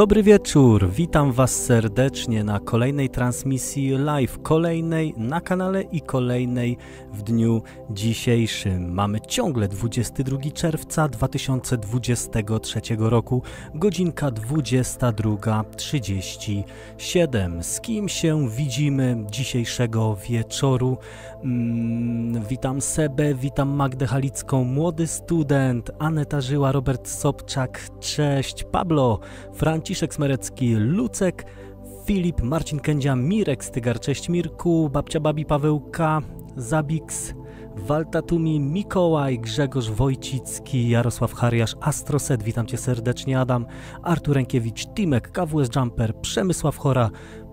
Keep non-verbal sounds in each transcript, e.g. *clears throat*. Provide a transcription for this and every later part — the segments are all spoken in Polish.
Dobry wieczór, witam Was serdecznie na kolejnej transmisji live, kolejnej na kanale i kolejnej w dniu dzisiejszym. Mamy ciągle 22 czerwca 2023 roku, godzinka 22.37. Z kim się widzimy dzisiejszego wieczoru? Mm, witam Sebę, witam Magdę Halicką, młody student, Aneta Żyła, Robert Sobczak, cześć, Pablo, Franciszek Smerecki, Lucek, Filip, Marcin Kędzia, Mirek Stygar, cześć Mirku, babcia Babi Pawełka, Zabix, Waltatumi, Mikołaj, Grzegorz Wojcicki, Jarosław Hariasz, Astroset, witam Cię serdecznie, Adam, Artur Rękiewicz, Timek, KWS Jumper, Przemysław Chora,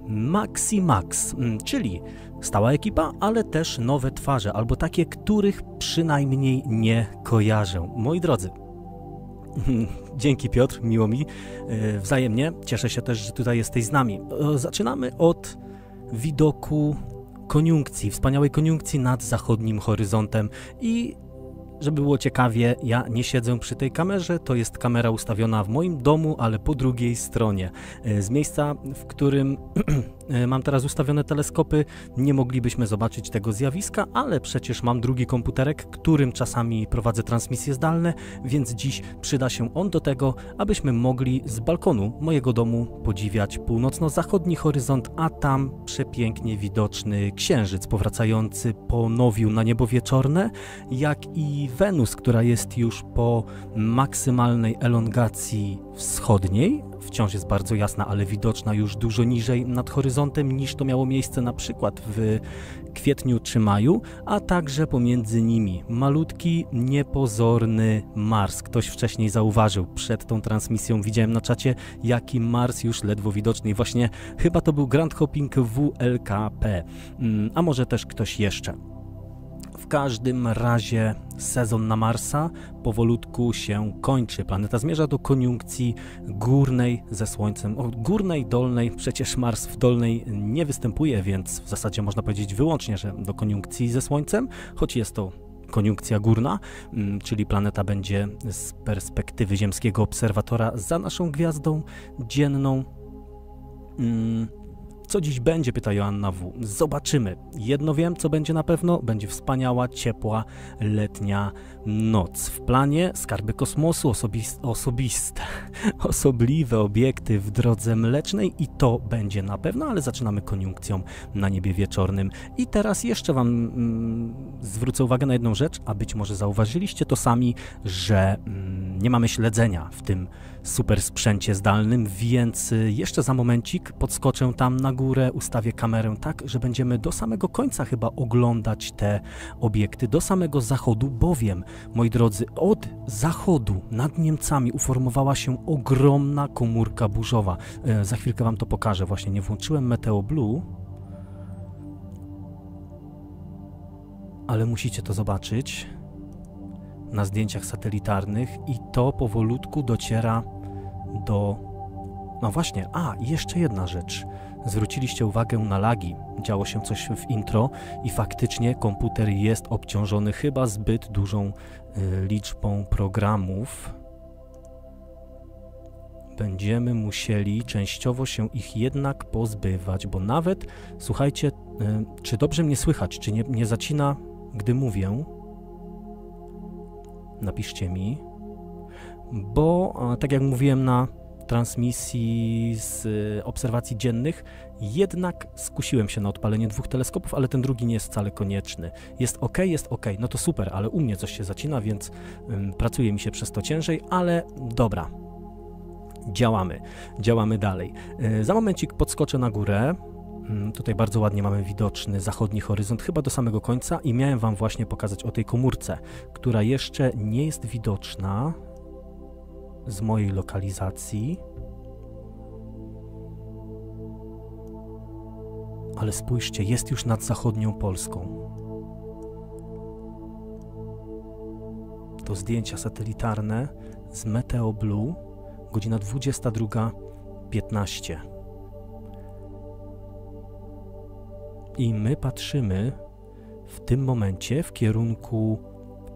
Maxi Max, mm, czyli stała ekipa, ale też nowe twarze, albo takie, których przynajmniej nie kojarzę. Moi drodzy, *laughs* Dzięki Piotr, miło mi. E, wzajemnie. Cieszę się też, że tutaj jesteś z nami. E, zaczynamy od widoku koniunkcji, wspaniałej koniunkcji nad zachodnim horyzontem i żeby było ciekawie, ja nie siedzę przy tej kamerze, to jest kamera ustawiona w moim domu, ale po drugiej stronie. E, z miejsca, w którym *clears throat* mam teraz ustawione teleskopy, nie moglibyśmy zobaczyć tego zjawiska, ale przecież mam drugi komputerek, którym czasami prowadzę transmisje zdalne, więc dziś przyda się on do tego, abyśmy mogli z balkonu mojego domu podziwiać północno-zachodni horyzont, a tam przepięknie widoczny księżyc powracający po nowiu na niebo wieczorne, jak i Wenus, która jest już po maksymalnej elongacji wschodniej, wciąż jest bardzo jasna, ale widoczna już dużo niżej nad horyzontem niż to miało miejsce na przykład w kwietniu czy maju, a także pomiędzy nimi malutki, niepozorny Mars. Ktoś wcześniej zauważył przed tą transmisją, widziałem na czacie, jaki Mars już ledwo widoczny i właśnie chyba to był Grand Hopping WLKP, mm, a może też ktoś jeszcze. W każdym razie sezon na Marsa powolutku się kończy. Planeta zmierza do koniunkcji górnej ze Słońcem. O, górnej, dolnej, przecież Mars w dolnej nie występuje, więc w zasadzie można powiedzieć wyłącznie, że do koniunkcji ze Słońcem, choć jest to koniunkcja górna, mm, czyli planeta będzie z perspektywy ziemskiego obserwatora za naszą gwiazdą dzienną. Co dziś będzie, pyta Joanna W. Zobaczymy. Jedno wiem, co będzie na pewno. Będzie wspaniała, ciepła, letnia noc. W planie skarby kosmosu, osobiste, osobiste *laughs* osobliwe obiekty w drodze mlecznej i to będzie na pewno, ale zaczynamy koniunkcją na niebie wieczornym. I teraz jeszcze Wam mm, zwrócę uwagę na jedną rzecz, a być może zauważyliście to sami, że mm, nie mamy śledzenia w tym super sprzęcie zdalnym, więc y, jeszcze za momencik podskoczę tam na górę, ustawię kamerę tak, że będziemy do samego końca chyba oglądać te obiekty, do samego zachodu, bowiem, moi drodzy, od zachodu nad Niemcami uformowała się ogromna komórka burzowa. E, za chwilkę Wam to pokażę, właśnie nie włączyłem Meteo Blue, ale musicie to zobaczyć na zdjęciach satelitarnych i to powolutku dociera do. No właśnie, a jeszcze jedna rzecz. Zwróciliście uwagę na lagi. Działo się coś w intro i faktycznie komputer jest obciążony chyba zbyt dużą y, liczbą programów. Będziemy musieli częściowo się ich jednak pozbywać, bo nawet, słuchajcie, y, czy dobrze mnie słychać, czy nie, nie zacina, gdy mówię? Napiszcie mi bo tak jak mówiłem na transmisji z y, obserwacji dziennych, jednak skusiłem się na odpalenie dwóch teleskopów, ale ten drugi nie jest wcale konieczny. Jest ok, jest ok, no to super, ale u mnie coś się zacina, więc ym, pracuje mi się przez to ciężej, ale dobra. Działamy, działamy dalej. Yy, za momencik podskoczę na górę. Yy, tutaj bardzo ładnie mamy widoczny zachodni horyzont, chyba do samego końca, i miałem Wam właśnie pokazać o tej komórce, która jeszcze nie jest widoczna z mojej lokalizacji. Ale spójrzcie, jest już nad zachodnią Polską. To zdjęcia satelitarne z Meteo Blue, godzina 22.15. I my patrzymy w tym momencie w kierunku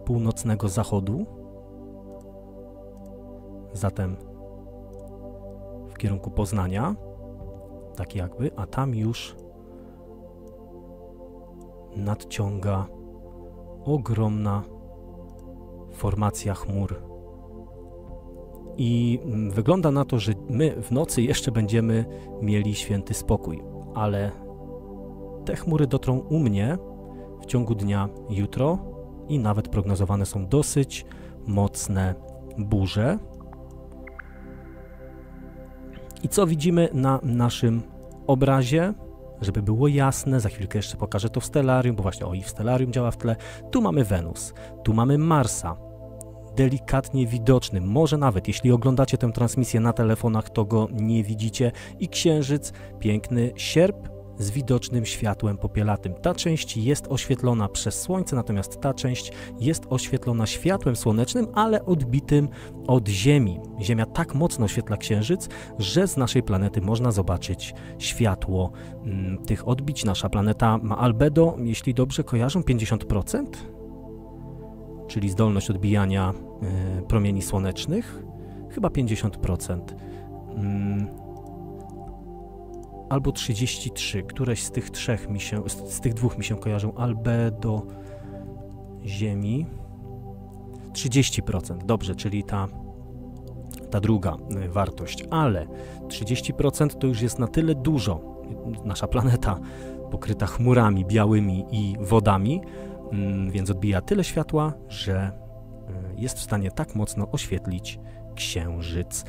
północnego zachodu, Zatem w kierunku Poznania, tak jakby, a tam już nadciąga ogromna formacja chmur. I mm, wygląda na to, że my w nocy jeszcze będziemy mieli święty spokój, ale te chmury dotrą u mnie w ciągu dnia jutro i nawet prognozowane są dosyć mocne burze. I co widzimy na naszym obrazie? Żeby było jasne, za chwilkę jeszcze pokażę to w Stellarium, bo właśnie o i w Stellarium działa w tle. Tu mamy Wenus, tu mamy Marsa, delikatnie widoczny. Może nawet, jeśli oglądacie tę transmisję na telefonach, to go nie widzicie. I księżyc, piękny sierp z widocznym światłem popielatym. Ta część jest oświetlona przez słońce, natomiast ta część jest oświetlona światłem słonecznym, ale odbitym od Ziemi. Ziemia tak mocno oświetla księżyc, że z naszej planety można zobaczyć światło mm, tych odbić. Nasza planeta ma albedo, jeśli dobrze kojarzą, 50%, czyli zdolność odbijania y, promieni słonecznych, chyba 50%. Albo 33. Któreś z tych trzech mi się, z, tych dwóch mi się kojarzą. Albedo Ziemi. 30%. Dobrze, czyli ta, ta druga y, wartość, ale 30% to już jest na tyle dużo. Nasza planeta pokryta chmurami białymi i wodami, mm, więc odbija tyle światła, że y, jest w stanie tak mocno oświetlić księżyc.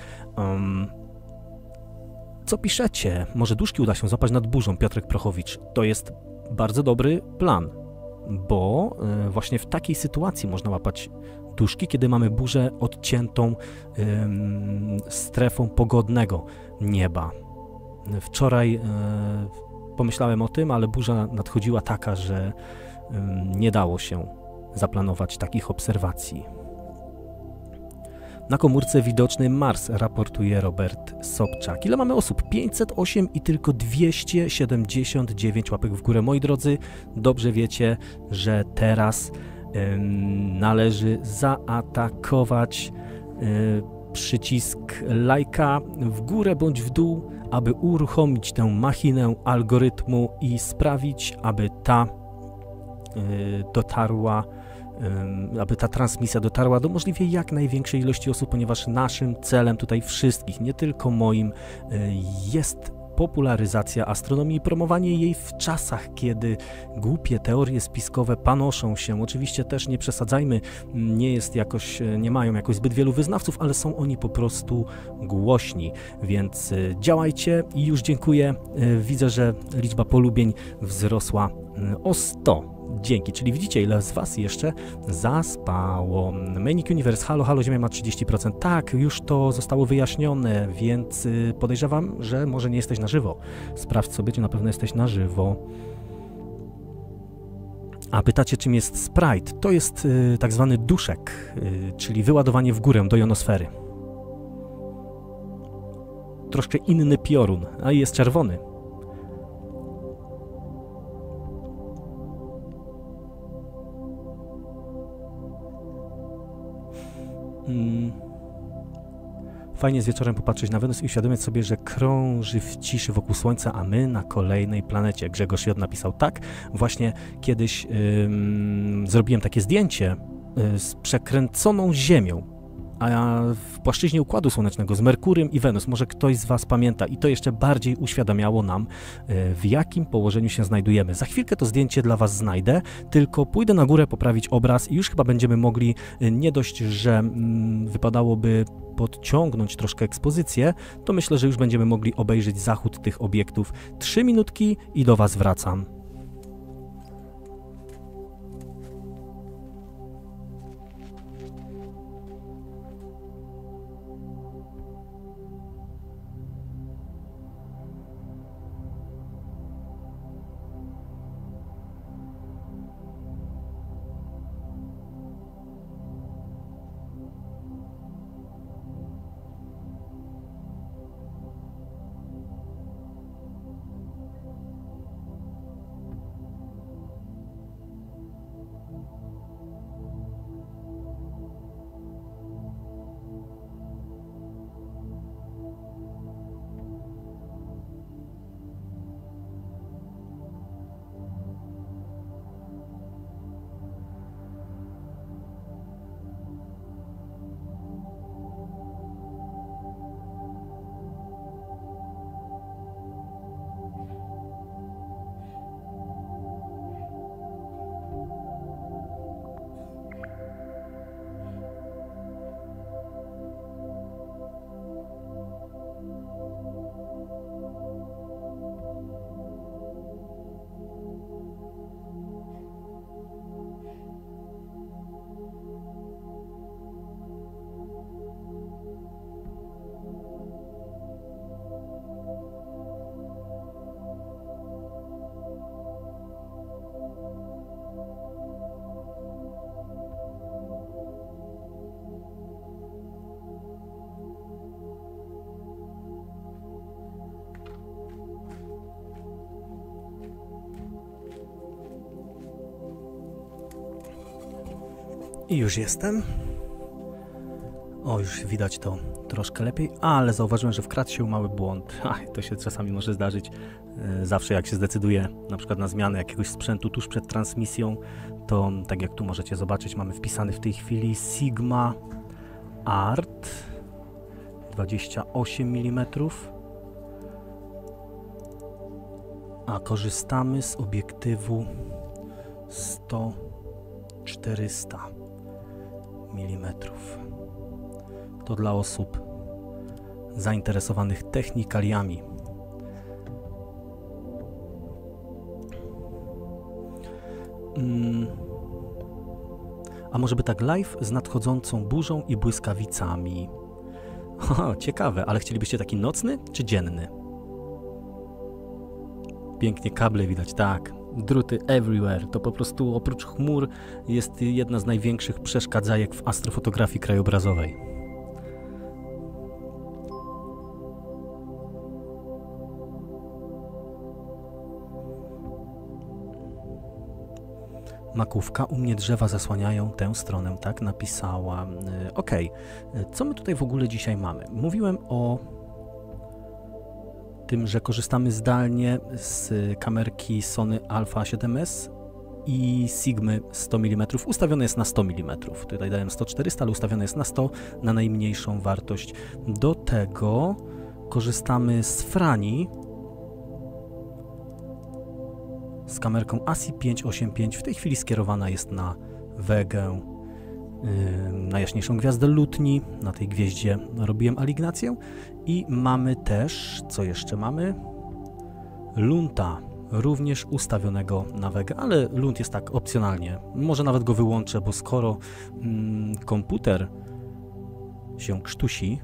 Co piszecie? Może duszki uda się złapać nad burzą, Piotrek Prochowicz. To jest bardzo dobry plan, bo e, właśnie w takiej sytuacji można łapać duszki, kiedy mamy burzę odciętą strefą pogodnego nieba. Wczoraj e, pomyślałem o tym, ale burza nadchodziła taka, że nie dało się zaplanować takich obserwacji. Na komórce widoczny Mars, raportuje Robert Sobczak. Ile mamy osób? 508 i tylko 279 łapek w górę. Moi drodzy, dobrze wiecie, że teraz należy zaatakować y, przycisk lajka w górę bądź w dół, aby uruchomić tę machinę algorytmu i sprawić, aby ta y, dotarła aby ta transmisja dotarła do możliwie jak największej ilości osób, ponieważ naszym celem tutaj wszystkich, nie tylko moim, e, jest popularyzacja astronomii i promowanie jej w czasach, kiedy głupie teorie spiskowe panoszą się. Oczywiście też nie przesadzajmy, nie jest jakoś, e, nie mają jakoś zbyt wielu wyznawców, ale są oni po prostu głośni, więc e, działajcie i już dziękuję. Widzę, że liczba polubień wzrosła o 100 dzięki. Czyli widzicie, ile z Was jeszcze zaspało. Manic Universe, halo, halo, Ziemia ma 30%. Tak, już to zostało wyjaśnione, więc y, podejrzewam, że może nie jesteś na żywo. Sprawdź sobie, czy na pewno jesteś na żywo. A pytacie, czym jest Sprite? To jest y, tak zwany duszek, y, czyli wyładowanie w górę do jonosfery. Troszkę inny piorun, a jest czerwony. Mm. Fajnie jest wieczorem popatrzeć na Wenus i uświadomić sobie, że krąży w ciszy wokół Słońca, a my na kolejnej planecie. Grzegorz Jod napisał tak. Właśnie kiedyś zrobiłem takie zdjęcie y, z przekręconą Ziemią a w płaszczyźnie Układu Słonecznego z Merkurym i Wenus. Może ktoś z Was pamięta i to jeszcze bardziej uświadamiało nam, e, w jakim położeniu się znajdujemy. Za chwilkę to zdjęcie dla Was znajdę, tylko pójdę na górę poprawić obraz i już chyba będziemy mogli, e, nie dość, że mm, wypadałoby podciągnąć troszkę ekspozycję, to myślę, że już będziemy mogli obejrzeć zachód tych obiektów. Trzy minutki i do Was wracam. I już jestem. O, już widać to troszkę lepiej, ale zauważyłem, że wkradł się mały błąd. Ach, to się czasami może zdarzyć. E, zawsze jak się zdecyduje na przykład na zmianę jakiegoś sprzętu tuż przed transmisją, to tak jak tu możecie zobaczyć, mamy wpisany w tej chwili Sigma Art 28 mm a korzystamy z obiektywu 100-400 mm. To dla osób zainteresowanych technikaliami. Mm. A może by tak live z nadchodzącą burzą i błyskawicami? *laughs* O, ciekawe, ale chcielibyście taki nocny czy dzienny? Pięknie kable widać, tak. Druty everywhere. To po prostu oprócz chmur jest jedna z największych przeszkadzajek w astrofotografii krajobrazowej. Makówka, u mnie drzewa zasłaniają tę stronę, tak napisała. E, ok, e, co my tutaj w ogóle dzisiaj mamy? Mówiłem o tym, że korzystamy zdalnie z kamerki Sony Alpha 7S i Sigmy 100 mm. Ustawione jest na 100 mm. Tutaj dałem 100-400, ale ustawione jest na 100 na najmniejszą wartość. Do tego korzystamy z Frani z kamerką ASI 585. W tej chwili skierowana jest na Wegę, yy, najjaśniejszą gwiazdę Lutni. Na tej gwieździe robiłem alignację. I mamy też, co jeszcze mamy? Lunta, również ustawionego na Vega, ale Lunt jest tak opcjonalnie. Może nawet go wyłączę, bo skoro mm, komputer się krztusi,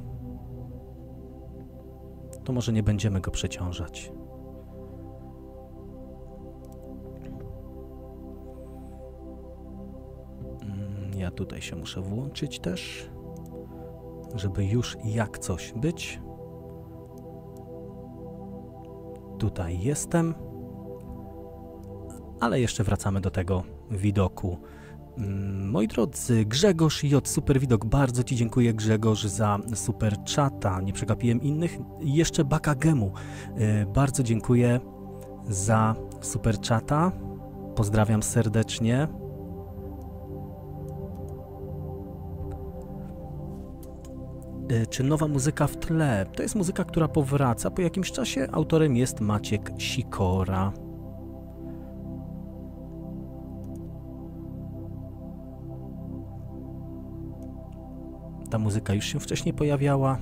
to może nie będziemy go przeciążać. Mm, ja tutaj się muszę włączyć też, żeby już jak coś być. Tutaj jestem, ale jeszcze wracamy do tego widoku. Mm, moi drodzy, Grzegorz J. Super Widok, bardzo Ci dziękuję Grzegorz za super czata, nie przegapiłem innych. Jeszcze Baka Gemu, y, bardzo dziękuję za super czata, pozdrawiam serdecznie. Czy nowa muzyka w tle. To jest muzyka, która powraca. Po jakimś czasie autorem jest Maciek Sikora. Ta muzyka już się wcześniej pojawiała.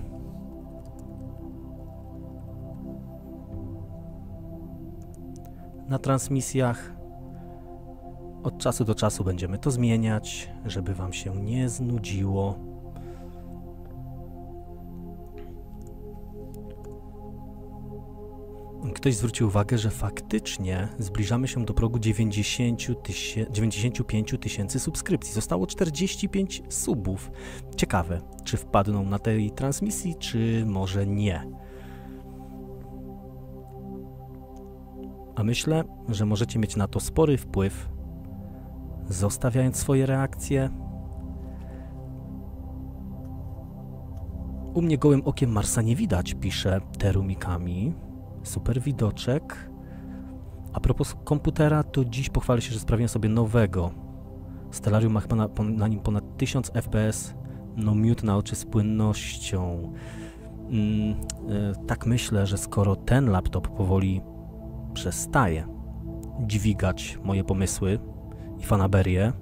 Na transmisjach od czasu do czasu będziemy to zmieniać, żeby Wam się nie znudziło. Ktoś zwrócił uwagę, że faktycznie zbliżamy się do progu 90 tysię 95 tysięcy subskrypcji. Zostało 45 subów. Ciekawe, czy wpadną na tej transmisji, czy może nie. A myślę, że możecie mieć na to spory wpływ, zostawiając swoje reakcje. U mnie gołym okiem Marsa nie widać, pisze Terumikami super widoczek. A propos komputera, to dziś pochwalę się, że sprawiłem sobie nowego. Stellarium ma chyba na, na nim ponad 1000 fps, no miód na oczy z płynnością. Mm, y, tak myślę, że skoro ten laptop powoli przestaje dźwigać moje pomysły i fanaberie,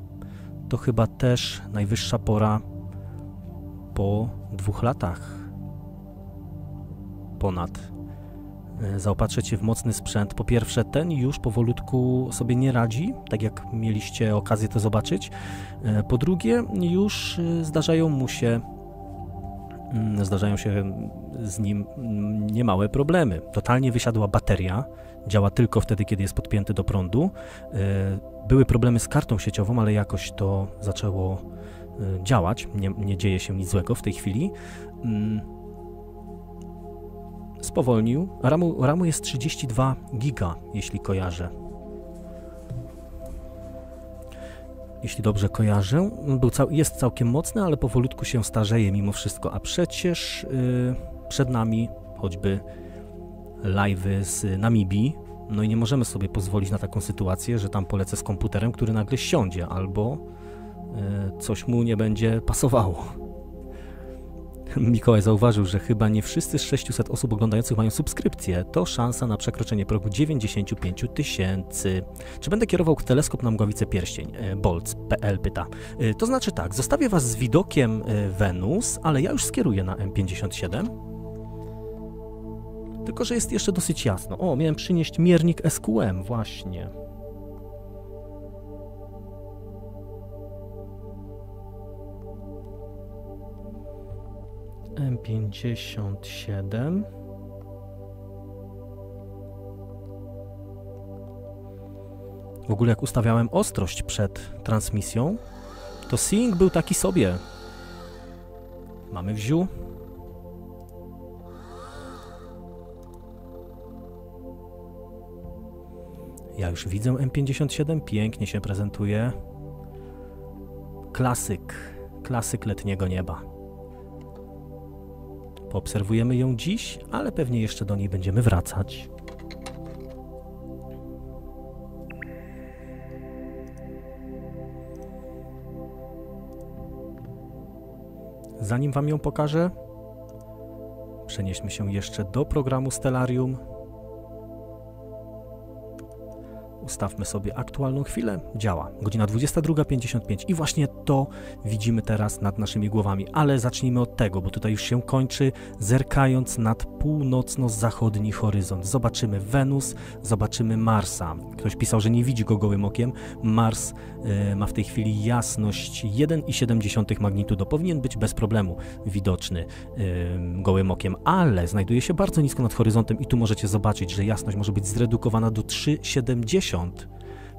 to chyba też najwyższa pora po dwóch latach ponad E, zaopatrzyć się w mocny sprzęt. Po pierwsze, ten już powolutku sobie nie radzi, tak jak mieliście okazję to zobaczyć. E, po drugie, już e, zdarzają mu się mm, zdarzają się z nim mm, niemałe problemy. Totalnie wysiadła bateria, działa tylko wtedy, kiedy jest podpięty do prądu. Były problemy z kartą sieciową, ale jakoś to zaczęło działać. Nie, nie dzieje się nic złego w tej chwili. Spowolnił. Ramu, ramu jest 32 giga, jeśli kojarzę. jeśli dobrze kojarzę. Był cał jest całkiem mocny, ale powolutku się starzeje mimo wszystko. A przecież yy, przed nami choćby live'y z Namibii. No i nie możemy sobie pozwolić na taką sytuację, że tam polecę z komputerem, który nagle siądzie albo yy, coś mu nie będzie pasowało. Mikołaj zauważył, że chyba nie wszyscy z 600 osób oglądających mają subskrypcję. To szansa na przekroczenie progu 95 tysięcy. Czy będę kierował teleskop na mgławicę pierścień? E, Bolc.pl pyta. E, to znaczy tak, zostawię Was z widokiem e, Wenus, ale ja już skieruję na M57. Tylko, że jest jeszcze dosyć jasno. O, miałem przynieść miernik SQM, właśnie. M57 W ogóle jak ustawiałem ostrość przed transmisją, to seeing był taki sobie. Mamy wziu. Ja już widzę M57, pięknie się prezentuje. Klasyk, klasyk letniego nieba. Poobserwujemy ją dziś, ale pewnie jeszcze do niej będziemy wracać. Zanim Wam ją pokażę, przenieśmy się jeszcze do programu Stellarium Ustawmy sobie aktualną chwilę. Działa. Godzina 22.55 i właśnie to widzimy teraz nad naszymi głowami. Ale zacznijmy od tego, bo tutaj już się kończy, zerkając nad północno-zachodni horyzont. Zobaczymy Wenus, zobaczymy Marsa. Ktoś pisał, że nie widzi go gołym okiem. Mars y, ma w tej chwili jasność 1,7 magnitudo. Powinien być bez problemu widoczny y, gołym okiem, ale znajduje się bardzo nisko nad horyzontem i tu możecie zobaczyć, że jasność może być zredukowana do 3,70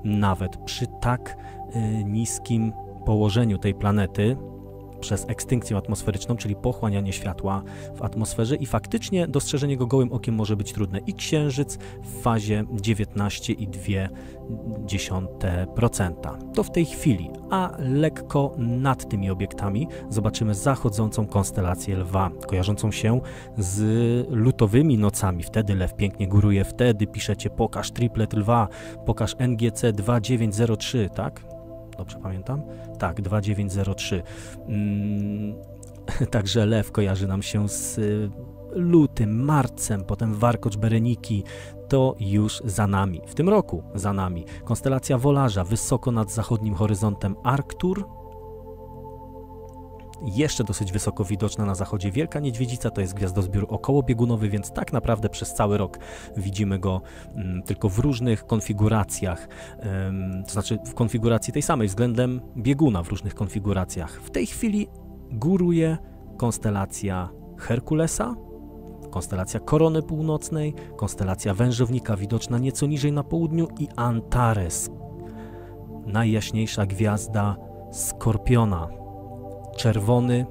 nawet przy tak y, niskim położeniu tej planety przez ekstynkcję atmosferyczną, czyli pochłanianie światła w atmosferze i faktycznie dostrzeżenie go gołym okiem może być trudne. I Księżyc w fazie 19,2%. To w tej chwili, a lekko nad tymi obiektami zobaczymy zachodzącą konstelację Lwa, kojarzącą się z lutowymi nocami. Wtedy Lew pięknie góruje, wtedy piszecie pokaż triplet Lwa, pokaż NGC 2903, tak? Dobrze pamiętam? Tak, 2903. Mm, *laughs* także lew kojarzy nam się z y, lutym, marcem, potem warkocz Bereniki, to już za nami. W tym roku za nami. Konstelacja Wolarza, wysoko nad zachodnim horyzontem Arctur, jeszcze dosyć wysoko widoczna na zachodzie Wielka Niedźwiedzica, to jest gwiazdozbiór okołobiegunowy, więc tak naprawdę przez cały rok widzimy go mm, tylko w różnych konfiguracjach, to znaczy w konfiguracji tej samej względem bieguna w różnych konfiguracjach. W tej chwili góruje konstelacja Herkulesa, konstelacja Korony Północnej, konstelacja Wężownika widoczna nieco niżej na południu i Antares, najjaśniejsza gwiazda Skorpiona, czerwony,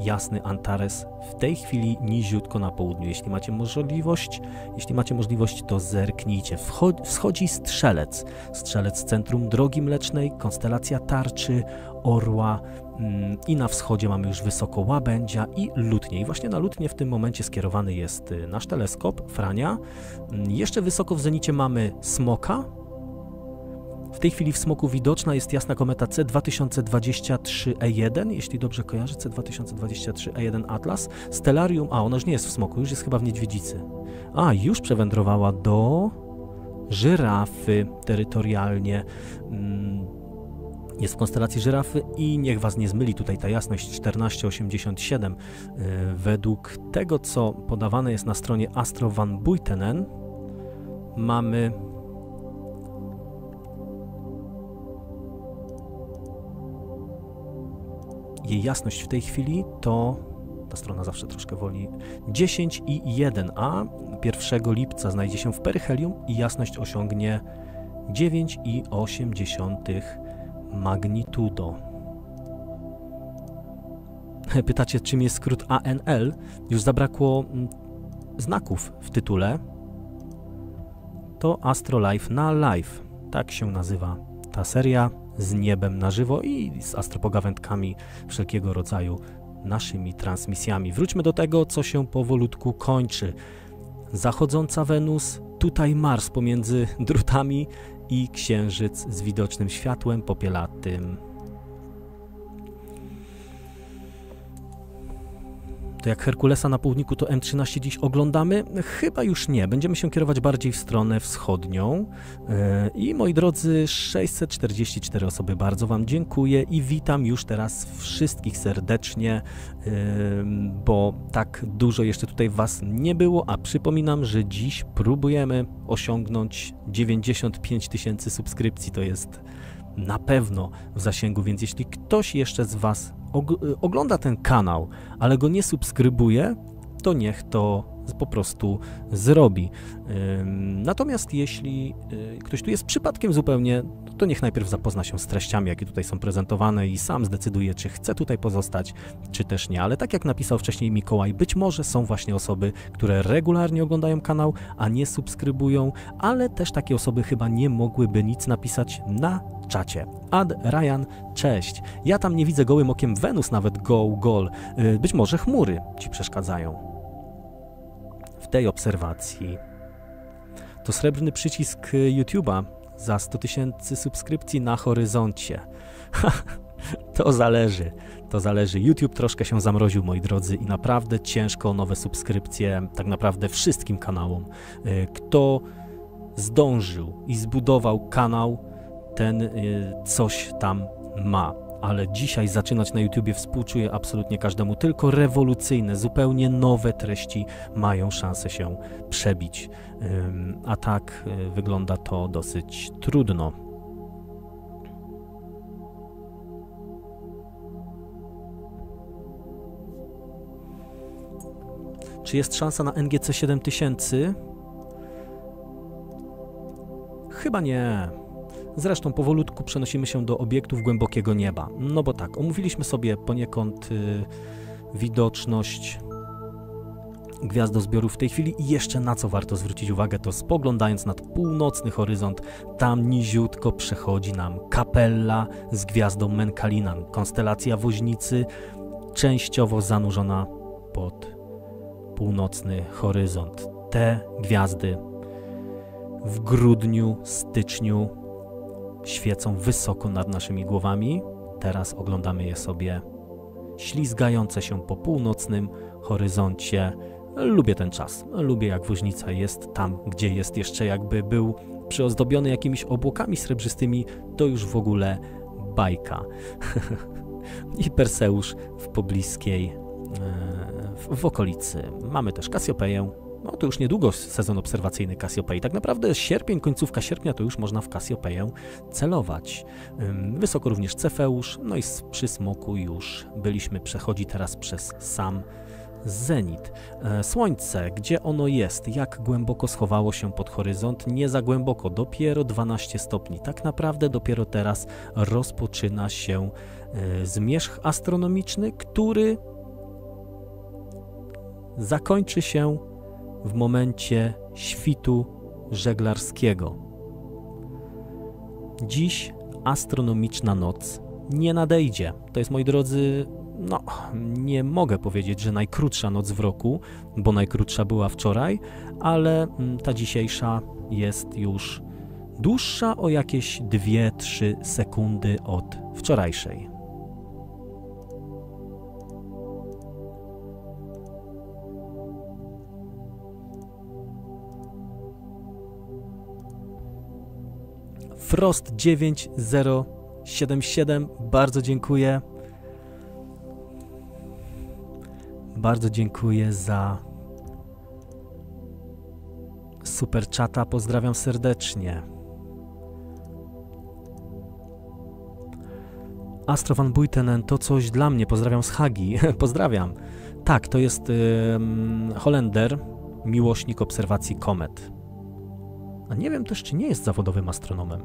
jasny Antares w tej chwili niziutko na południu. Jeśli macie możliwość, jeśli macie możliwość, to zerknijcie. wschodzi strzelec, strzelec centrum drogi mlecznej, konstelacja tarczy, orła mm, i na wschodzie mamy już wysoko łabędzia i lutnie. I właśnie na lutnie w tym momencie skierowany jest y, nasz teleskop Frania. Mm, jeszcze wysoko w zenicie mamy smoka, w tej chwili w smoku widoczna jest jasna kometa C2023E1, jeśli dobrze kojarzę, C2023E1 Atlas. Stellarium, a ona już nie jest w smoku, już jest chyba w niedźwiedzicy. A, już przewędrowała do żyrafy terytorialnie. Mm, jest w konstelacji żyrafy i niech Was nie zmyli tutaj ta jasność 1487. Y, według tego, co podawane jest na stronie Astro van Buitenen, mamy jasność w tej chwili to ta strona zawsze troszkę woli 10 i 1, a 1 lipca znajdzie się w peryhelium i jasność osiągnie 9,8 magnitudo. *laughs* Pytacie, czym jest skrót ANL? Już zabrakło mm, znaków w tytule. To Astro Life na Live. Tak się nazywa ta seria z niebem na żywo i z astropogawędkami wszelkiego rodzaju naszymi transmisjami. Wróćmy do tego, co się powolutku kończy. Zachodząca Wenus, tutaj Mars pomiędzy drutami i Księżyc z widocznym światłem popielatym. To jak Herkulesa na południku, to M13 dziś oglądamy? Chyba już nie. Będziemy się kierować bardziej w stronę wschodnią. E, I moi drodzy, 644 osoby, bardzo Wam dziękuję i witam już teraz wszystkich serdecznie, bo tak dużo jeszcze tutaj Was nie było, a przypominam, że dziś próbujemy osiągnąć 95 tysięcy subskrypcji. To jest na pewno w zasięgu, więc jeśli ktoś jeszcze z Was ogląda ten kanał, ale go nie subskrybuje, to niech to po prostu zrobi. Natomiast jeśli y, ktoś tu jest przypadkiem zupełnie, to niech najpierw zapozna się z treściami, jakie tutaj są prezentowane i sam zdecyduje, czy chce tutaj pozostać, czy też nie. Ale tak jak napisał wcześniej Mikołaj, być może są właśnie osoby, które regularnie oglądają kanał, a nie subskrybują, ale też takie osoby chyba nie mogłyby nic napisać na czacie. Ad Ryan, cześć. Ja tam nie widzę gołym okiem Wenus nawet go, gol. Y, być może chmury ci przeszkadzają w tej obserwacji. To srebrny przycisk YouTube'a za 100 tysięcy subskrypcji na horyzoncie. *laughs* to zależy, to zależy. YouTube troszkę się zamroził, moi drodzy, i naprawdę ciężko nowe subskrypcje, tak naprawdę wszystkim kanałom. Y, kto zdążył i zbudował kanał, ten y, coś tam ma ale dzisiaj zaczynać na YouTubie współczuję absolutnie każdemu. Tylko rewolucyjne, zupełnie nowe treści mają szansę się przebić. A tak y, wygląda to dosyć trudno. Czy jest szansa na NGC 7000? Chyba nie. Zresztą powolutku przenosimy się do obiektów głębokiego nieba. No bo tak, omówiliśmy sobie poniekąd y, widoczność gwiazdozbiorów w tej chwili i jeszcze na co warto zwrócić uwagę, to spoglądając nad północny horyzont, tam niziutko przechodzi nam kapella z gwiazdą Menkalinan, konstelacja Woźnicy, częściowo zanurzona pod północny horyzont. Te gwiazdy w grudniu, styczniu świecą wysoko nad naszymi głowami. Teraz oglądamy je sobie ślizgające się po północnym horyzoncie. Lubię ten czas. Lubię jak woźnica jest tam, gdzie jest jeszcze jakby był przyozdobiony jakimiś obłokami srebrzystymi, to już w ogóle bajka. *laughs* I Perseusz w pobliskiej, e, w, okolicy. Mamy też Kasiopeję, no to już niedługo sezon obserwacyjny Cassiopeii. Tak naprawdę sierpień, końcówka sierpnia to już można w Cassiopeię celować. Wysoko również Cefeusz, no i przy Smoku już byliśmy, przechodzi teraz przez sam zenit. E, słońce, gdzie ono jest, jak głęboko schowało się pod horyzont? Nie za głęboko, dopiero 12 stopni. Tak naprawdę dopiero teraz rozpoczyna się e, zmierzch astronomiczny, który zakończy się w momencie świtu żeglarskiego. Dziś astronomiczna noc nie nadejdzie. To jest, moi drodzy, no, nie mogę powiedzieć, że najkrótsza noc w roku, bo najkrótsza była wczoraj, ale mm, ta dzisiejsza jest już dłuższa o jakieś 2-3 sekundy od wczorajszej. Frost 9077, bardzo dziękuję. Bardzo dziękuję za super czata. Pozdrawiam serdecznie. Astro van Buitenen to coś dla mnie. Pozdrawiam z Hagi. *laughs* Pozdrawiam. Tak, to jest Holender, miłośnik obserwacji komet. A nie wiem też, czy nie jest zawodowym astronomem.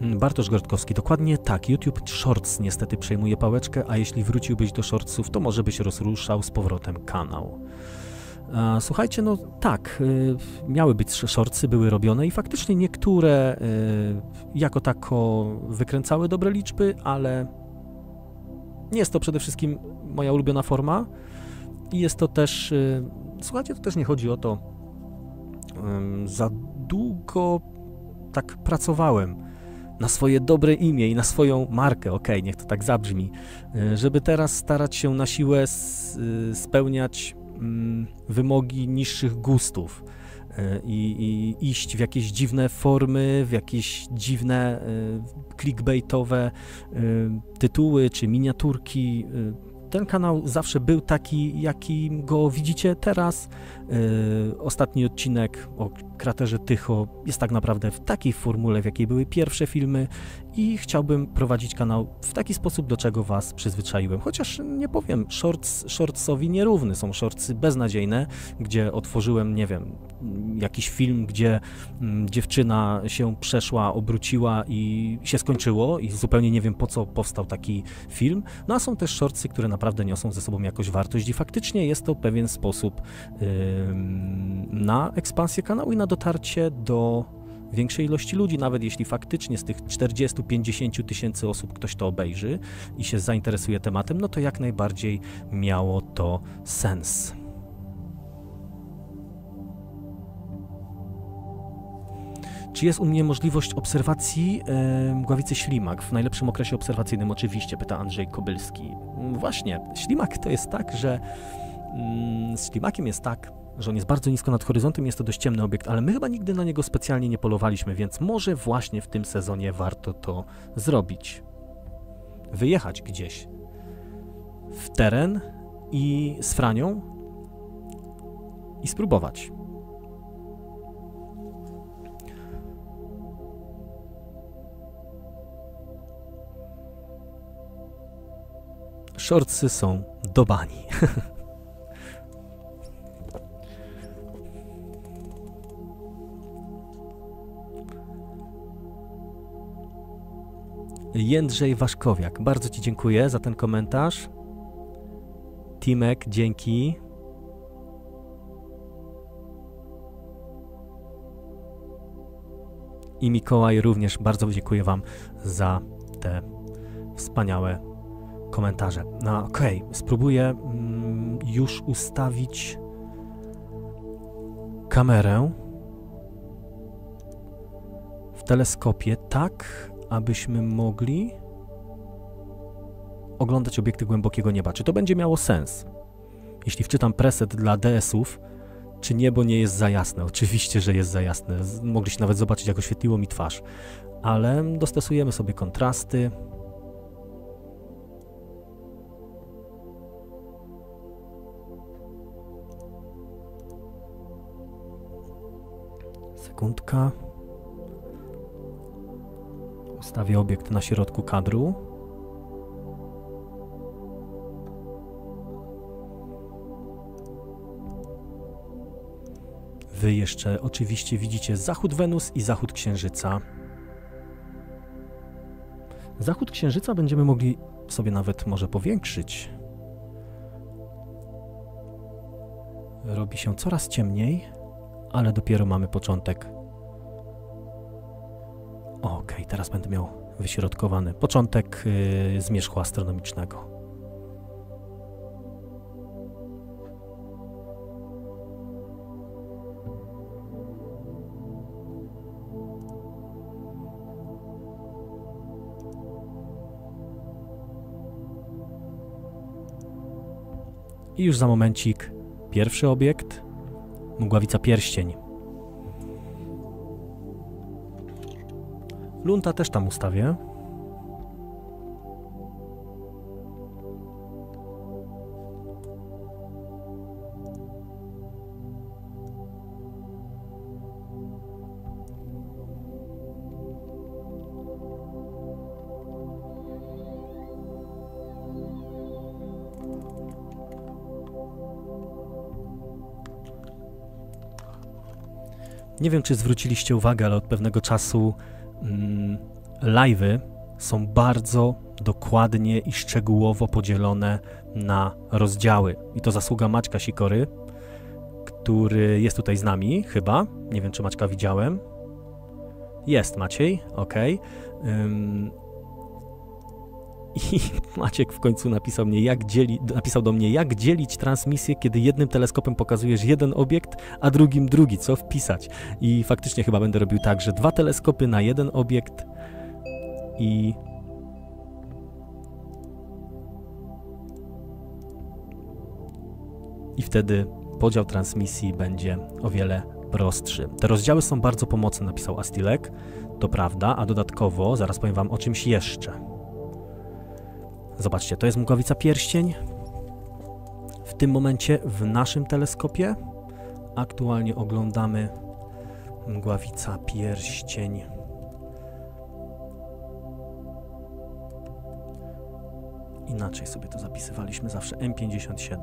Mm, Bartosz Gortkowski, dokładnie tak. YouTube Shorts niestety przejmuje pałeczkę, a jeśli wróciłbyś do Shortsów, to może byś rozruszał z powrotem kanał. Słuchajcie, no tak, y, miały być shortsy, były robione i faktycznie niektóre y, jako tako wykręcały dobre liczby, ale nie jest to przede wszystkim moja ulubiona forma i jest to też, y, słuchajcie, to też nie chodzi o to, za długo tak pracowałem na swoje dobre imię i na swoją markę, okej, niech to tak zabrzmi, żeby teraz starać się na siłę spełniać Mm, wymogi niższych gustów i, i, iść w jakieś dziwne formy, w jakieś dziwne clickbaitowe tytuły czy miniaturki. Ten kanał zawsze był taki, jakim go widzicie teraz. Ostatni odcinek o kraterze Tycho jest tak naprawdę w takiej formule, w jakiej były pierwsze filmy i chciałbym prowadzić kanał w taki sposób, do czego Was przyzwyczaiłem. Chociaż nie powiem, shorts, shortsowi nierówny, są shortsy beznadziejne, gdzie otworzyłem, nie wiem, jakiś film, gdzie mm, dziewczyna się przeszła, obróciła i się skończyło i zupełnie nie wiem po co powstał taki film. No a są też shortsy, które naprawdę niosą ze sobą jakąś wartość i faktycznie jest to pewien sposób yy, na ekspansję kanału i na dotarcie do większej ilości ludzi, nawet jeśli faktycznie z tych 40-50 tysięcy osób ktoś to obejrzy i się zainteresuje tematem, no to jak najbardziej miało to sens. Czy jest u mnie możliwość obserwacji e, mgławicy ślimak w najlepszym okresie obserwacyjnym? Oczywiście, pyta Andrzej Kobylski. Właśnie, ślimak to jest tak, że mm, z ślimakiem jest tak, że on jest bardzo nisko nad horyzontem, jest to dość ciemny obiekt, ale my chyba nigdy na niego specjalnie nie polowaliśmy, więc może właśnie w tym sezonie warto to zrobić. Wyjechać gdzieś w teren i z Franią i spróbować. Shortsy są do bani. *laughs* Jędrzej Waszkowiak, bardzo Ci dziękuję za ten komentarz. Timek, dzięki. I Mikołaj również bardzo dziękuję Wam za te wspaniałe komentarze. No okej, okay. spróbuję mm, już ustawić kamerę w teleskopie tak, abyśmy mogli oglądać obiekty głębokiego nieba. Czy to będzie miało sens? Jeśli wczytam preset dla DS-ów, czy niebo nie jest za jasne? Oczywiście, że jest za jasne. Mogliście nawet zobaczyć, jak oświetliło mi twarz. Ale dostosujemy sobie kontrasty. Sekundka. Ustawię obiekt na środku kadru. Wy jeszcze oczywiście widzicie zachód Wenus i zachód Księżyca. Zachód Księżyca będziemy mogli sobie nawet może powiększyć. Robi się coraz ciemniej, ale dopiero mamy początek Ok, teraz będę miał wyśrodkowany początek yy, zmierzchu astronomicznego. I już za momencik pierwszy obiekt, mgławica pierścień. Lunta też tam ustawię. Nie wiem, czy zwróciliście uwagę, ale od pewnego czasu mm, live'y są bardzo dokładnie i szczegółowo podzielone na rozdziały. I to zasługa Maćka Sikory, który jest tutaj z nami, chyba. Nie wiem, czy Maćka widziałem. Jest Maciej, ok. I *laughs* Maciek w końcu napisał, mnie, jak dzieli, napisał do mnie, jak dzielić transmisję, kiedy jednym teleskopem pokazujesz jeden obiekt, a drugim drugi, co wpisać. I faktycznie chyba będę robił tak, że dwa teleskopy na jeden obiekt i i wtedy podział transmisji będzie o wiele prostszy. Te rozdziały są bardzo pomocne, napisał Astilek, to prawda, a dodatkowo zaraz powiem Wam o czymś jeszcze. Zobaczcie, to jest mgławica pierścień. W tym momencie w naszym teleskopie aktualnie oglądamy mgławica pierścień. Inaczej sobie to zapisywaliśmy zawsze M57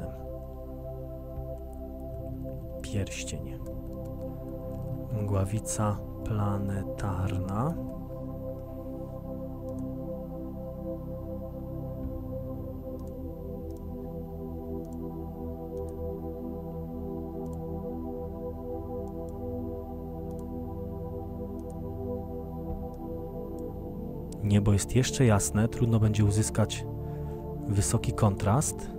pierścień. Mgławica planetarna. Niebo jest jeszcze jasne, trudno będzie uzyskać wysoki kontrast.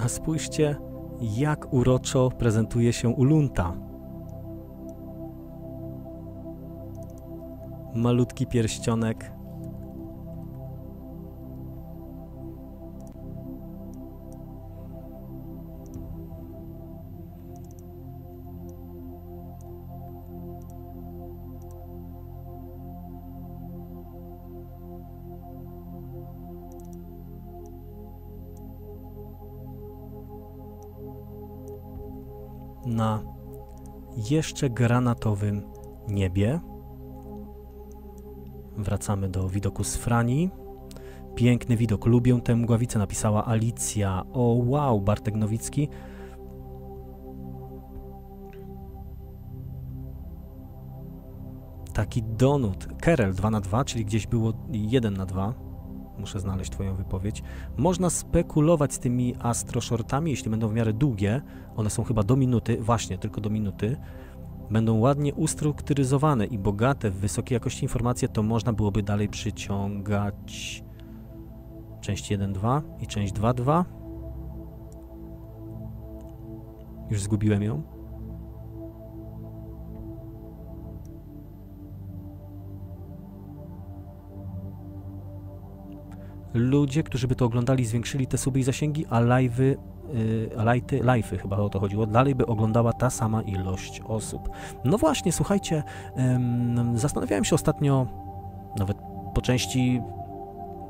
A spójrzcie, jak uroczo prezentuje się Ulunta. Malutki pierścionek. na jeszcze granatowym niebie. Wracamy do widoku z Frani. Piękny widok, lubię tę mgławicę, napisała Alicja. O wow, Bartek Nowicki. Taki donut. Kerel 2 na 2, czyli gdzieś było 1 na 2 muszę znaleźć Twoją wypowiedź. Można spekulować z tymi astroshortami, jeśli będą w miarę długie, one są chyba do minuty, właśnie tylko do minuty, będą ładnie ustrukturyzowane i bogate w wysokiej jakości informacje, to można byłoby dalej przyciągać część 1.2 i część 2.2. Już zgubiłem ją. ludzie, którzy by to oglądali, zwiększyli te suby i zasięgi, a live'y, yy, live'y, live'y chyba o to chodziło, dalej by oglądała ta sama ilość osób. No właśnie, słuchajcie, zastanawiałem się ostatnio, nawet po części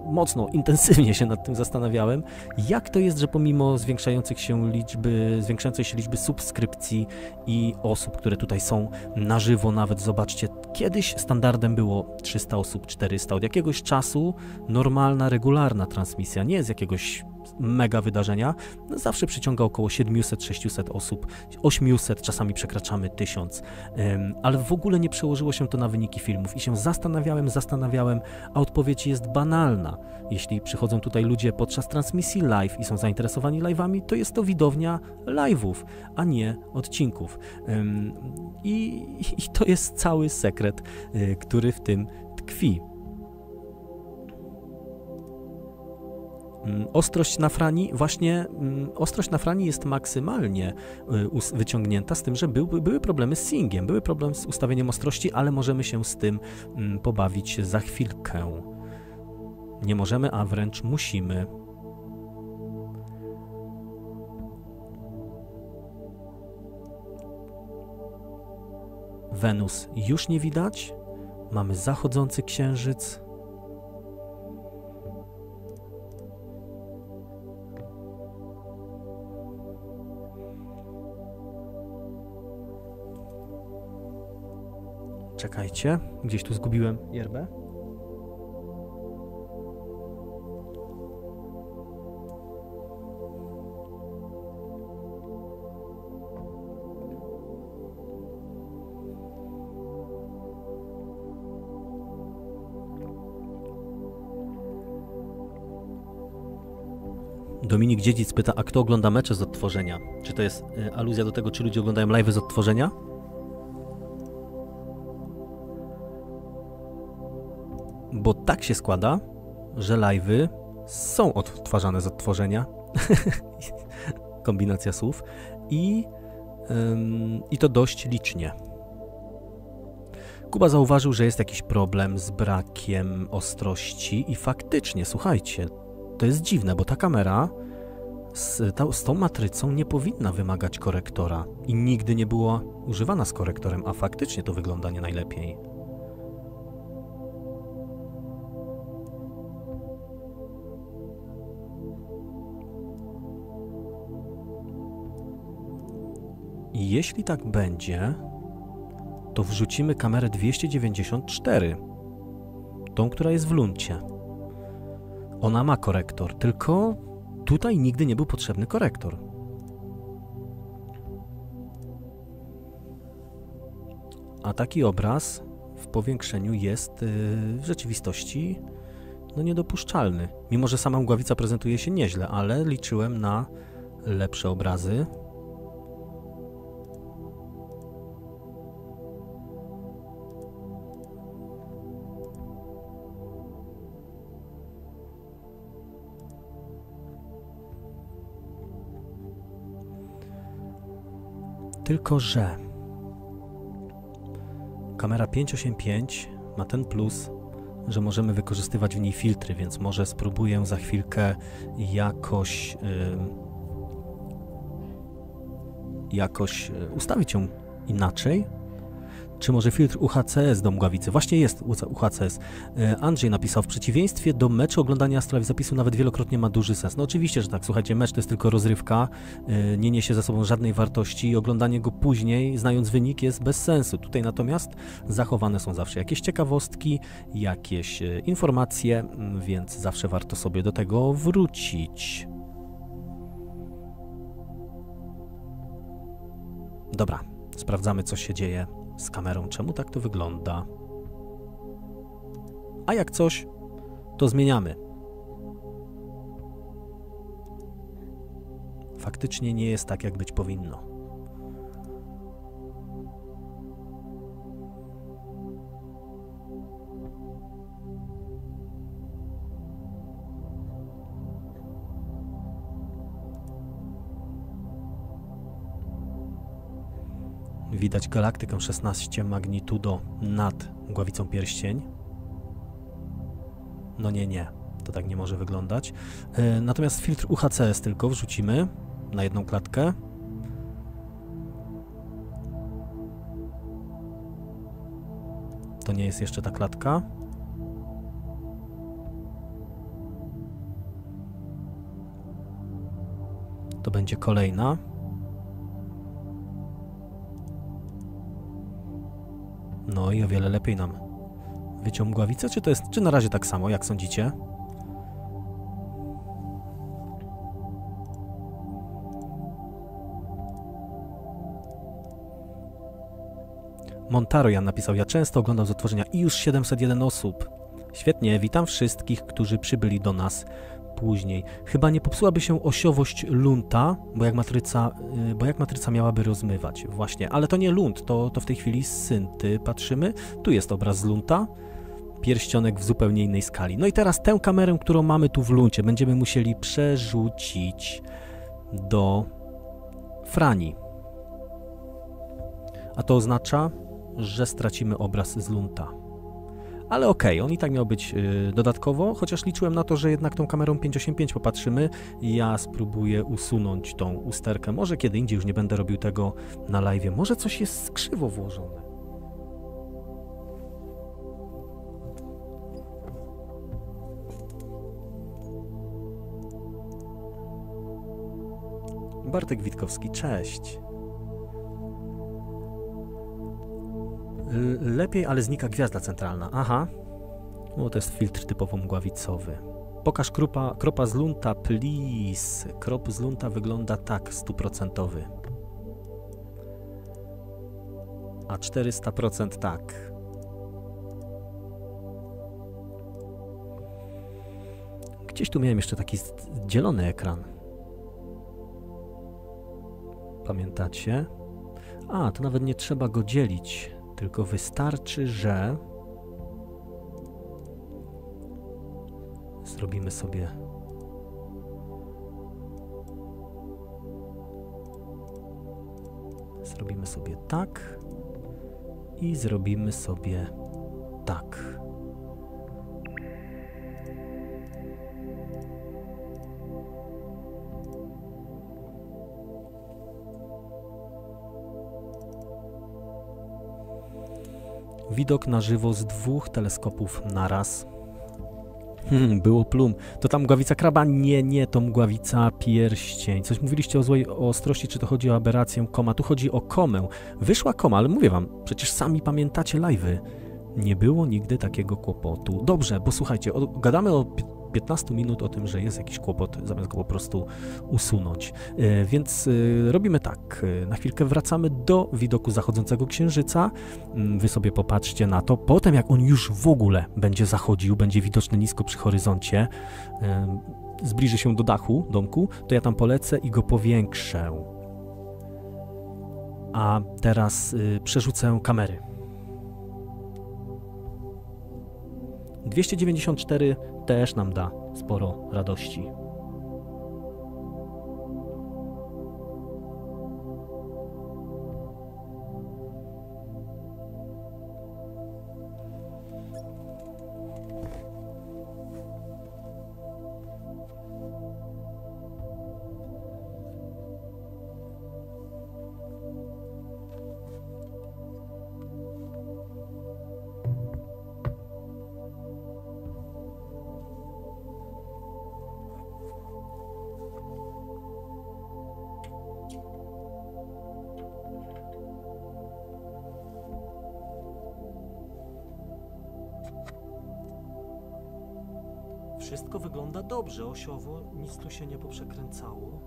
mocno, intensywnie się nad tym zastanawiałem, jak to jest, że pomimo zwiększających się liczby, zwiększającej się liczby subskrypcji i osób, które tutaj są na żywo nawet, zobaczcie, kiedyś standardem było 300 osób, 400, od jakiegoś czasu normalna, regularna transmisja, nie z jakiegoś mega wydarzenia, zawsze przyciąga około 700-600 osób, 800, czasami przekraczamy 1000, ale w ogóle nie przełożyło się to na wyniki filmów i się zastanawiałem, zastanawiałem, a odpowiedź jest banalna. Jeśli przychodzą tutaj ludzie podczas transmisji live i są zainteresowani live'ami, to jest to widownia live'ów, a nie odcinków. I, I to jest cały sekret, y, który w tym tkwi. Ostrość na frani, właśnie mm, ostrość na frani jest maksymalnie y, wyciągnięta, z tym, że były, były problemy z singiem, były problemy z ustawieniem ostrości, ale możemy się z tym mm, pobawić za chwilkę. Nie możemy, a wręcz musimy. Wenus już nie widać. Mamy zachodzący księżyc. Czekajcie, gdzieś tu zgubiłem yerbę. Dominik Dziedzic pyta, a kto ogląda mecze z odtworzenia? Czy to jest y, aluzja do tego, czy ludzie oglądają live z odtworzenia? Bo tak się składa, że live'y są odtwarzane z odtworzenia. *laughs* Kombinacja słów. I, ym, I to dość licznie. Kuba zauważył, że jest jakiś problem z brakiem ostrości i faktycznie, słuchajcie, to jest dziwne, bo ta kamera z, ta, z tą matrycą nie powinna wymagać korektora i nigdy nie była używana z korektorem, a faktycznie to wygląda nie najlepiej. I jeśli tak będzie, to wrzucimy kamerę 294, tą, która jest w luncie. Ona ma korektor, tylko tutaj nigdy nie był potrzebny korektor. A taki obraz w powiększeniu jest yy, w rzeczywistości no, niedopuszczalny. Mimo, że sama mgławica prezentuje się nieźle, ale liczyłem na lepsze obrazy. Tylko, że kamera 585 ma ten plus, że możemy wykorzystywać w niej filtry, więc może spróbuję za chwilkę jakoś yy, jakoś ustawić ją inaczej, czy może filtr UHCS do mgławicy? Właśnie jest UHCS. E, Andrzej napisał, w przeciwieństwie do meczu oglądania Astralive zapisu nawet wielokrotnie ma duży sens. No oczywiście, że tak, słuchajcie, mecz to jest tylko rozrywka, e, nie niesie za sobą żadnej wartości i oglądanie go później, znając wynik, jest bez sensu. Tutaj natomiast zachowane są zawsze jakieś ciekawostki, jakieś e, informacje, więc zawsze warto sobie do tego wrócić. Dobra, sprawdzamy, co się dzieje z kamerą, czemu tak to wygląda. A jak coś, to zmieniamy. Faktycznie nie jest tak, jak być powinno. Widać galaktykę 16 magnitudo nad głowicą pierścień. No nie, nie, to tak nie może wyglądać. Yy, natomiast filtr UHCS tylko wrzucimy na jedną klatkę. To nie jest jeszcze ta klatka. To będzie kolejna. No i o wiele lepiej nam wyciął mgławicę, czy to jest, czy na razie tak samo, jak sądzicie? Montaro Jan napisał, ja często oglądam z otworzenia i już 701 osób. Świetnie, witam wszystkich, którzy przybyli do nas później. Chyba nie popsułaby się osiowość lunta, bo jak matryca, y, bo jak matryca miałaby rozmywać. Właśnie, ale to nie lunt, to, to w tej chwili synty patrzymy. Tu jest obraz lunta, pierścionek w zupełnie innej skali. No i teraz tę kamerę, którą mamy tu w luncie, będziemy musieli przerzucić do frani. A to oznacza, że stracimy obraz z lunta. Ale okej, okay, on i tak miał być yy, dodatkowo, chociaż liczyłem na to, że jednak tą kamerą 585 popatrzymy. Ja spróbuję usunąć tą usterkę. Może kiedy indziej już nie będę robił tego na live. Może coś jest skrzywo włożone. Bartek Witkowski, cześć. Lepiej, ale znika gwiazda centralna. Aha. O, to jest filtr typowo mgławicowy. Pokaż kropa, kropa z lunta, please. Krop z lunta wygląda tak, stuprocentowy. A 400% tak. Gdzieś tu miałem jeszcze taki dzielony ekran. Pamiętacie? A, to nawet nie trzeba go dzielić, tylko wystarczy, że zrobimy sobie zrobimy sobie tak i zrobimy sobie Widok na żywo z dwóch teleskopów naraz. Hmm, było plum. To tam mgławica kraba? Nie, nie, to mgławica pierścień. Coś mówiliście o złej ostrości, czy to chodzi o aberrację koma? Tu chodzi o komę. Wyszła koma, ale mówię wam, przecież sami pamiętacie live'y. Nie było nigdy takiego kłopotu. Dobrze, bo słuchajcie, gadamy o 15 minut o tym, że jest jakiś kłopot, zamiast go po prostu usunąć. E, więc e, robimy tak. E, na chwilkę wracamy do widoku zachodzącego księżyca. Mm, wy sobie popatrzcie na to. Potem, jak on już w ogóle będzie zachodził, będzie widoczny nisko przy horyzoncie, zbliży się do dachu domku, to ja tam polecę i go powiększę. A teraz przerzucę kamery. 294 też nam da sporo radości. Osiowo, nic tu się nie poprzekręcało.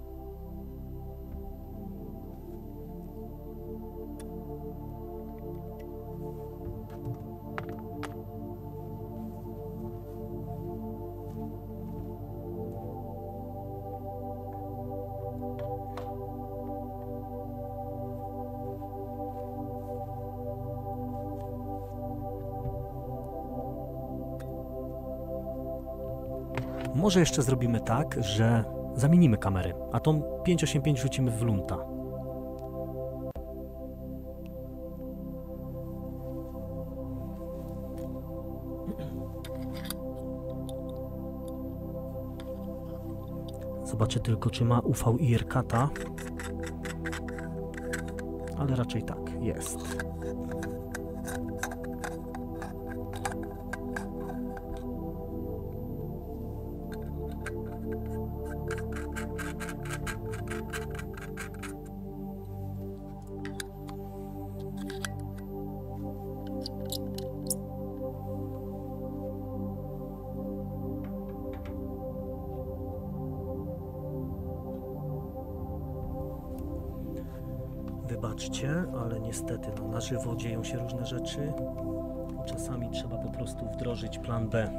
Może jeszcze zrobimy tak, że zamienimy kamery, a tą 585 rzucimy w lunta. Zobaczę tylko, czy ma UV i RKTA. Ale raczej tak, jest. Wdrożyć plan B.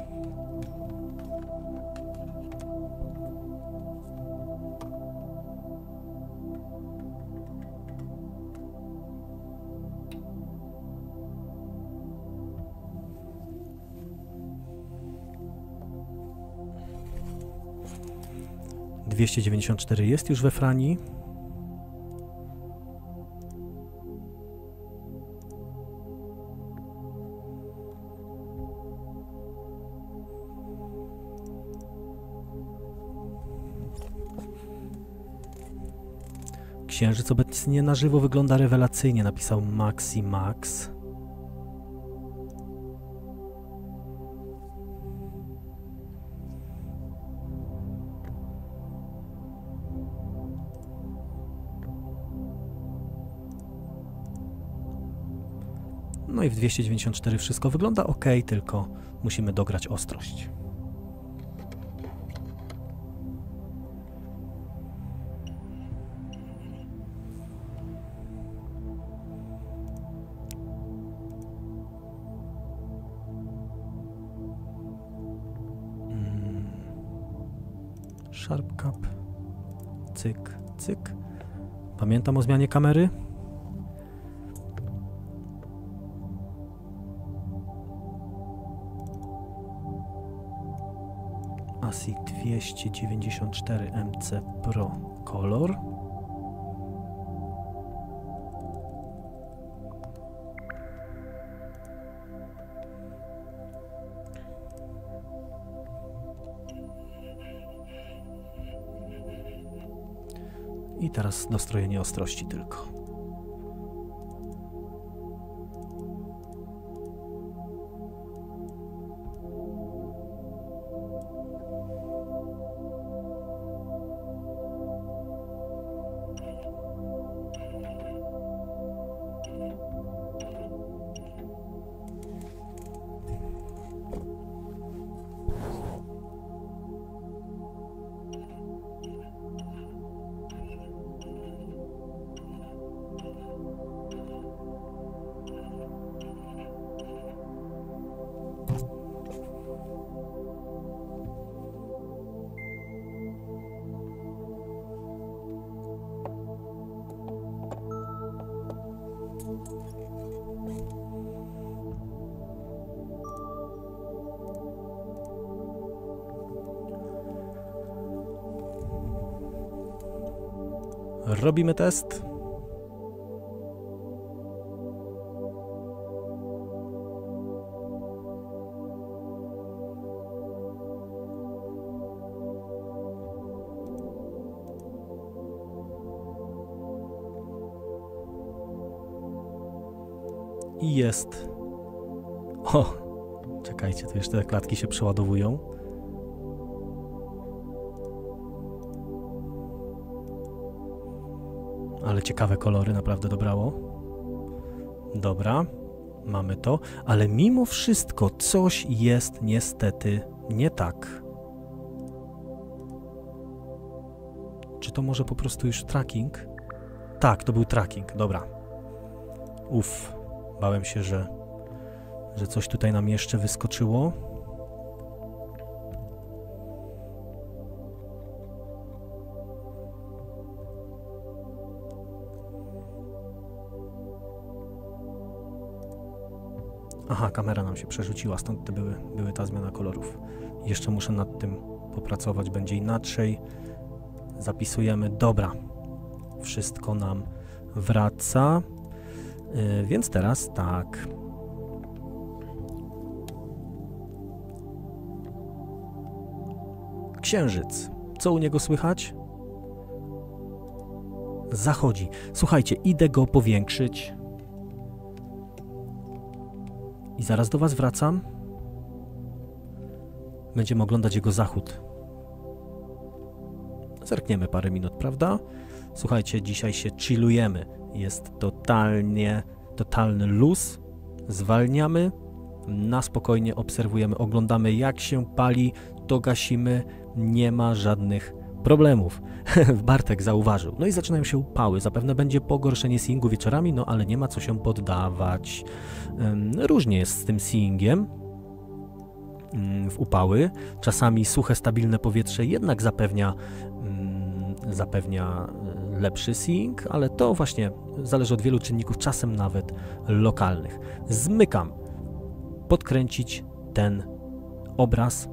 Dwieście dziewięćdziesiąt cztery jest już we Franii. Księżyc obecnie na żywo wygląda rewelacyjnie, napisał Maxi Max. No i w 294 wszystko wygląda ok, tylko musimy dograć ostrość. Sharp Cup. Cyk, cyk. Pamiętam o zmianie kamery? ASIC 294 MC Pro Color. Teraz nastrojenie ostrości tylko. Robimy test. I jest. O, czekajcie, to jeszcze te klatki się przeładowują. Ciekawe kolory naprawdę dobrało. Dobra, mamy to, ale mimo wszystko coś jest niestety nie tak. Czy to może po prostu już tracking? Tak, to był tracking, dobra. Uff, bałem się, że, że coś tutaj nam jeszcze wyskoczyło. Aha, kamera nam się przerzuciła, stąd te były, były ta zmiana kolorów. Jeszcze muszę nad tym popracować, będzie inaczej. Zapisujemy, dobra. Wszystko nam wraca. Yy, więc teraz tak. Księżyc. Co u niego słychać? Zachodzi. Słuchajcie, idę go powiększyć. I zaraz do Was wracam. Będziemy oglądać jego zachód. Zerkniemy parę minut, prawda? Słuchajcie, dzisiaj się chillujemy. Jest totalnie, totalny luz. Zwalniamy, na spokojnie obserwujemy, oglądamy jak się pali, to gasimy, nie ma żadnych problemów. *laughs* Bartek zauważył. No i zaczynają się upały. Zapewne będzie pogorszenie singu wieczorami, no ale nie ma co się poddawać. Różnie jest z tym singiem mm, w upały. Czasami suche, stabilne powietrze jednak zapewnia, mm, zapewnia e, lepszy sing, ale to właśnie zależy od wielu czynników, czasem nawet lokalnych. Zmykam podkręcić ten obraz,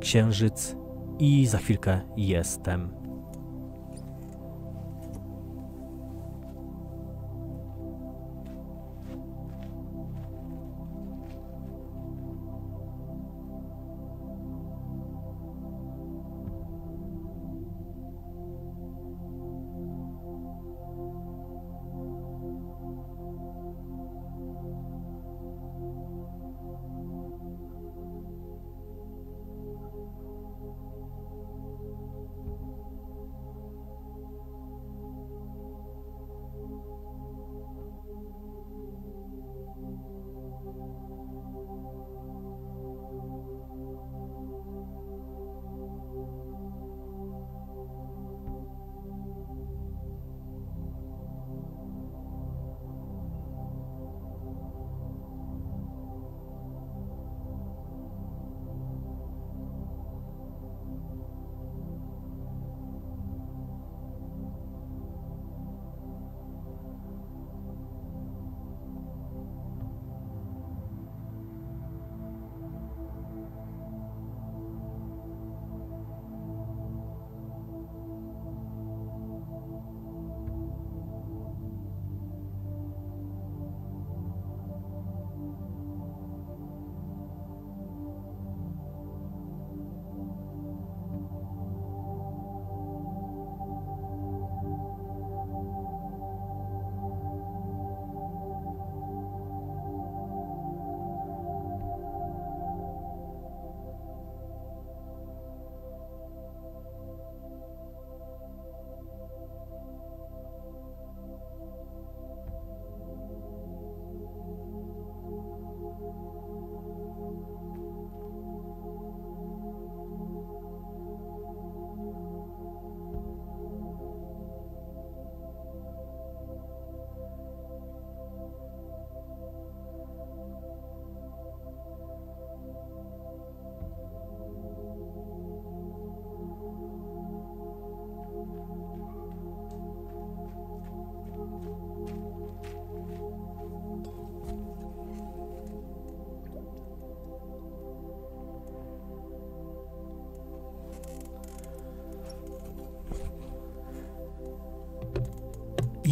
księżyc i za chwilkę jestem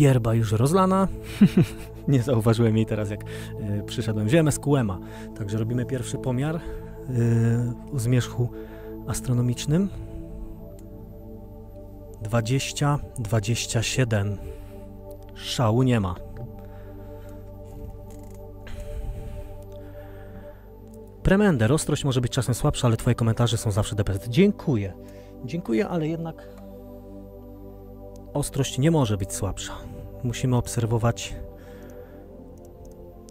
Wierba już rozlana. *laughs* Nie zauważyłem jej teraz, jak y, przyszedłem. Wziąłem SQM-a. Także robimy pierwszy pomiar y, u zmierzchu astronomicznym. 20, 27. Szału nie ma. Premender, ostrość może być czasem słabsza, ale twoje komentarze są zawsze DPS. Dziękuję. Dziękuję, ale jednak ostrość nie może być słabsza. Musimy obserwować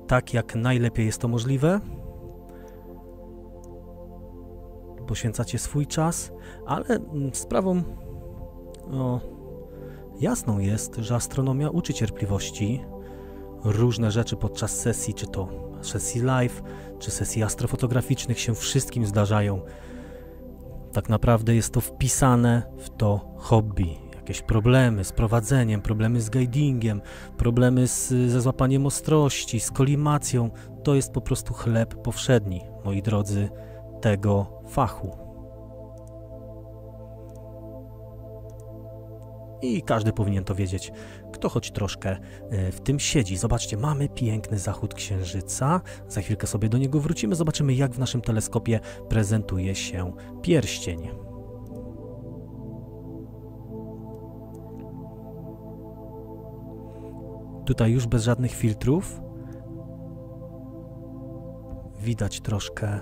tak, jak najlepiej jest to możliwe. Poświęcacie swój czas, ale sprawą no, jasną jest, że astronomia uczy cierpliwości. Różne rzeczy podczas sesji, czy to sesji live, czy sesji astrofotograficznych się wszystkim zdarzają. Tak naprawdę jest to wpisane w to hobby. Jakieś problemy z prowadzeniem, problemy z guidingiem, problemy z, ze złapaniem ostrości, z kolimacją. To jest po prostu chleb powszedni, moi drodzy, tego fachu. i każdy powinien to wiedzieć, kto choć troszkę e, w tym siedzi. Zobaczcie, mamy piękny zachód księżyca. Za chwilkę sobie do niego wrócimy, zobaczymy jak w naszym teleskopie prezentuje się pierścień. Tutaj już bez żadnych filtrów. Widać troszkę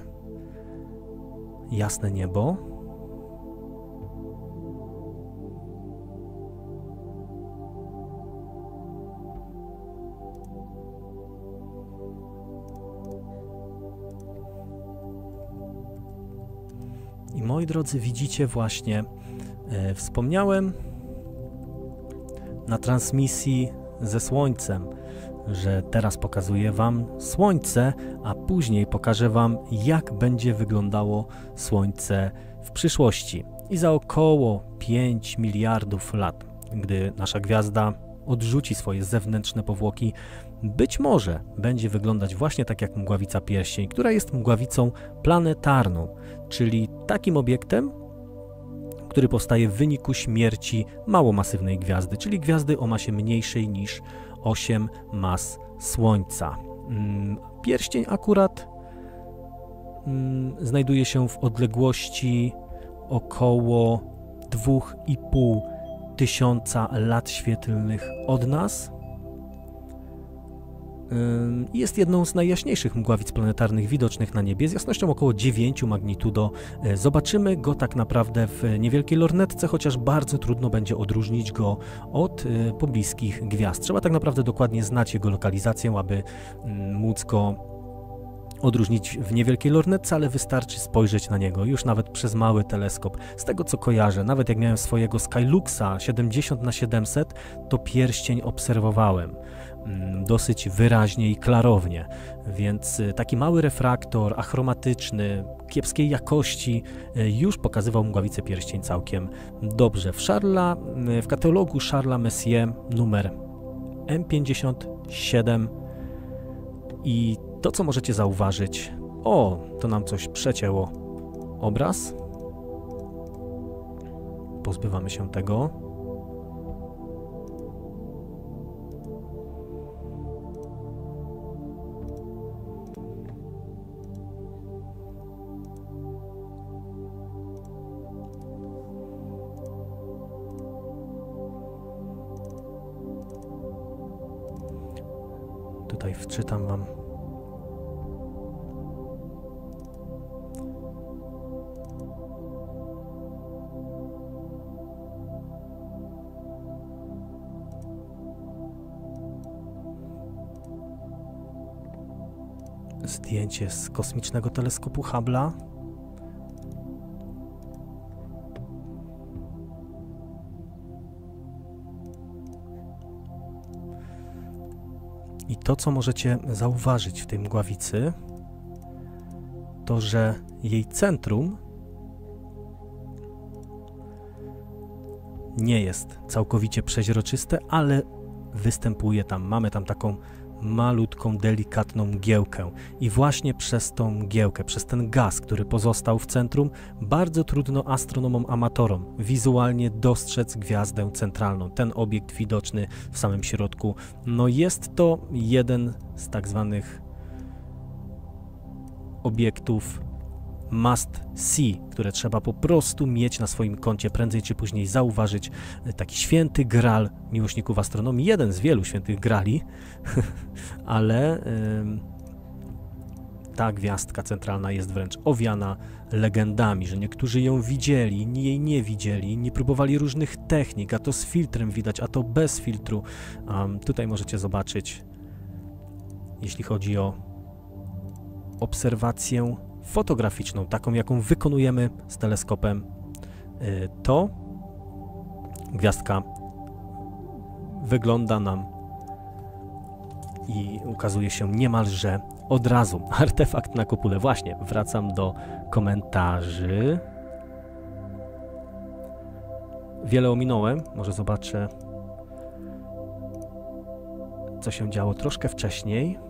jasne niebo. I moi drodzy, widzicie właśnie, e, wspomniałem na transmisji ze Słońcem, że teraz pokazuję Wam Słońce, a później pokażę Wam, jak będzie wyglądało Słońce w przyszłości. I za około 5 miliardów lat, gdy nasza gwiazda odrzuci swoje zewnętrzne powłoki, być może będzie wyglądać właśnie tak jak mgławica pierścień, która jest mgławicą planetarną, czyli takim obiektem, który powstaje w wyniku śmierci małomasywnej gwiazdy, czyli gwiazdy o masie mniejszej niż 8 mas Słońca. Mm, pierścień akurat mm, znajduje się w odległości około 2,5 tysiąca lat świetlnych od nas, jest jedną z najjaśniejszych mgławic planetarnych widocznych na niebie z jasnością około 9 magnitudo. E, zobaczymy go tak naprawdę w niewielkiej lornetce, chociaż bardzo trudno będzie odróżnić go od e, pobliskich gwiazd. Trzeba tak naprawdę dokładnie znać jego lokalizację, aby mm, móc go odróżnić w niewielkiej lornetce, ale wystarczy spojrzeć na niego już nawet przez mały teleskop. Z tego co kojarzę, nawet jak miałem swojego Skyluxa 70 na 700, to pierścień obserwowałem. Mm, dosyć wyraźnie i klarownie, więc y, taki mały refraktor achromatyczny, kiepskiej jakości y, już pokazywał mgławicę pierścień całkiem dobrze. W, Charla, y, w katalogu Charla Messier numer M57 i to, co możecie zauważyć, o, to nam coś przecięło obraz. Pozbywamy się tego. Tutaj wczytam Wam zdjęcie z kosmicznego teleskopu Hubble'a. I to, co możecie zauważyć w tej mgławicy, to że jej centrum nie jest całkowicie przeźroczyste, ale występuje tam, mamy tam taką malutką, delikatną mgiełkę. I właśnie przez tą mgiełkę, przez ten gaz, który pozostał w centrum, bardzo trudno astronomom amatorom wizualnie dostrzec gwiazdę centralną, ten obiekt widoczny w samym środku. No jest to jeden z tak zwanych obiektów must see, które trzeba po prostu mieć na swoim koncie, prędzej czy później zauważyć. Taki święty gral miłośników astronomii, jeden z wielu świętych grali, *laughs* ale ta gwiazdka centralna jest wręcz owiana legendami, że niektórzy ją widzieli, jej nie widzieli, nie próbowali różnych technik, a to z filtrem widać, a to bez filtru. Um, tutaj możecie zobaczyć, jeśli chodzi o obserwację fotograficzną, taką jaką wykonujemy z teleskopem, y, to gwiazdka wygląda nam i ukazuje się niemalże od razu. *laughs* Artefakt na kopule. Właśnie, wracam do komentarzy. Wiele ominąłem, może zobaczę, co się działo troszkę wcześniej.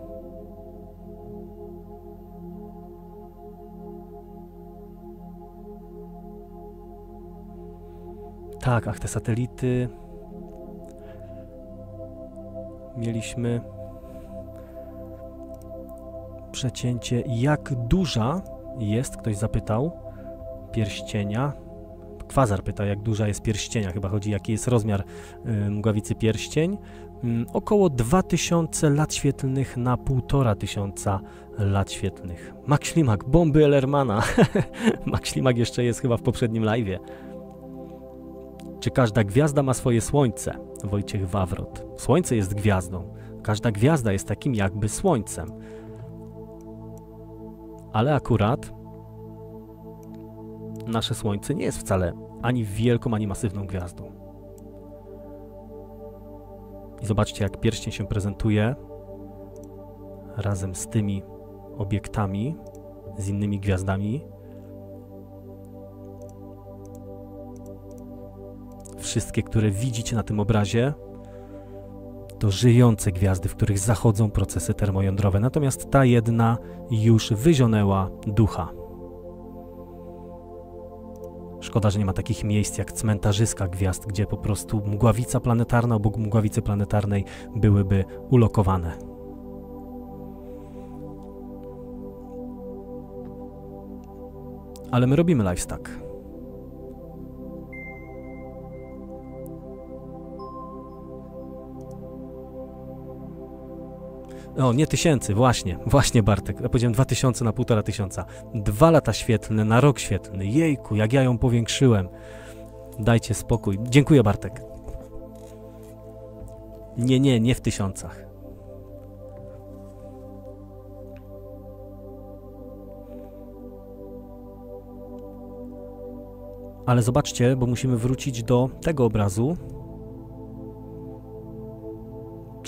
Tak, ach, te satelity. Mieliśmy przecięcie. Jak duża jest, ktoś zapytał, pierścienia. Kwazar pyta, jak duża jest pierścienia. Chyba chodzi, jaki jest rozmiar y, mgławicy pierścień. Y, około 2000 lat świetlnych na 1500 lat świetlnych. Max Ślimak, bomby Ellermana. *laughs* Max Ślimak jeszcze jest chyba w poprzednim live'ie. Czy każda gwiazda ma swoje słońce? Wojciech Wawrot. Słońce jest gwiazdą. Każda gwiazda jest takim jakby słońcem. Ale akurat nasze słońce nie jest wcale ani wielką, ani masywną gwiazdą. I zobaczcie, jak pierścień się prezentuje razem z tymi obiektami, z innymi gwiazdami, wszystkie, które widzicie na tym obrazie, to żyjące gwiazdy, w których zachodzą procesy termojądrowe. Natomiast ta jedna już wyzionęła ducha. Szkoda, że nie ma takich miejsc jak cmentarzyska gwiazd, gdzie po prostu mgławica planetarna obok mgławicy planetarnej byłyby ulokowane. Ale my robimy lifestack. O, nie tysięcy, właśnie, właśnie Bartek. Ja powiedziałem dwa tysiące na półtora tysiąca. Dwa lata świetlne na rok świetlny. Jejku, jak ja ją powiększyłem. Dajcie spokój. Dziękuję, Bartek. Nie, nie, nie w tysiącach. Ale zobaczcie, bo musimy wrócić do tego obrazu,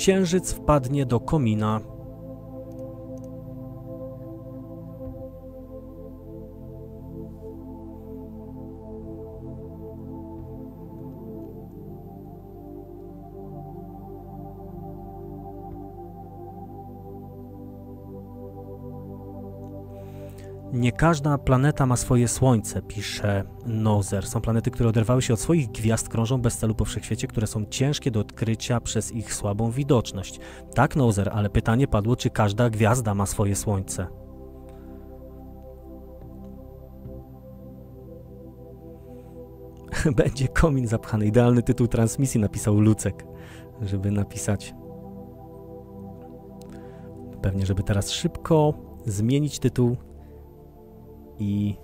księżyc wpadnie do komina Nie każda planeta ma swoje słońce, pisze Nozer. Są planety, które oderwały się od swoich gwiazd, krążą bez celu po wszechświecie, które są ciężkie do odkrycia przez ich słabą widoczność. Tak, Nozer, ale pytanie padło, czy każda gwiazda ma swoje słońce. *laughs* Będzie komin zapchany. Idealny tytuł transmisji napisał Lucek, żeby napisać. Pewnie, żeby teraz szybko zmienić tytuł i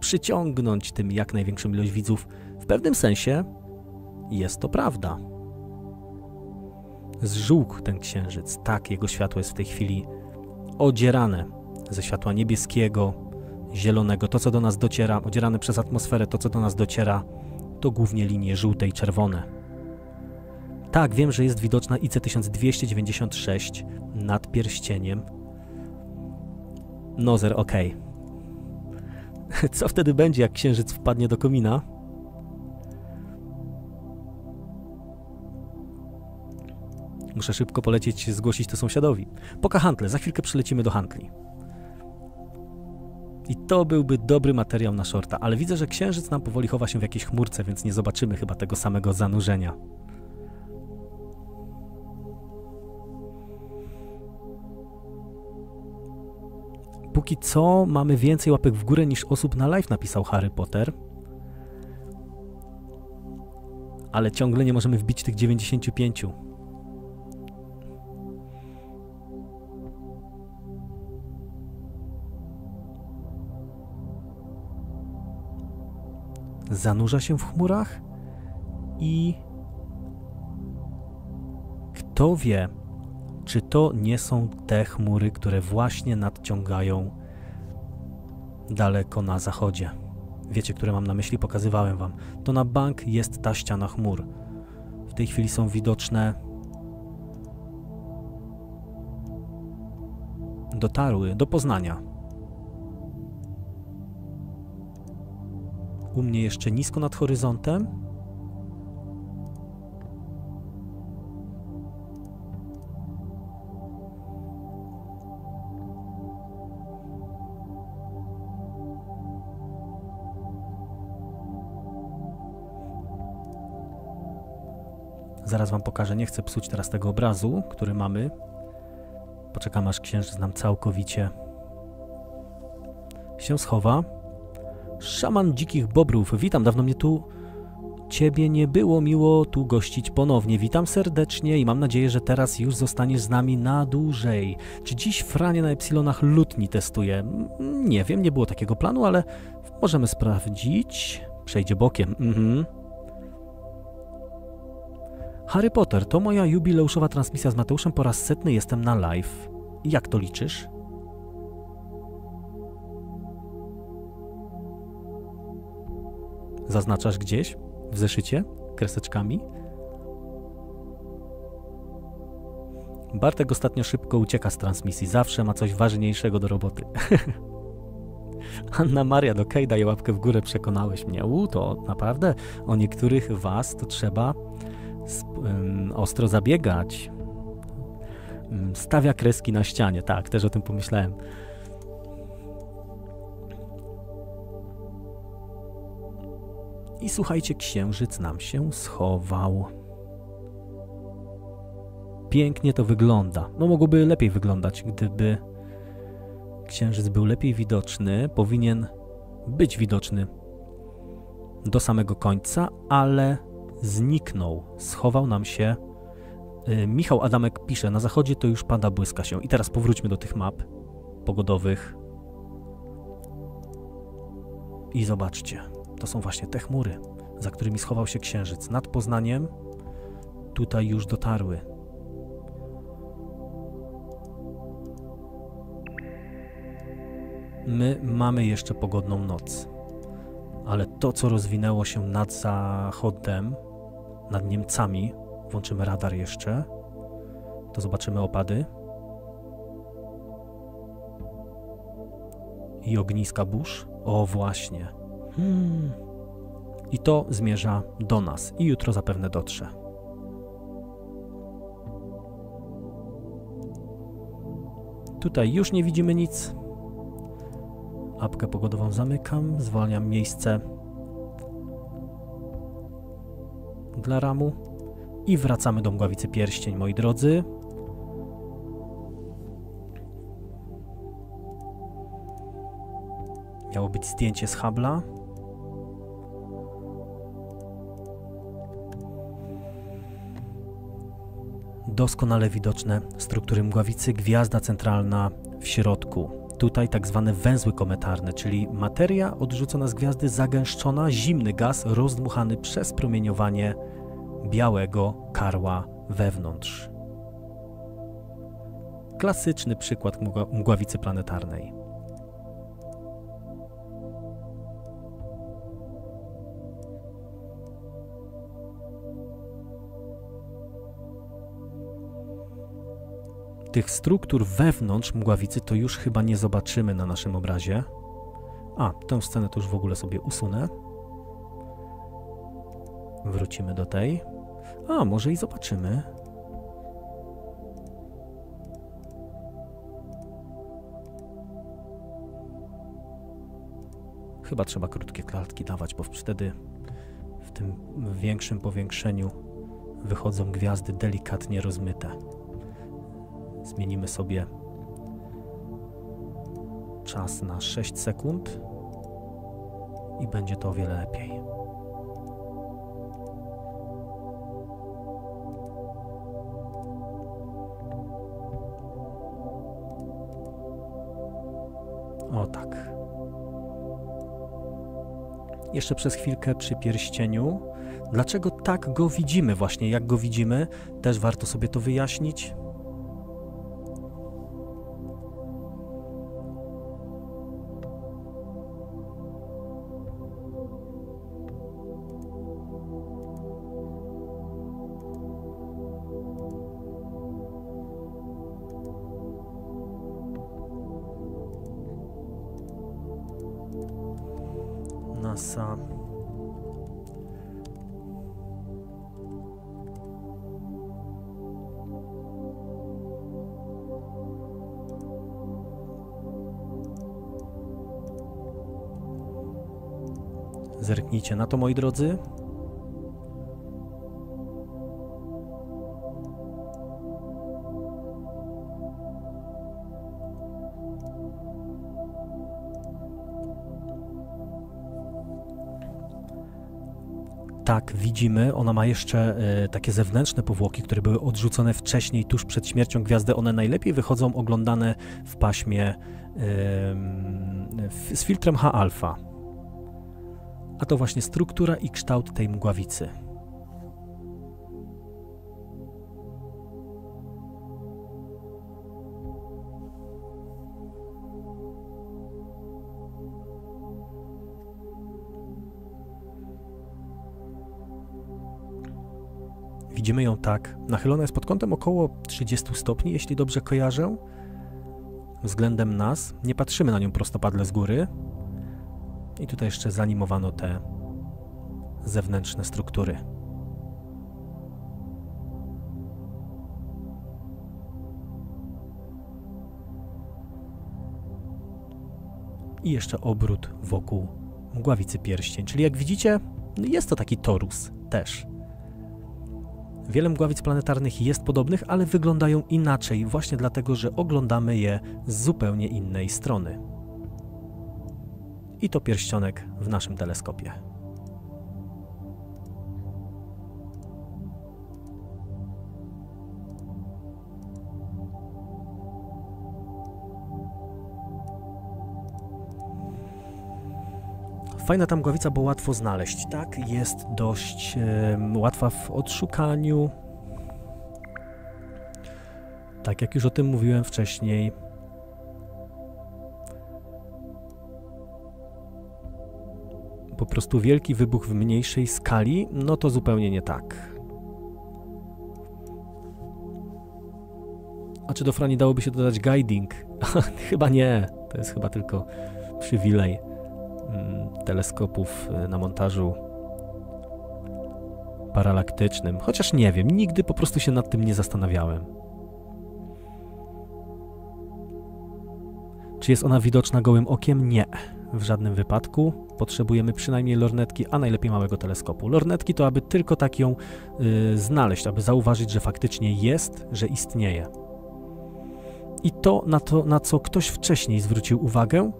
przyciągnąć tym jak największą ilość widzów. W pewnym sensie jest to prawda. Zżółkł ten księżyc, tak jego światło jest w tej chwili odzierane ze światła niebieskiego, zielonego. To, co do nas dociera, odzierane przez atmosferę, to, co do nas dociera, to głównie linie żółte i czerwone. Tak, wiem, że jest widoczna IC 1296 nad pierścieniem. Nozer, ok. *laughs* Co wtedy będzie, jak księżyc wpadnie do komina? Muszę szybko polecieć, zgłosić to sąsiadowi. Poka handle, za chwilkę przylecimy do handli. I to byłby dobry materiał na shorta, ale widzę, że księżyc nam powoli chowa się w jakiejś chmurce, więc nie zobaczymy chyba tego samego zanurzenia. Póki co mamy więcej łapek w górę niż osób na live, napisał Harry Potter. Ale ciągle nie możemy wbić tych 95. zanurza się w chmurach i kto wie, czy to nie są te chmury, które właśnie nadciągają daleko na zachodzie. Wiecie, które mam na myśli, pokazywałem wam. To na bank jest ta ściana chmur. W tej chwili są widoczne. Dotarły do Poznania. U mnie jeszcze nisko nad horyzontem. Zaraz Wam pokażę, nie chcę psuć teraz tego obrazu, który mamy. Poczekam aż księżyc nam całkowicie się schowa. Szaman dzikich bobrów, witam, dawno mnie tu Ciebie nie było miło tu gościć ponownie. Witam serdecznie i mam nadzieję, że teraz już zostaniesz z nami na dłużej. Czy dziś Franie na Epsilonach lutni testuje? Nie wiem, nie było takiego planu, ale możemy sprawdzić. Przejdzie bokiem. Mhm. Harry Potter, to moja jubileuszowa transmisja z Mateuszem po raz setny jestem na live. Jak to liczysz? Zaznaczasz gdzieś w zeszycie kreseczkami? Bartek ostatnio szybko ucieka z transmisji, zawsze ma coś ważniejszego do roboty. *laughs* Anna Maria, do okay, daje łapkę w górę, przekonałeś mnie. U, to naprawdę o niektórych was to trzeba ostro zabiegać. Stawia kreski na ścianie, tak, też o tym pomyślałem. I słuchajcie, księżyc nam się schował. Pięknie to wygląda. No mogłoby lepiej wyglądać, gdyby księżyc był lepiej widoczny. Powinien być widoczny do samego końca, ale zniknął. Schował nam się. Y, Michał Adamek pisze, na zachodzie to już pada, błyska się. I teraz powróćmy do tych map pogodowych. I zobaczcie. To są właśnie te chmury, za którymi schował się księżyc. Nad Poznaniem tutaj już dotarły. My mamy jeszcze pogodną noc, ale to, co rozwinęło się nad zachodem, nad Niemcami, włączymy radar jeszcze, to zobaczymy opady i ogniska burz. O, właśnie. Hmm. I to zmierza do nas i jutro zapewne dotrze. Tutaj już nie widzimy nic. Apkę pogodową zamykam, zwalniam miejsce dla ramu i wracamy do mgławicy pierścień, moi drodzy. Miało być zdjęcie z Habla. doskonale widoczne struktury mgławicy, gwiazda centralna w środku. Tutaj tak zwane węzły kometarne, czyli materia odrzucona z gwiazdy, zagęszczona, zimny gaz rozdmuchany przez promieniowanie białego karła wewnątrz. Klasyczny przykład mgławicy planetarnej. tych struktur wewnątrz mgławicy to już chyba nie zobaczymy na naszym obrazie. A, tę scenę to już w ogóle sobie usunę. Wrócimy do tej. A, może i zobaczymy. Chyba trzeba krótkie klatki dawać, bo wtedy w tym większym powiększeniu wychodzą gwiazdy delikatnie rozmyte. Zmienimy sobie czas na 6 sekund i będzie to o wiele lepiej. O tak. Jeszcze przez chwilkę przy pierścieniu. Dlaczego tak go widzimy właśnie, jak go widzimy? Też warto sobie to wyjaśnić. Na to, moi drodzy. tak, widzimy, ona ma jeszcze e, takie zewnętrzne powłoki, które były odrzucone wcześniej, tuż przed śmiercią gwiazdy. One najlepiej wychodzą oglądane w paśmie w, z filtrem H-alfa. A to właśnie struktura i kształt tej mgławicy. Widzimy ją tak. Nachylona jest pod kątem około 30 stopni, jeśli dobrze kojarzę. Względem nas. Nie patrzymy na nią prostopadle z góry. I tutaj jeszcze zanimowano te zewnętrzne struktury. I jeszcze obrót wokół mgławicy pierścień. Czyli jak widzicie, jest to taki torus też. Wiele mgławic planetarnych jest podobnych, ale wyglądają inaczej, właśnie dlatego, że oglądamy je z zupełnie innej strony. I to pierścionek w naszym teleskopie. Fajna tam głowica, bo łatwo znaleźć, tak? Jest dość łatwa w odszukaniu. Tak jak już o tym mówiłem wcześniej. Prostu wielki wybuch w mniejszej skali, no to zupełnie nie tak. A czy do Frani dałoby się dodać guiding? *laughs* chyba nie. To jest chyba tylko przywilej. Mm, teleskopów y, na montażu paralaktycznym, chociaż nie wiem, nigdy po prostu się nad tym nie zastanawiałem. Czy jest ona widoczna gołym okiem? Nie. W żadnym wypadku. Potrzebujemy przynajmniej lornetki, a najlepiej małego teleskopu. Lornetki to aby tylko tak ją y, znaleźć, aby zauważyć, że faktycznie jest, że istnieje. I to na, to, na co ktoś wcześniej zwrócił uwagę,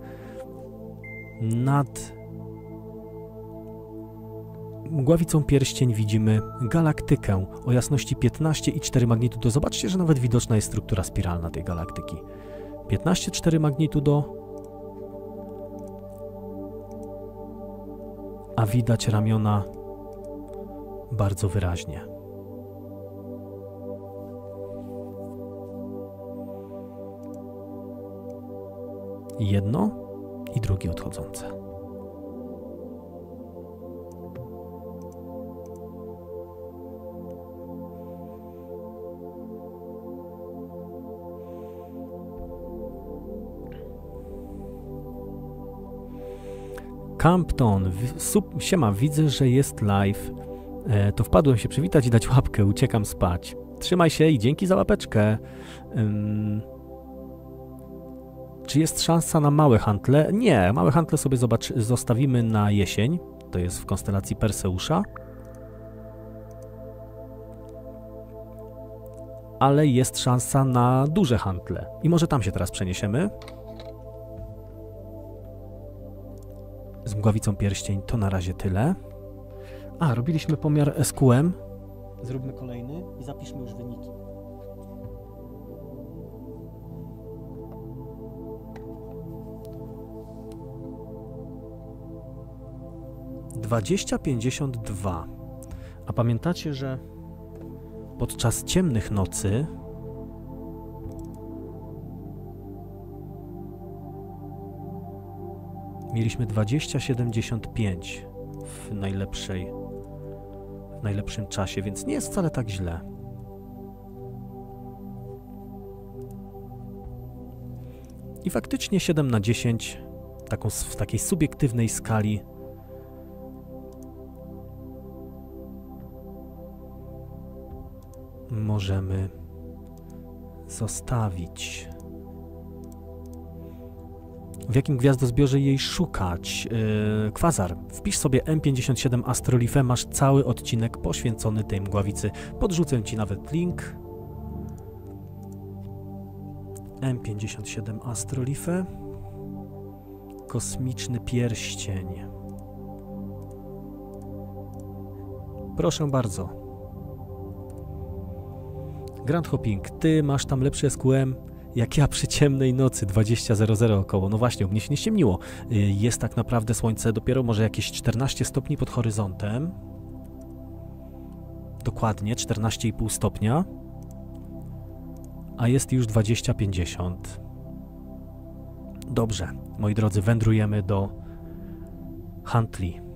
nad mgławicą pierścień widzimy galaktykę o jasności 15,4 magnitudo. Zobaczcie, że nawet widoczna jest struktura spiralna tej galaktyki. 15,4 magnitudo, a widać ramiona bardzo wyraźnie. Jedno i drugie odchodzące. Campton, siema, widzę, że jest live. E, to wpadłem się przywitać i dać łapkę, uciekam spać. Trzymaj się i dzięki za łapeczkę. Ym... Czy jest szansa na małe handle? Nie, małe handle sobie zobacz, zostawimy na jesień. To jest w konstelacji Perseusza. Ale jest szansa na duże handle. I może tam się teraz przeniesiemy. Z mgławicą pierścień to na razie tyle. A, robiliśmy pomiar SQM. Zróbmy kolejny i zapiszmy już wyniki. Dwadzieścia pięćdziesiąt dwa. A pamiętacie, że podczas ciemnych nocy mieliśmy 2075 w najlepszej w najlepszym czasie, więc nie jest wcale tak źle. I faktycznie 7 na 10 taką, w takiej subiektywnej skali możemy zostawić. W jakim gwiazdozbiorze jej szukać? Yy, Kwazar, wpisz sobie M57 Astrolife, masz cały odcinek poświęcony tej mgławicy. Podrzucę ci nawet link. M57 Astrolife. Kosmiczny pierścień. Proszę bardzo. Grand Hopping, ty masz tam lepszy SQM jak ja przy ciemnej nocy 20.00 około. No właśnie, u mnie się nie ściemniło. Y, jest tak naprawdę słońce dopiero może jakieś 14 stopni pod horyzontem. Dokładnie 14,5 stopnia. A jest już 20.50. Dobrze, moi drodzy, wędrujemy do Huntley.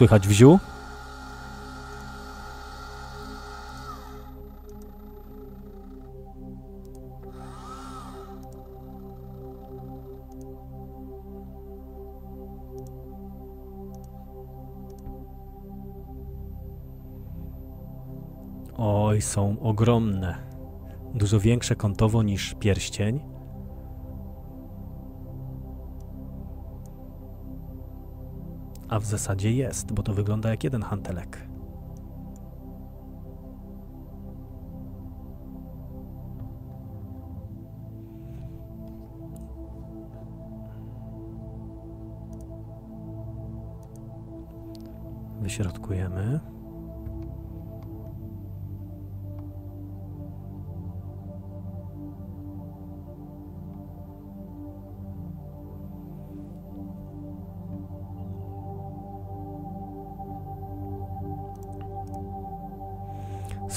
Słychać wziu? Oj, są ogromne. Dużo większe kątowo niż pierścień. A w zasadzie jest, bo to wygląda jak jeden hantelek. Wyśrodkujemy.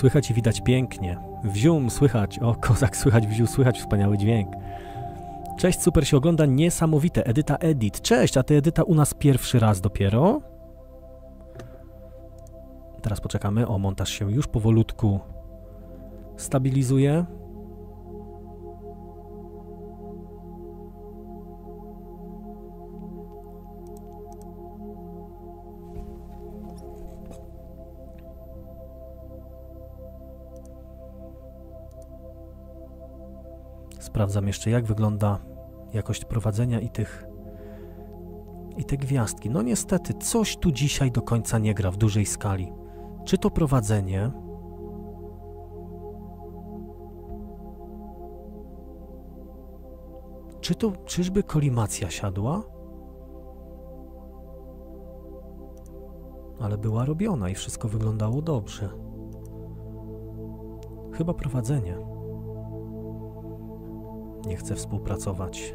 Słychać i widać pięknie. Wzium słychać, o kozak słychać, wziu słychać wspaniały dźwięk. Cześć, super się ogląda, niesamowite. Edyta Edit. Cześć, a ty Edyta u nas pierwszy raz dopiero. Teraz poczekamy. O, montaż się już powolutku stabilizuje. Sprawdzam jeszcze, jak wygląda jakość prowadzenia i tych i te gwiazdki. No niestety, coś tu dzisiaj do końca nie gra w dużej skali. Czy to prowadzenie? Czy to, czyżby kolimacja siadła? Ale była robiona i wszystko wyglądało dobrze. Chyba prowadzenie nie chce współpracować.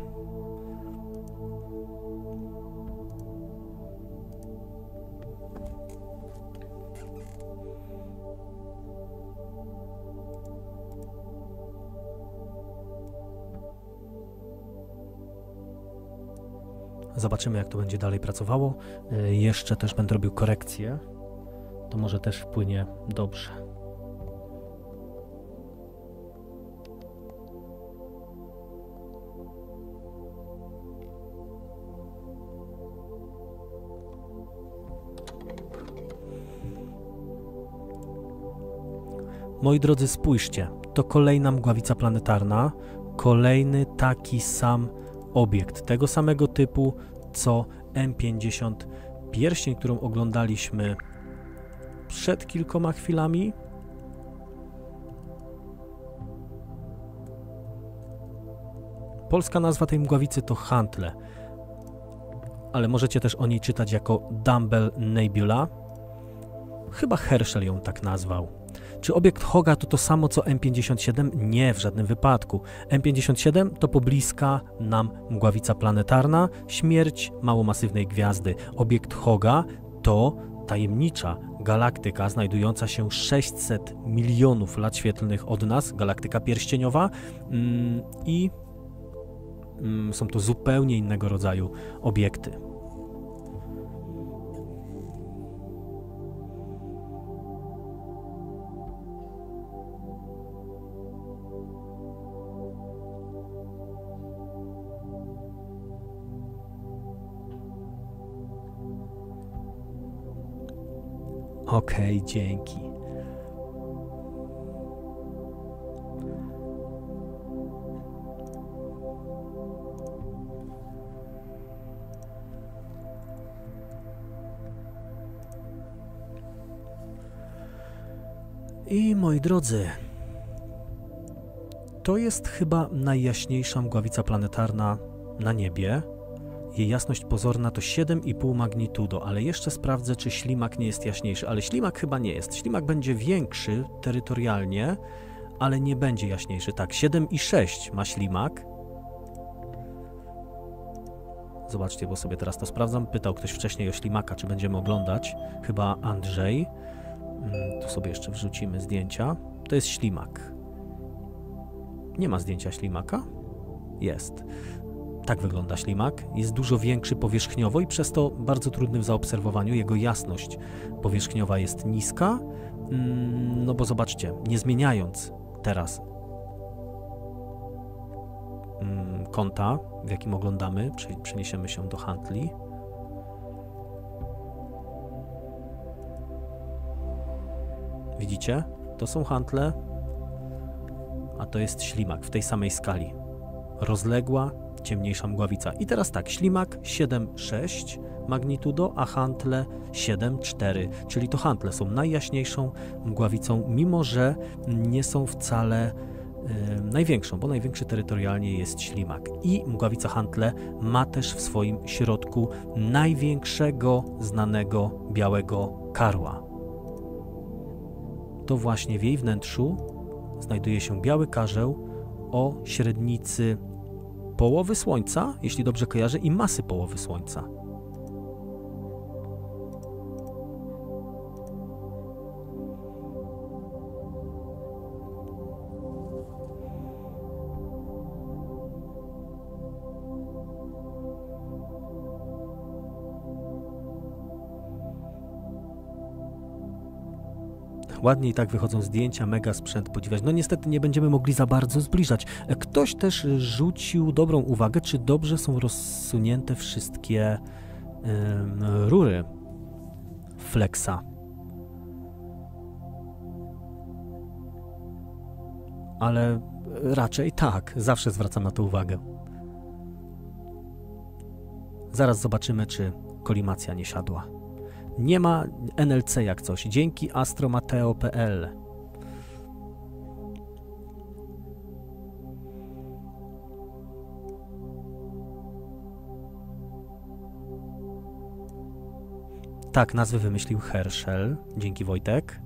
Zobaczymy, jak to będzie dalej pracowało. E, jeszcze też będę robił korekcje. To może też wpłynie dobrze. Moi drodzy, spójrzcie, to kolejna mgławica planetarna, kolejny taki sam obiekt, tego samego typu co M50 pierścień, którą oglądaliśmy przed kilkoma chwilami. Polska nazwa tej mgławicy to Hantle, ale możecie też o niej czytać jako Dumbbell Nebula. Chyba Herschel ją tak nazwał. Czy obiekt Hoga to to samo co M57? Nie, w żadnym wypadku. M57 to pobliska nam mgławica planetarna, śmierć małomasywnej gwiazdy. Obiekt Hoga to tajemnicza galaktyka znajdująca się 600 milionów lat świetlnych od nas, galaktyka pierścieniowa mm, i mm, są to zupełnie innego rodzaju obiekty. Okej, okay, dzięki. I moi drodzy, to jest chyba najjaśniejsza mgławica planetarna na niebie. Jej jasność pozorna to 7,5 magnitudo, ale jeszcze sprawdzę, czy ślimak nie jest jaśniejszy. Ale ślimak chyba nie jest. Ślimak będzie większy terytorialnie, ale nie będzie jaśniejszy. Tak, 7,6 ma ślimak. Zobaczcie, bo sobie teraz to sprawdzam. Pytał ktoś wcześniej o ślimaka, czy będziemy oglądać. Chyba Andrzej. Mm, tu sobie jeszcze wrzucimy zdjęcia. To jest ślimak. Nie ma zdjęcia ślimaka? Jest. Tak wygląda ślimak. Jest dużo większy powierzchniowo i przez to bardzo trudny w zaobserwowaniu. Jego jasność powierzchniowa jest niska. Mm, no bo zobaczcie, nie zmieniając teraz mm, kąta, w jakim oglądamy, przeniesiemy się do Huntley. Widzicie? To są hantle, a to jest ślimak w tej samej skali. Rozległa, ciemniejsza mgławica. I teraz tak, ślimak 7,6 magnitudo, a hantle 7,4, czyli to hantle są najjaśniejszą mgławicą, mimo że nie są wcale największą, bo największy terytorialnie jest ślimak. I mgławica Hantle ma też w swoim środku największego znanego białego karła. To właśnie w jej wnętrzu znajduje się biały karzeł o średnicy połowy Słońca, jeśli dobrze kojarzę, i masy połowy Słońca. Ładnie i tak wychodzą zdjęcia, mega sprzęt podziwiać. No niestety nie będziemy mogli za bardzo zbliżać. Ktoś też rzucił dobrą uwagę, czy dobrze są rozsunięte wszystkie rury Flexa. Ale raczej tak, zawsze zwracam na to uwagę. Zaraz zobaczymy, czy kolimacja nie siadła. Nie ma NLC jak coś. Dzięki astromateo.pl. Tak, nazwy wymyślił Herschel. Dzięki Wojtek.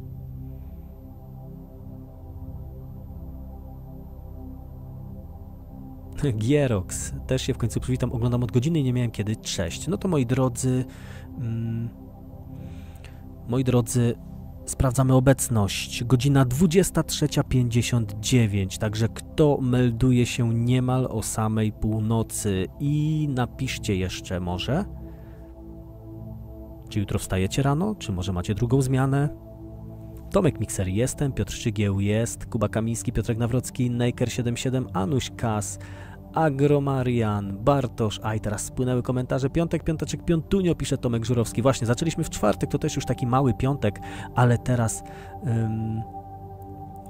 Gierox. Też się w końcu przywitam. Oglądam od godziny i nie miałem kiedy. Cześć. No to moi drodzy... Mm, Moi drodzy, sprawdzamy obecność. Godzina 23.59, także kto melduje się niemal o samej północy i napiszcie jeszcze może. Czy jutro wstajecie rano? Czy może macie drugą zmianę? Tomek Mikser jestem, Piotr Szygieł jest, Kuba Kamiński, Piotrek Nawrocki, Naker77, Anuś Kas, Agromarian, Bartosz, a i teraz spłynęły komentarze, piątek, piąteczek, piątunio, pisze Tomek Żurowski. Właśnie, zaczęliśmy w czwartek, to też już taki mały piątek, ale teraz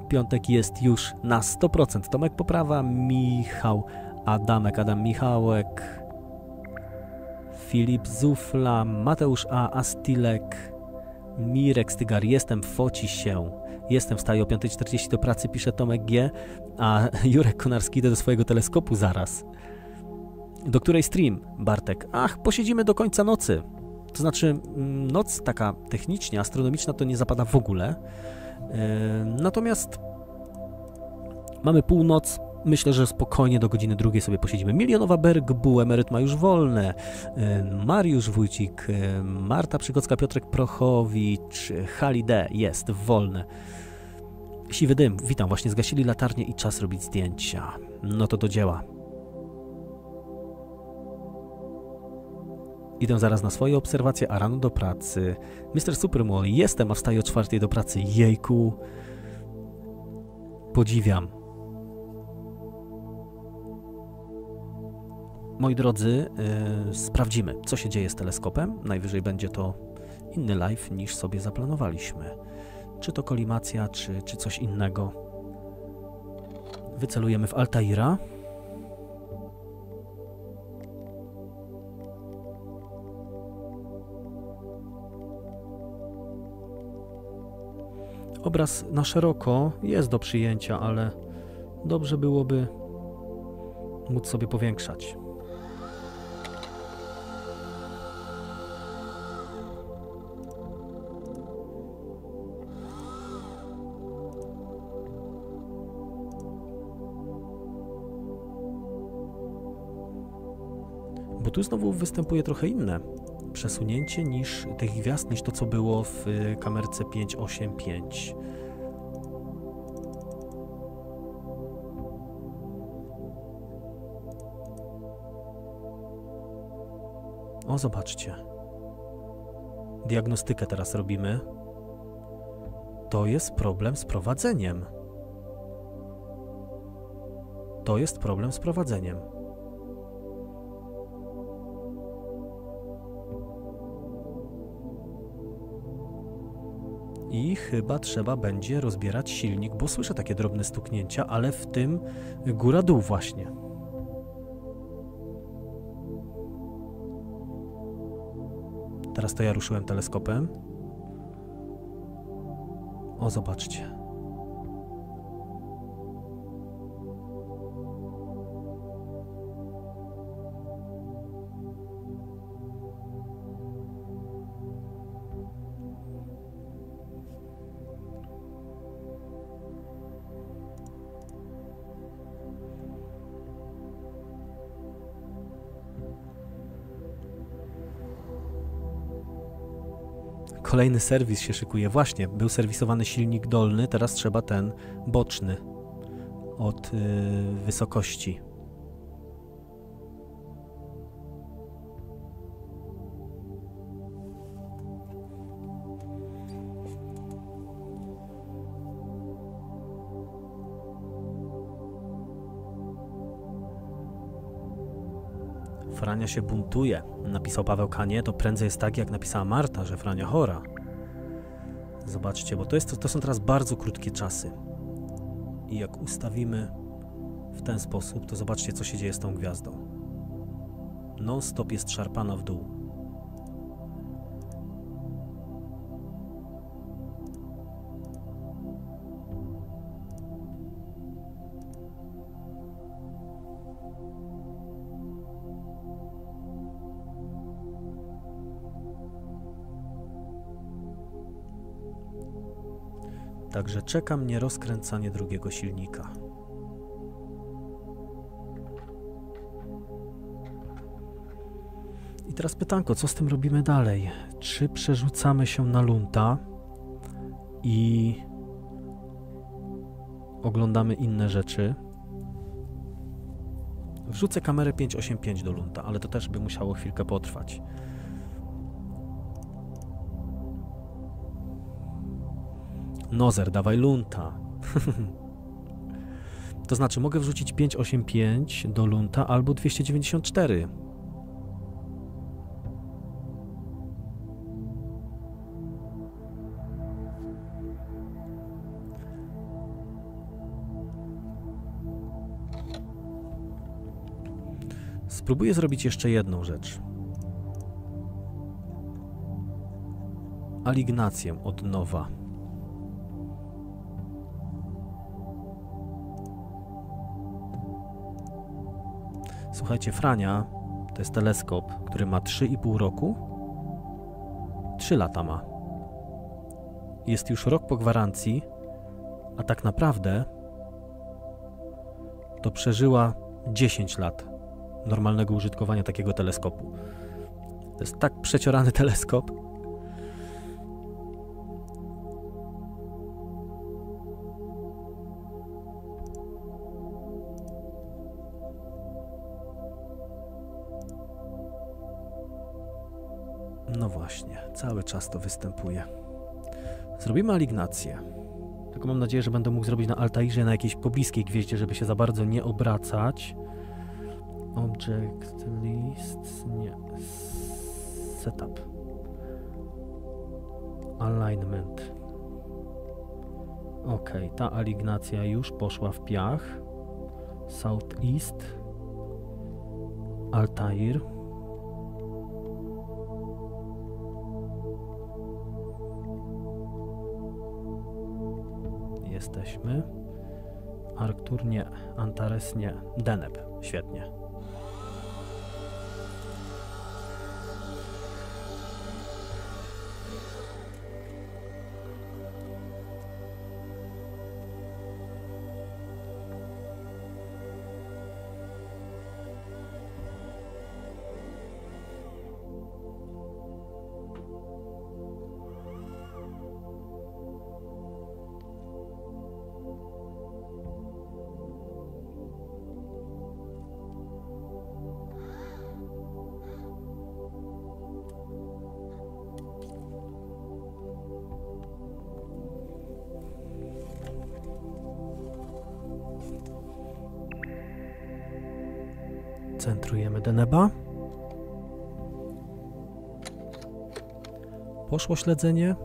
piątek jest już na 100%. Tomek Poprawa, Michał Adamek, Adam Michałek, Filip Zufla, Mateusz A. Astilek, Mirek Stygar, jestem, foci się. Jestem, wstaję o 5.40 do pracy, pisze Tomek G, a *laughs* Jurek Konarski idę do swojego teleskopu zaraz. Do której stream, Bartek? Ach, posiedzimy do końca nocy. To znaczy, mm, noc taka technicznie, astronomiczna to nie zapada w ogóle. Natomiast mamy północ, Myślę, że spokojnie do godziny drugiej sobie posiedzimy. Milionowa Berg, emeryt ma już wolne, Mariusz Wójcik, Marta Przygocka, Piotrek Prochowicz, Halide jest wolne. Siwy dym, witam, właśnie zgasili latarnię i czas robić zdjęcia. No to do dzieła. Idę zaraz na swoje obserwacje, a rano do pracy. Mr. Supermall, jestem, a wstaję o czwartej do pracy. Jejku. Podziwiam. Moi drodzy, yy, sprawdzimy, co się dzieje z teleskopem. Najwyżej będzie to inny live niż sobie zaplanowaliśmy. Czy to kolimacja, czy, czy coś innego. Wycelujemy w Altaira. Obraz na szeroko jest do przyjęcia, ale dobrze byłoby móc sobie powiększać. Tu znowu występuje trochę inne przesunięcie niż tych gwiazd, niż to, co było w y, kamerce 585. O, zobaczcie. Diagnostykę teraz robimy. To jest problem z prowadzeniem. To jest problem z prowadzeniem. I chyba trzeba będzie rozbierać silnik, bo słyszę takie drobne stuknięcia, ale w tym góra-dół właśnie. Teraz to ja ruszyłem teleskopem. O, zobaczcie. Kolejny serwis się szykuje. Właśnie, był serwisowany silnik dolny, teraz trzeba ten boczny od yy, wysokości. Frania się buntuje, napisał Paweł Kanie, to prędzej jest tak, jak napisała Marta, że Frania chora. Zobaczcie, bo to, jest, to są teraz bardzo krótkie czasy. I jak ustawimy w ten sposób, to zobaczcie, co się dzieje z tą gwiazdą. Non-stop jest szarpana w dół. Także czeka mnie rozkręcanie drugiego silnika. I teraz pytanko, co z tym robimy dalej? Czy przerzucamy się na lunta i oglądamy inne rzeczy? Wrzucę kamerę 585 do lunta, ale to też by musiało chwilkę potrwać. Nozer, dawaj lunta. *laughs* to znaczy, mogę wrzucić 585 do lunta albo 294. Spróbuję zrobić jeszcze jedną rzecz. Alignację od nowa. Słuchajcie, Frania to jest teleskop, który ma 3,5 roku. 3 lata ma. Jest już rok po gwarancji, a tak naprawdę to przeżyła 10 lat normalnego użytkowania takiego teleskopu. To jest tak przeciorany teleskop. Cały czas to występuje. Zrobimy alignację. Tylko mam nadzieję, że będę mógł zrobić na Altairze na jakiejś pobliskiej gwieździe, żeby się za bardzo nie obracać. Object list, nie. Setup. Alignment. Ok, ta alignacja już poszła w piach. Southeast. Altair. Jesteśmy. Arctur nie, Antares nie, Deneb. Świetnie. Poszło śledzenie.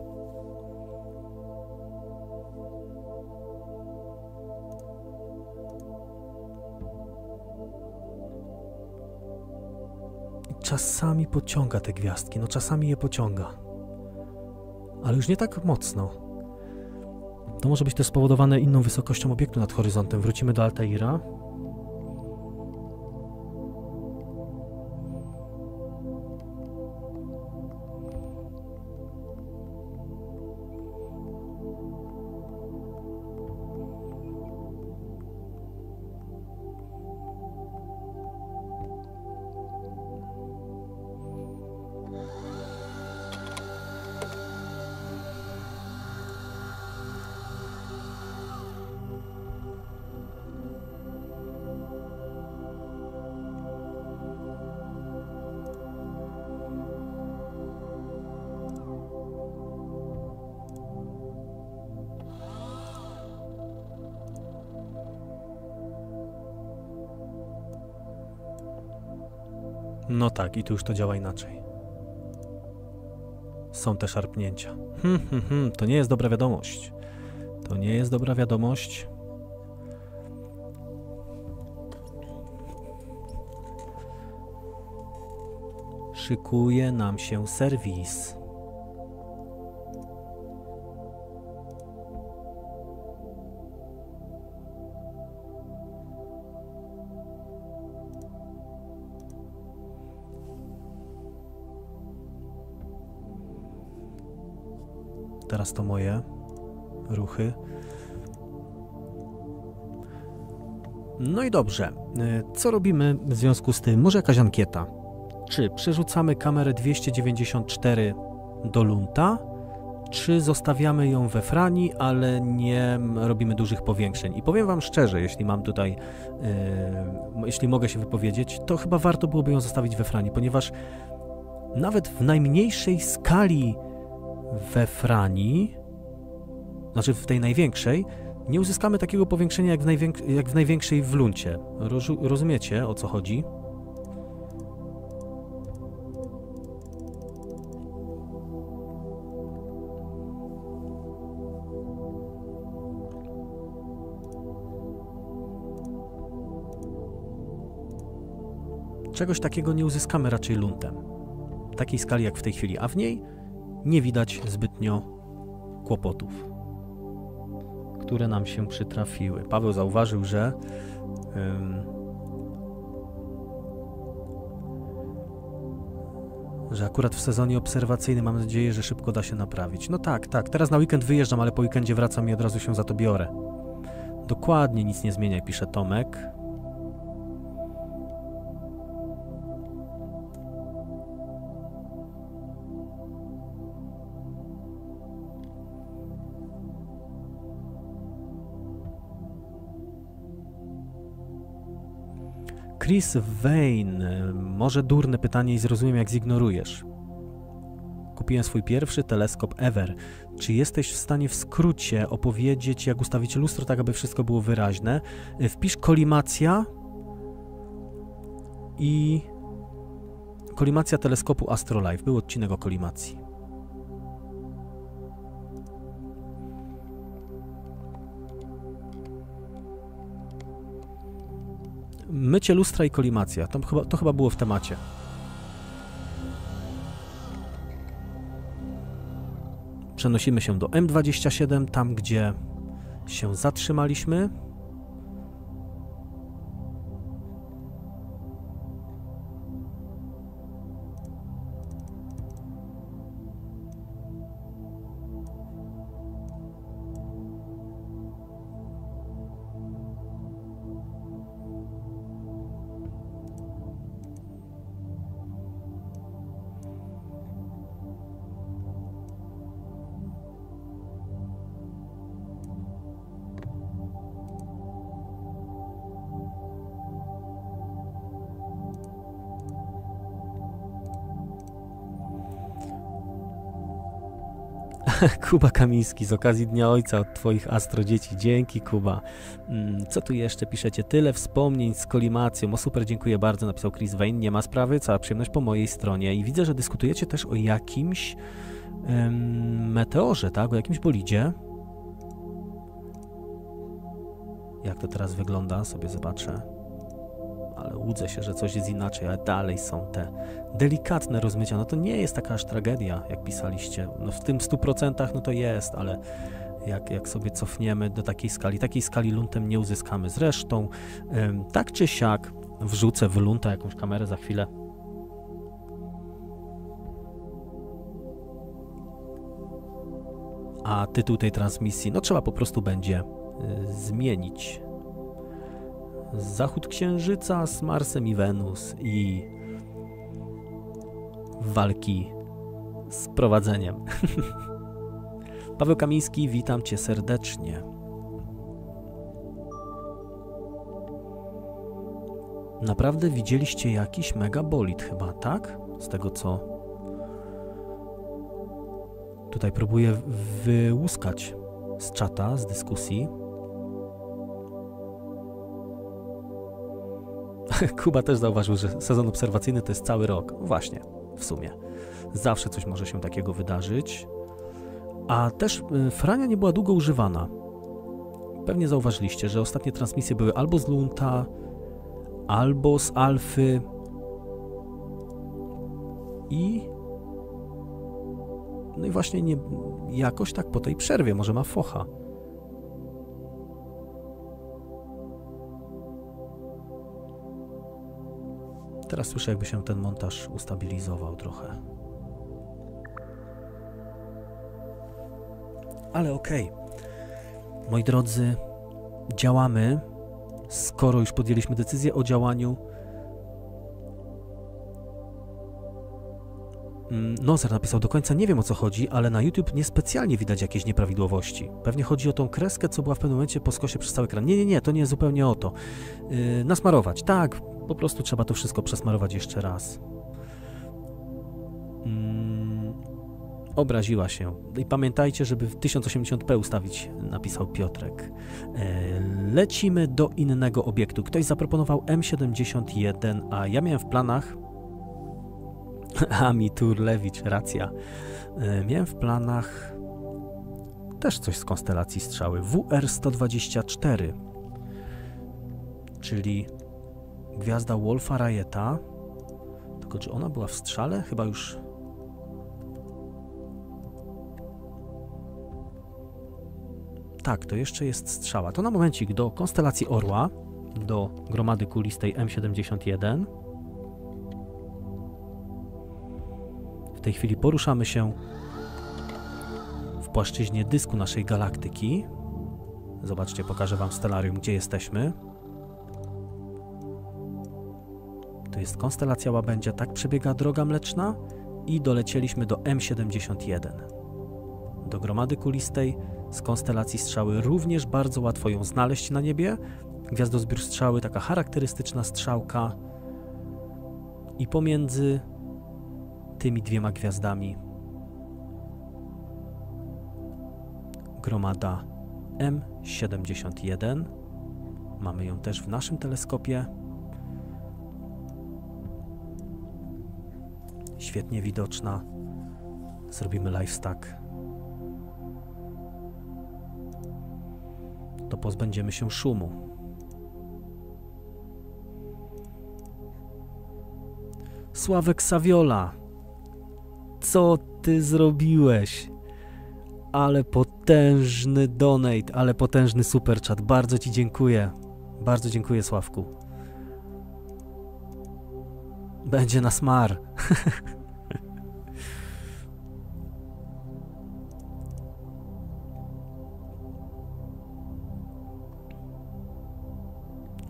Czasami pociąga te gwiazdki, no czasami je pociąga. Ale już nie tak mocno. To może być też spowodowane inną wysokością obiektu nad horyzontem. Wrócimy do Altaira. Tak, i tu już to działa inaczej. Są te szarpnięcia. Hmm, hmm, hmm, to nie jest dobra wiadomość. To nie jest dobra wiadomość. Szykuje nam się serwis. To moje ruchy. No i dobrze. Y, Co robimy w związku z tym? Może jakaś ankieta? Czy przerzucamy kamerę 294 do lunta, czy zostawiamy ją we frani, ale nie robimy dużych powiększeń? I powiem Wam szczerze, jeśli mam tutaj, yy, jeśli mogę się wypowiedzieć, to chyba warto byłoby ją zostawić we frani, ponieważ nawet w najmniejszej skali we frani, znaczy w tej największej, nie uzyskamy takiego powiększenia jak w, najwięk- jak w największej w luncie. Rozu- rozumiecie o co chodzi? Czegoś takiego nie uzyskamy raczej luntem. Takiej skali jak w tej chwili, a w niej nie widać zbytnio kłopotów, które nam się przytrafiły. Paweł zauważył, że że akurat w sezonie obserwacyjnym mam nadzieję, że szybko da się naprawić. No tak, tak, teraz na weekend wyjeżdżam, ale po weekendzie wracam i od razu się za to biorę. Dokładnie nic nie zmieniaj, pisze Tomek. Chris Vane. Może durne pytanie i zrozumiem, jak zignorujesz. Kupiłem swój pierwszy teleskop ever. Czy jesteś w stanie w skrócie opowiedzieć, jak ustawić lustro, tak aby wszystko było wyraźne? Wpisz kolimacja i kolimacja teleskopu Astrolife. Był odcinek o kolimacji. Mycie lustra i kolimacja. To chyba, to chyba było w temacie. Przenosimy się do M27, tam gdzie się zatrzymaliśmy. *laughs* Kuba Kamiński z okazji Dnia Ojca od Twoich astro dzieci. Dzięki, Kuba. Mm, co tu jeszcze piszecie? Tyle wspomnień z kolimacją. O super, dziękuję bardzo, napisał Chris Wayne. Nie ma sprawy, cała przyjemność po mojej stronie. I widzę, że dyskutujecie też o jakimś meteorze, tak? O jakimś bolidzie. Jak to teraz wygląda? Sobie zobaczę ale łudzę się, że coś jest inaczej, ale dalej są te delikatne rozmycia. No to nie jest taka aż tragedia, jak pisaliście. No w tym 100% no to jest, ale jak, jak sobie cofniemy do takiej skali, takiej skali luntem nie uzyskamy. Zresztą, tak czy siak, wrzucę w lunta jakąś kamerę za chwilę. A tytuł tej transmisji, no trzeba po prostu będzie y, zmienić zachód Księżyca z Marsem i Wenus i walki z prowadzeniem. *laughs* Paweł Kamiński, witam Cię serdecznie. Naprawdę widzieliście jakiś megabolit chyba, tak? Z tego co tutaj próbuję wyłuskać z czata, z dyskusji. *laughs* Kuba też zauważył, że sezon obserwacyjny to jest cały rok. Właśnie, w sumie. Zawsze coś może się takiego wydarzyć. A też y, Frania nie była długo używana. Pewnie zauważyliście, że ostatnie transmisje były albo z Lunta, albo z Alfy. I. No i właśnie nie, jakoś tak po tej przerwie, może ma focha. Teraz słyszę, jakby się ten montaż ustabilizował trochę. Ale okej. Okay. Moi drodzy, działamy. Skoro już podjęliśmy decyzję o działaniu, mm, Nozer napisał do końca, nie wiem o co chodzi, ale na YouTube niespecjalnie widać jakieś nieprawidłowości. Pewnie chodzi o tą kreskę, co była w pewnym momencie po skosie przez cały ekran. Nie, nie, nie, to nie jest zupełnie o to. Yy, nasmarować, tak, po prostu trzeba to wszystko przesmarować jeszcze raz. Mm, obraziła się. I pamiętajcie, żeby w 1080p ustawić, napisał Piotrek. E, lecimy do innego obiektu. Ktoś zaproponował M71, a ja miałem w planach. *laughs* Ami Turlewicz, racja. E, miałem w planach też coś z konstelacji strzały. WR-124, czyli gwiazda Wolfa Rayeta, Tylko czy ona była w strzale? Chyba już... Tak, to jeszcze jest strzała. To na momencik do konstelacji Orła, do gromady kulistej M71. W tej chwili poruszamy się w płaszczyźnie dysku naszej galaktyki. Zobaczcie, pokażę Wam stelarium, gdzie jesteśmy. To jest konstelacja Łabędzia, tak przebiega droga mleczna i dolecieliśmy do M71. Do gromady kulistej z konstelacji strzały również bardzo łatwo ją znaleźć na niebie. Gwiazdozbiór strzały, taka charakterystyczna strzałka i pomiędzy tymi dwiema gwiazdami gromada M71. Mamy ją też w naszym teleskopie. Świetnie widoczna. Zrobimy live stack. To pozbędziemy się szumu. Sławek Saviola. Co ty zrobiłeś? Ale potężny donate, ale potężny super chat. Bardzo ci dziękuję. Bardzo dziękuję, Sławku. Będzie na smar.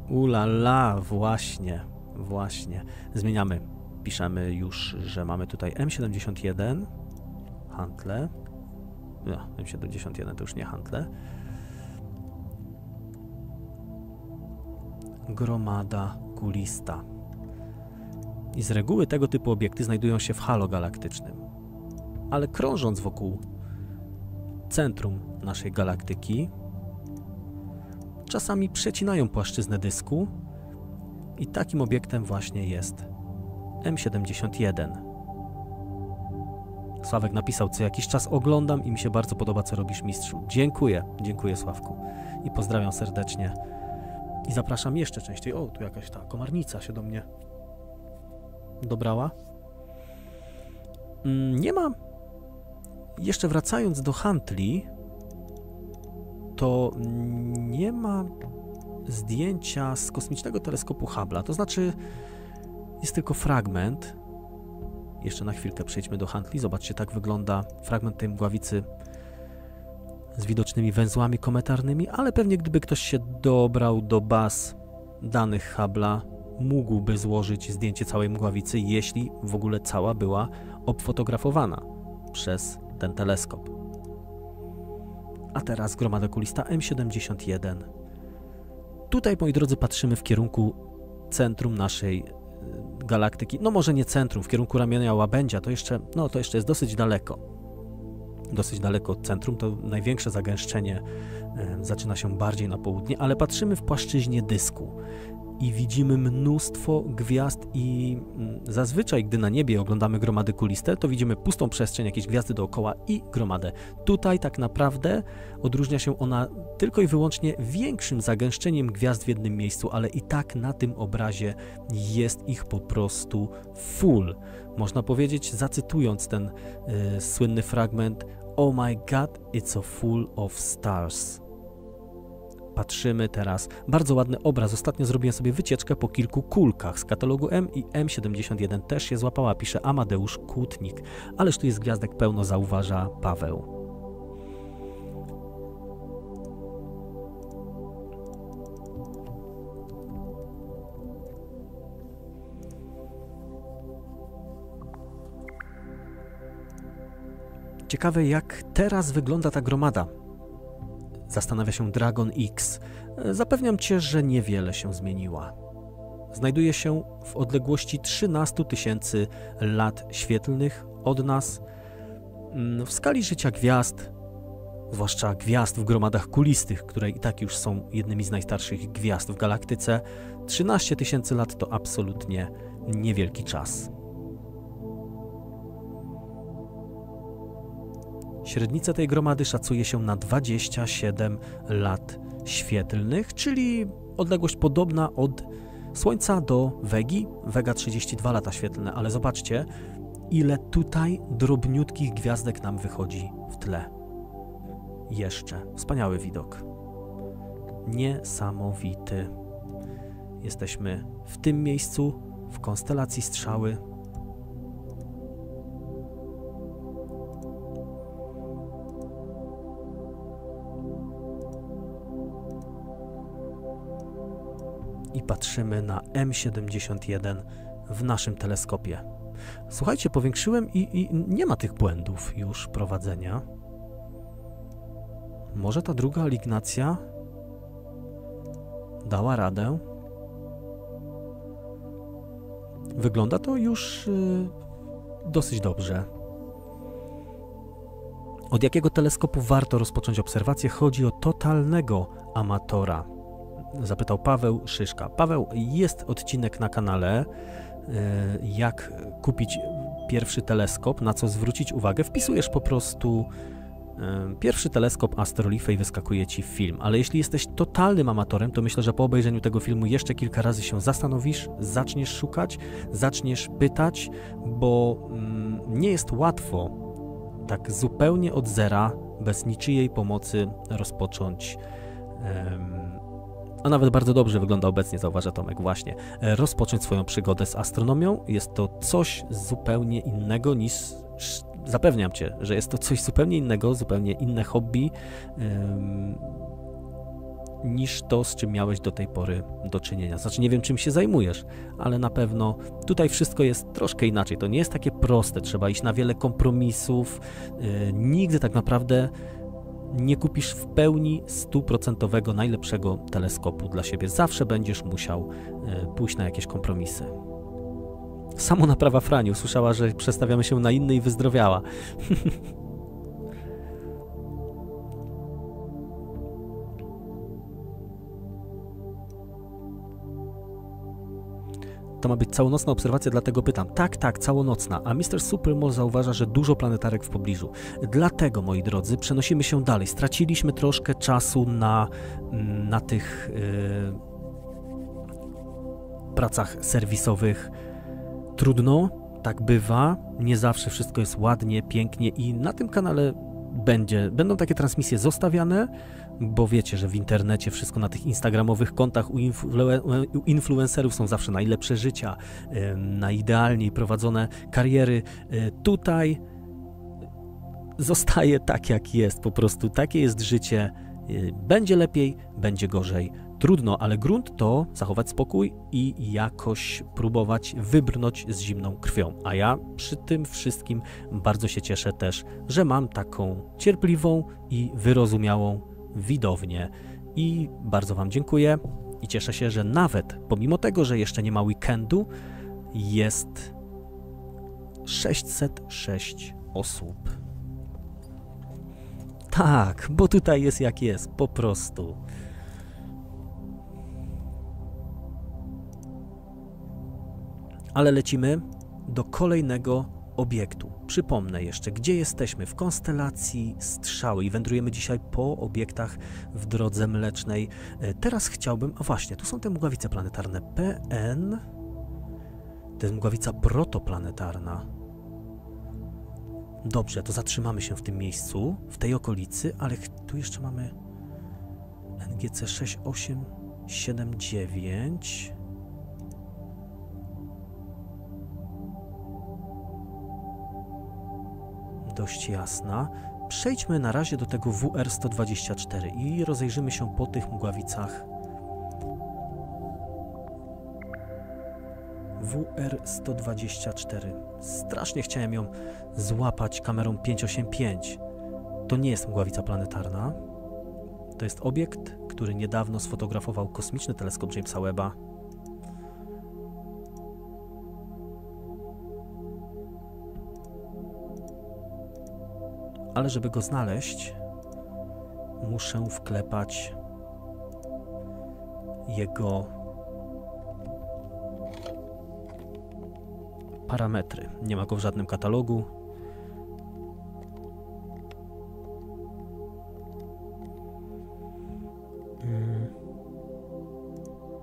Ulala, właśnie, właśnie. Zmieniamy. Piszemy już, że mamy tutaj M71, hantle. No, M71 to już nie hantle. Gromada kulista. I z reguły tego typu obiekty znajdują się w halo galaktycznym. Ale krążąc wokół centrum naszej galaktyki, czasami przecinają płaszczyznę dysku i takim obiektem właśnie jest M71. Sławek napisał, co jakiś czas oglądam i mi się bardzo podoba, co robisz, mistrzu. Dziękuję, dziękuję Sławku i pozdrawiam serdecznie. I zapraszam jeszcze częściej. O, tu jakaś ta komarnica się do mnie dobrała. Mm, nie ma. Jeszcze wracając do Huntley, to nie ma zdjęcia z kosmicznego teleskopu Hubble'a. To znaczy, jest tylko fragment. Jeszcze na chwilkę przejdźmy do Huntley. Zobaczcie, tak wygląda fragment tej mgławicy z widocznymi węzłami kometarnymi, ale pewnie gdyby ktoś się dobrał do baz danych Hubble'a, mógłby złożyć zdjęcie całej mgławicy, jeśli w ogóle cała była obfotografowana przez ten teleskop. A teraz gromada kulista M71. Tutaj, moi drodzy, patrzymy w kierunku centrum naszej e, galaktyki. No może nie centrum, w kierunku ramienia łabędzia, to jeszcze, no, to jeszcze jest dosyć daleko. Dosyć daleko od centrum, to największe zagęszczenie e, zaczyna się bardziej na południe, ale patrzymy w płaszczyźnie dysku i widzimy mnóstwo gwiazd i mm, zazwyczaj, gdy na niebie oglądamy gromady kuliste, to widzimy pustą przestrzeń, jakieś gwiazdy dookoła i gromadę. Tutaj tak naprawdę odróżnia się ona tylko i wyłącznie większym zagęszczeniem gwiazd w jednym miejscu, ale i tak na tym obrazie jest ich po prostu full. Można powiedzieć, zacytując ten y, słynny fragment Oh my god, it's a full of stars patrzymy teraz. Bardzo ładny obraz. Ostatnio zrobiłem sobie wycieczkę po kilku kulkach z katalogu M i M71 też się złapała, pisze Amadeusz Kłótnik. Ależ tu jest gwiazdek pełno, zauważa Paweł. Ciekawe, jak teraz wygląda ta gromada. Zastanawia się Dragon X. Zapewniam cię, że niewiele się zmieniła. Znajduje się w odległości 13 tysięcy lat świetlnych od nas. Mm, w skali życia gwiazd, zwłaszcza gwiazd w gromadach kulistych, które i tak już są jednymi z najstarszych gwiazd w galaktyce, 13 tysięcy lat to absolutnie niewielki czas. Średnica tej gromady szacuje się na 27 lat świetlnych, czyli odległość podobna od Słońca do Wegi, Wega 32 lata świetlne, ale zobaczcie, ile tutaj drobniutkich gwiazdek nam wychodzi w tle. Jeszcze. Wspaniały widok. Niesamowity. Jesteśmy w tym miejscu, w konstelacji strzały. I patrzymy na M71 w naszym teleskopie. Słuchajcie, powiększyłem i, i nie ma tych błędów już prowadzenia. Może ta druga alignacja dała radę? Wygląda to już yy, dosyć dobrze. Od jakiego teleskopu warto rozpocząć obserwację? Chodzi o totalnego amatora. Zapytał Paweł Szyszka. Paweł, jest odcinek na kanale, yy, jak kupić pierwszy teleskop, na co zwrócić uwagę. Wpisujesz po prostu Pierwszy teleskop Astrolifej wyskakuje ci film, ale jeśli jesteś totalnym amatorem, to myślę, że po obejrzeniu tego filmu jeszcze kilka razy się zastanowisz, zaczniesz szukać, zaczniesz pytać, bo mm, nie jest łatwo tak zupełnie od zera, bez niczyjej pomocy rozpocząć. A nawet bardzo dobrze wygląda obecnie, zauważa Tomek, właśnie. E, rozpocząć swoją przygodę z astronomią. Jest to coś zupełnie innego niż zapewniam cię, że jest to coś zupełnie innego, zupełnie inne hobby niż to, z czym miałeś do tej pory do czynienia. Znaczy, nie wiem, czym się zajmujesz, ale na pewno tutaj wszystko jest troszkę inaczej. To nie jest takie proste, trzeba iść na wiele kompromisów. Yy, nigdy tak naprawdę nie kupisz w pełni stuprocentowego, najlepszego teleskopu dla siebie. Zawsze będziesz musiał yy, pójść na jakieś kompromisy. Samo naprawa Frani usłyszała, że przestawiamy się na inny i wyzdrowiała. *laughs* To ma być całonocna obserwacja, dlatego pytam. Tak, tak, całonocna. A Mr. Supermall zauważa, że dużo planetarek w pobliżu. Dlatego, moi drodzy, przenosimy się dalej. Straciliśmy troszkę czasu na, mm, na tych yy, pracach serwisowych Trudno, tak bywa, nie zawsze wszystko jest ładnie, pięknie i na tym kanale będzie, będą takie transmisje zostawiane, bo wiecie, że w internecie wszystko na tych instagramowych kontach u, influ influencerów są zawsze najlepsze życia, najidealniej prowadzone kariery. E, tutaj zostaje tak, jak jest, po prostu takie jest życie. E, będzie lepiej, będzie gorzej Trudno, ale grunt to zachować spokój i jakoś próbować wybrnąć z zimną krwią. A ja przy tym wszystkim bardzo się cieszę też, że mam taką cierpliwą i wyrozumiałą widownię. I bardzo Wam dziękuję i cieszę się, że nawet pomimo tego, że jeszcze nie ma weekendu, jest 606 osób. Tak, bo tutaj jest jak jest, po prostu. Ale lecimy do kolejnego obiektu. Przypomnę jeszcze, gdzie jesteśmy? W konstelacji strzały i wędrujemy dzisiaj po obiektach w drodze mlecznej. E, teraz chciałbym, a właśnie, tu są te mgławice planetarne. PN, to jest mgławica protoplanetarna. Dobrze, to zatrzymamy się w tym miejscu, w tej okolicy, ale tu jeszcze mamy NGC 6879. dość jasna. Przejdźmy na razie do tego WR-124 i rozejrzymy się po tych mgławicach. WR-124. Strasznie chciałem ją złapać kamerą 585. To nie jest mgławica planetarna. To jest obiekt, który niedawno sfotografował kosmiczny teleskop Jamesa Webba ale żeby go znaleźć, muszę wklepać jego parametry. Nie ma go w żadnym katalogu.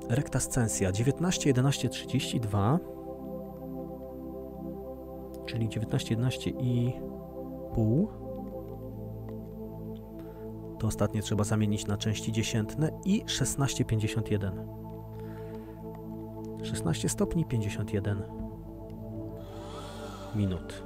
Rektascensja 19, 11, 32 czyli 19, 11 i pół to ostatnie trzeba zamienić na części dziesiętne i 16,51 16 stopni 51 minut.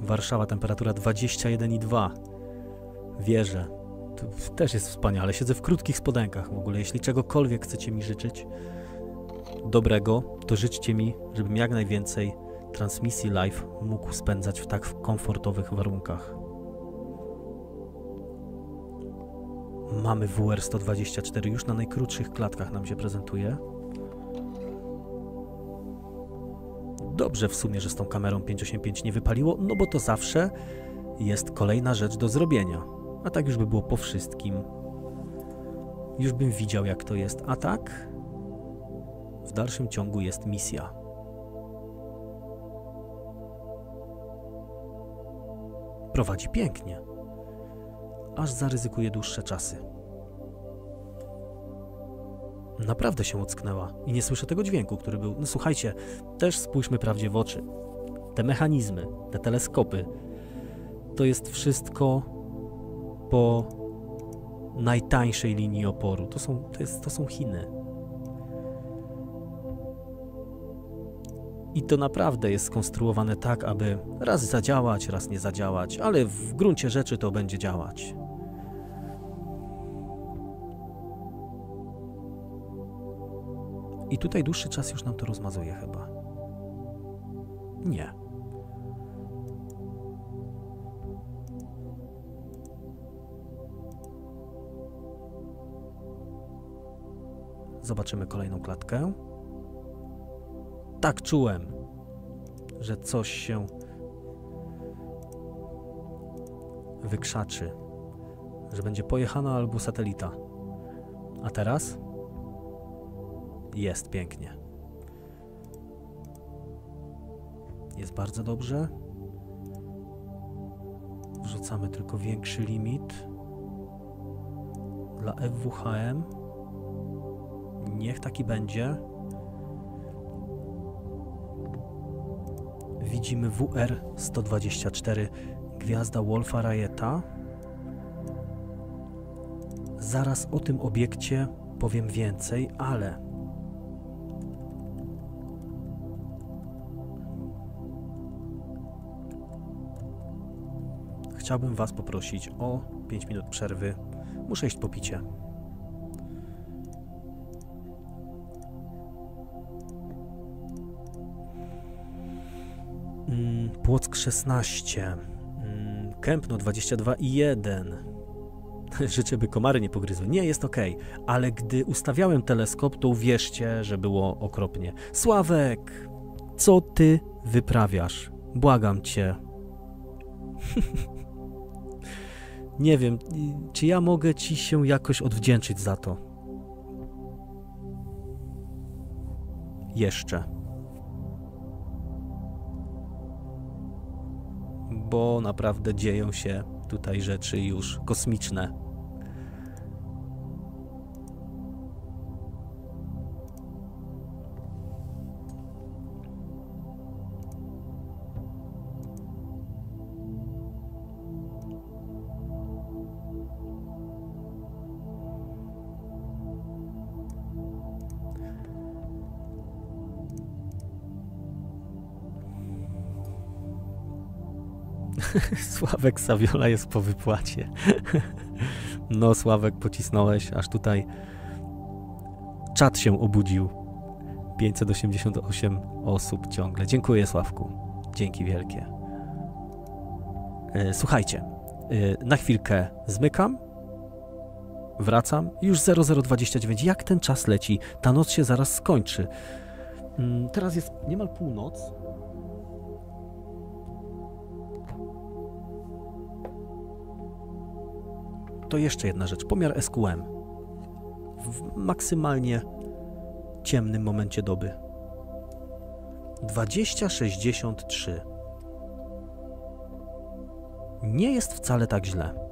Warszawa temperatura 21,2. Wierzę. Też jest wspaniale. Siedzę w krótkich spodenkach w ogóle. Jeśli czegokolwiek chcecie mi życzyć dobrego, to życzcie mi, żebym jak najwięcej transmisji live mógł spędzać w tak komfortowych warunkach. Mamy WR 124 już na najkrótszych klatkach nam się prezentuje. Dobrze w sumie, że z tą kamerą 585 nie wypaliło, no bo to zawsze jest kolejna rzecz do zrobienia. A tak już by było po wszystkim. Już bym widział, jak to jest. A tak, w dalszym ciągu jest misja. Prowadzi pięknie, aż zaryzykuje dłuższe czasy. Naprawdę się ocknęła i nie słyszę tego dźwięku, który był. No słuchajcie, też spójrzmy prawdzie w oczy. Te mechanizmy, te teleskopy, to jest wszystko po najtańszej linii oporu. To są, to jest, to są Chiny. I to naprawdę jest skonstruowane tak, aby raz zadziałać, raz nie zadziałać, ale w gruncie rzeczy to będzie działać. I tutaj dłuższy czas już nam to rozmazuje chyba. Nie. Zobaczymy kolejną klatkę. Tak czułem, że coś się wykrzaczy, że będzie pojechana albo satelita. A teraz? Jest pięknie. Jest bardzo dobrze. Wrzucamy tylko większy limit dla FWHM. Niech taki będzie. Widzimy WR 124 gwiazda Wolfa Rayeta. Zaraz o tym obiekcie powiem więcej, ale chciałbym Was poprosić o 5 minut przerwy. Muszę iść po picie. Płock 16, mm, Kępno 22 i 1. *laughs* Życzę, by komary nie pogryzły. Nie, jest ok, ale gdy ustawiałem teleskop, to uwierzcie, że było okropnie. Sławek, co ty wyprawiasz? Błagam cię. *laughs* Nie wiem, czy ja mogę ci się jakoś odwdzięczyć za to. Jeszcze. Bo naprawdę dzieją się tutaj rzeczy już kosmiczne. *laughs* Sławek Saviola jest po wypłacie. *laughs* no, Sławek, pocisnąłeś, aż tutaj czat się obudził. 588 osób ciągle. Dziękuję, Sławku. Dzięki wielkie. E, słuchajcie, e, na chwilkę zmykam, wracam. Już 0029. Jak ten czas leci? Ta noc się zaraz skończy. Mm, teraz jest niemal północ. To jeszcze jedna rzecz. Pomiar SQM w maksymalnie ciemnym momencie doby. 2063. Nie jest wcale tak źle.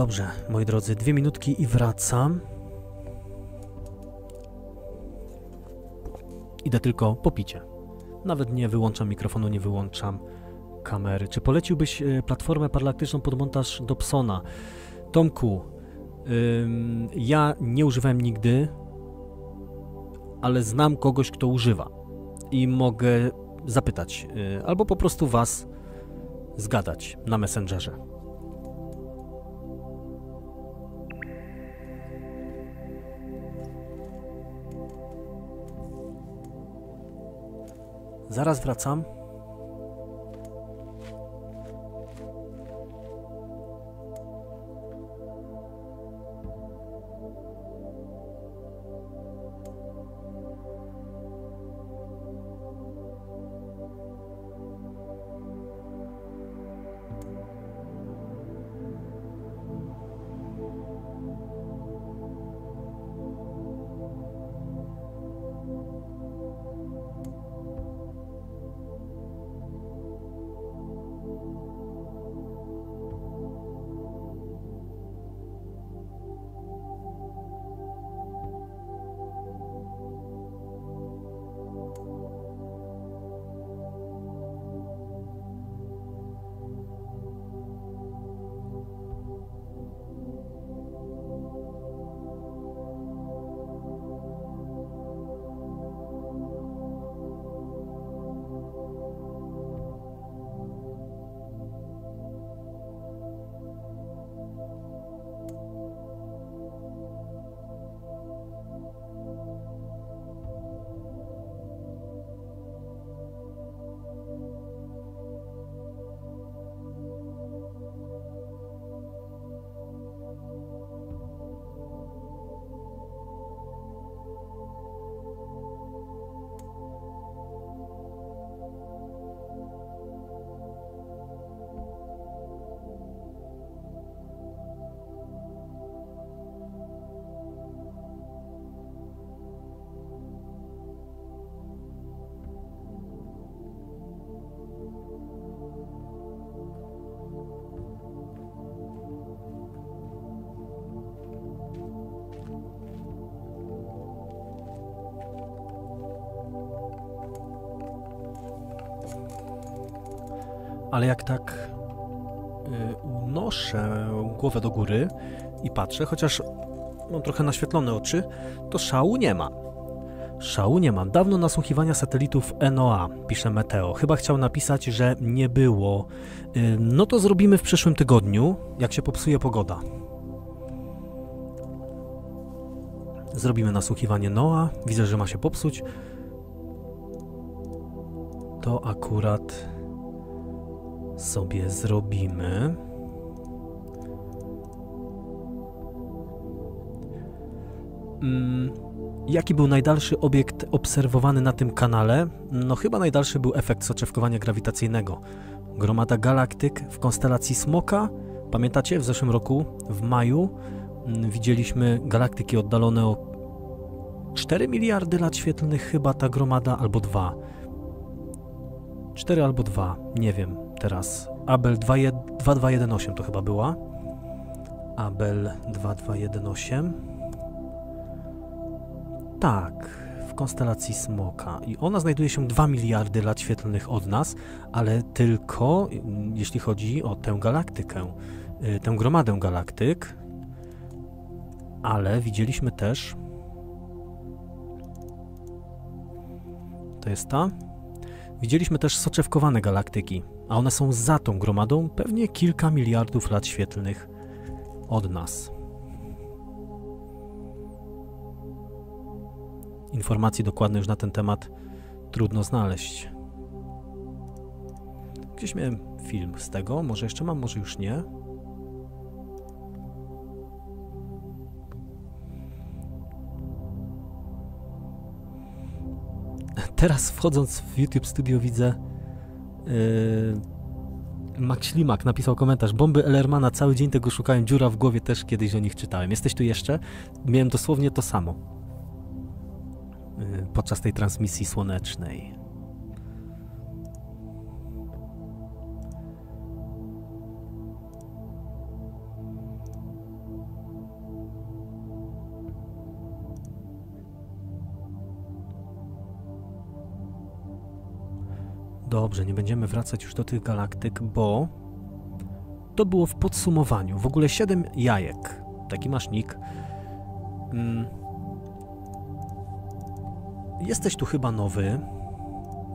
Dobrze, moi drodzy, dwie minutki i wracam. Idę tylko po picie. Nawet nie wyłączam mikrofonu, nie wyłączam kamery. Czy poleciłbyś e, platformę parlaktyczną pod montaż Dobsona? Tomku, ym, ja nie używałem nigdy, ale znam kogoś, kto używa i mogę zapytać, y, albo po prostu was zgadać na Messengerze. Zaraz wracam. Ale jak tak y, unoszę głowę do góry i patrzę, chociaż mam trochę naświetlone oczy, to szału nie ma. Szału nie mam. Dawno nasłuchiwania satelitów NOA, pisze Meteo. Chyba chciał napisać, że nie było. Y, no to zrobimy w przyszłym tygodniu, jak się popsuje pogoda. Zrobimy nasłuchiwanie NOA. Widzę, że ma się popsuć. To akurat sobie zrobimy. Mm, jaki był najdalszy obiekt obserwowany na tym kanale? No chyba najdalszy był efekt soczewkowania grawitacyjnego. Gromada galaktyk w konstelacji Smoka. Pamiętacie, w zeszłym roku, w maju, mm, widzieliśmy galaktyki oddalone o 4 miliardy lat świetlnych, chyba ta gromada, albo 2. 4 albo 2, nie wiem teraz. Abel 2218 to chyba była. Abel 2218. Tak, w konstelacji Smoka. I ona znajduje się 2 miliardy lat świetlnych od nas, ale tylko jeśli chodzi o tę galaktykę, y, tę gromadę galaktyk. Ale widzieliśmy też To jest ta. Widzieliśmy też soczewkowane galaktyki, a one są za tą gromadą pewnie kilka miliardów lat świetlnych od nas. Informacji dokładnych już na ten temat trudno znaleźć. Gdzieś miałem film z tego, może jeszcze mam, może już nie. Teraz wchodząc w YouTube Studio widzę yy, Max Ślimak napisał komentarz. Bomby Ellermana, cały dzień tego szukałem, dziura w głowie też kiedyś o nich czytałem. Jesteś tu jeszcze? Miałem dosłownie to samo yy, podczas tej transmisji słonecznej. Dobrze, nie będziemy wracać już do tych galaktyk, bo to było w podsumowaniu. W ogóle 7 jajek. Taki masz nick. Mm. Jesteś tu chyba nowy.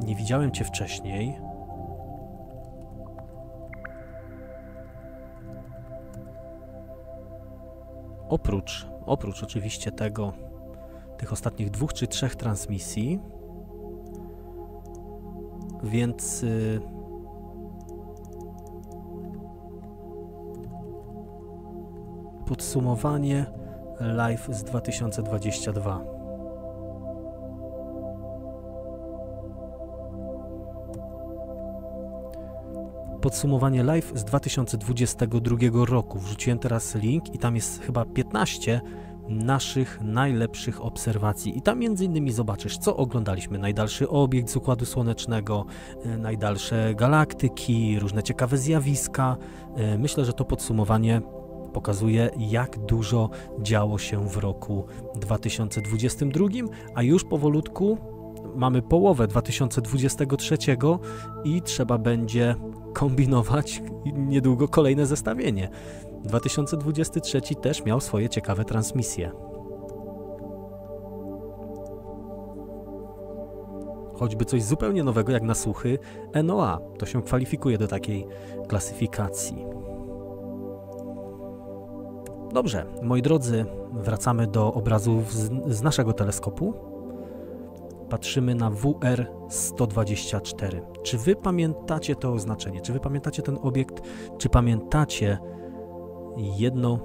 Nie widziałem cię wcześniej. Oprócz, oprócz oczywiście tego, tych ostatnich dwóch czy trzech transmisji, więc y, podsumowanie live z 2022. Podsumowanie live z 2022 roku. Wrzuciłem teraz link i tam jest chyba 15 naszych najlepszych obserwacji. I tam między innymi zobaczysz, co oglądaliśmy. Najdalszy obiekt z Układu Słonecznego, e, najdalsze galaktyki, różne ciekawe zjawiska. E, myślę, że to podsumowanie pokazuje, jak dużo działo się w roku 2022, a już powolutku mamy połowę 2023 i trzeba będzie kombinować niedługo kolejne zestawienie. 2023 też miał swoje ciekawe transmisje. Choćby coś zupełnie nowego jak na słuchy NOA, to się kwalifikuje do takiej klasyfikacji. Dobrze, moi drodzy, wracamy do obrazów z, z naszego teleskopu. Patrzymy na WR124. Czy wy pamiętacie to oznaczenie? Czy wy pamiętacie ten obiekt? Czy pamiętacie jedno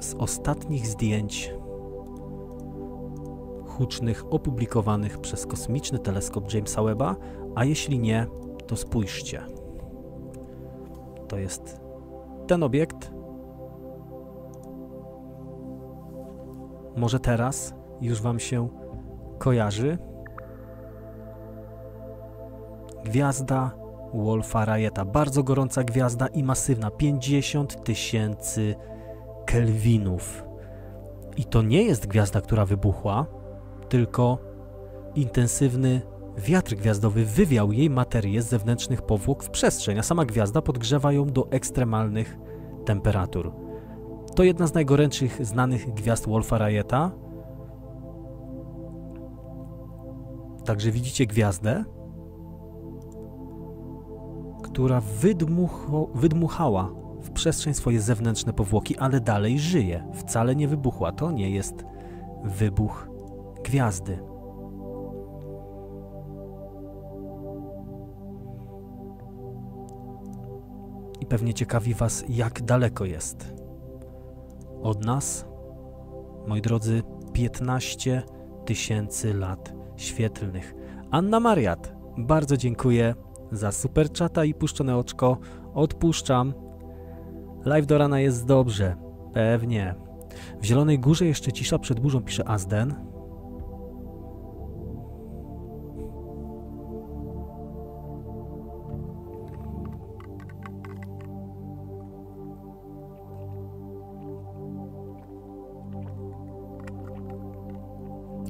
z ostatnich zdjęć hucznych opublikowanych przez kosmiczny teleskop Jamesa Webba, a jeśli nie, to spójrzcie. To jest ten obiekt. Może teraz już Wam się kojarzy. Gwiazda Wolfa Rajeta. Bardzo gorąca gwiazda i masywna. 50 tysięcy kelwinów. I to nie jest gwiazda, która wybuchła, tylko intensywny wiatr gwiazdowy wywiał jej materię z zewnętrznych powłok w przestrzeń, a sama gwiazda podgrzewa ją do ekstremalnych temperatur. To jedna z najgorętszych znanych gwiazd Wolfa Rajeta. Także widzicie gwiazdę, która wydmucho, wydmuchała w przestrzeń swoje zewnętrzne powłoki, ale dalej żyje. Wcale nie wybuchła. To nie jest wybuch gwiazdy. I pewnie ciekawi Was, jak daleko jest. Od nas, moi drodzy, 15 tysięcy lat świetlnych. Anna Mariat, bardzo dziękuję za super czata i puszczone oczko. Odpuszczam. Live do rana jest dobrze. Pewnie. W Zielonej Górze jeszcze cisza przed burzą, pisze Azden.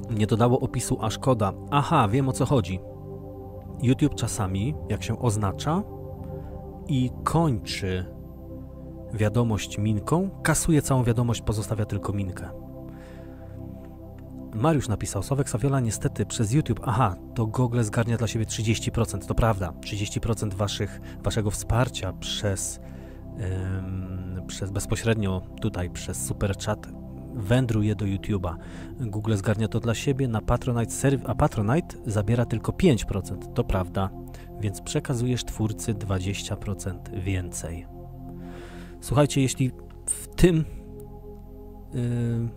Nie dodało opisu, a szkoda. Aha, wiem o co chodzi. YouTube czasami, jak się oznacza i kończy wiadomość minką, kasuje całą wiadomość, pozostawia tylko minkę. Mariusz napisał, Sławek Saviola niestety przez YouTube, aha, to Google zgarnia dla siebie 30%, to prawda, 30% waszych, waszego wsparcia przez, ym, przez bezpośrednio tutaj, przez super chat wędruje do YouTube'a. Google zgarnia to dla siebie, na Patronite, a Patronite zabiera tylko 5%, to prawda, więc przekazujesz twórcy 20% więcej. Słuchajcie, jeśli w tym yy,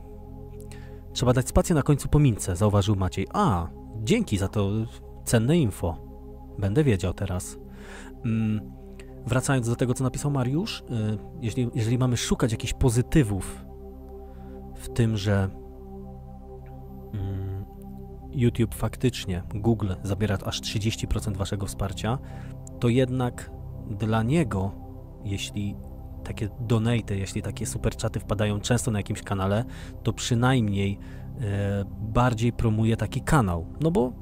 trzeba dać spację na końcu pomince, zauważył Maciej. A, dzięki za to cenne info. Będę wiedział teraz. Yy, wracając do tego, co napisał Mariusz, yy, jeśli, jeżeli mamy szukać jakichś pozytywów w tym, że mm, YouTube faktycznie, Google zabiera aż 30% waszego wsparcia, to jednak dla niego, jeśli takie donate, jeśli takie super czaty wpadają często na jakimś kanale, to przynajmniej e, bardziej promuje taki kanał. No bo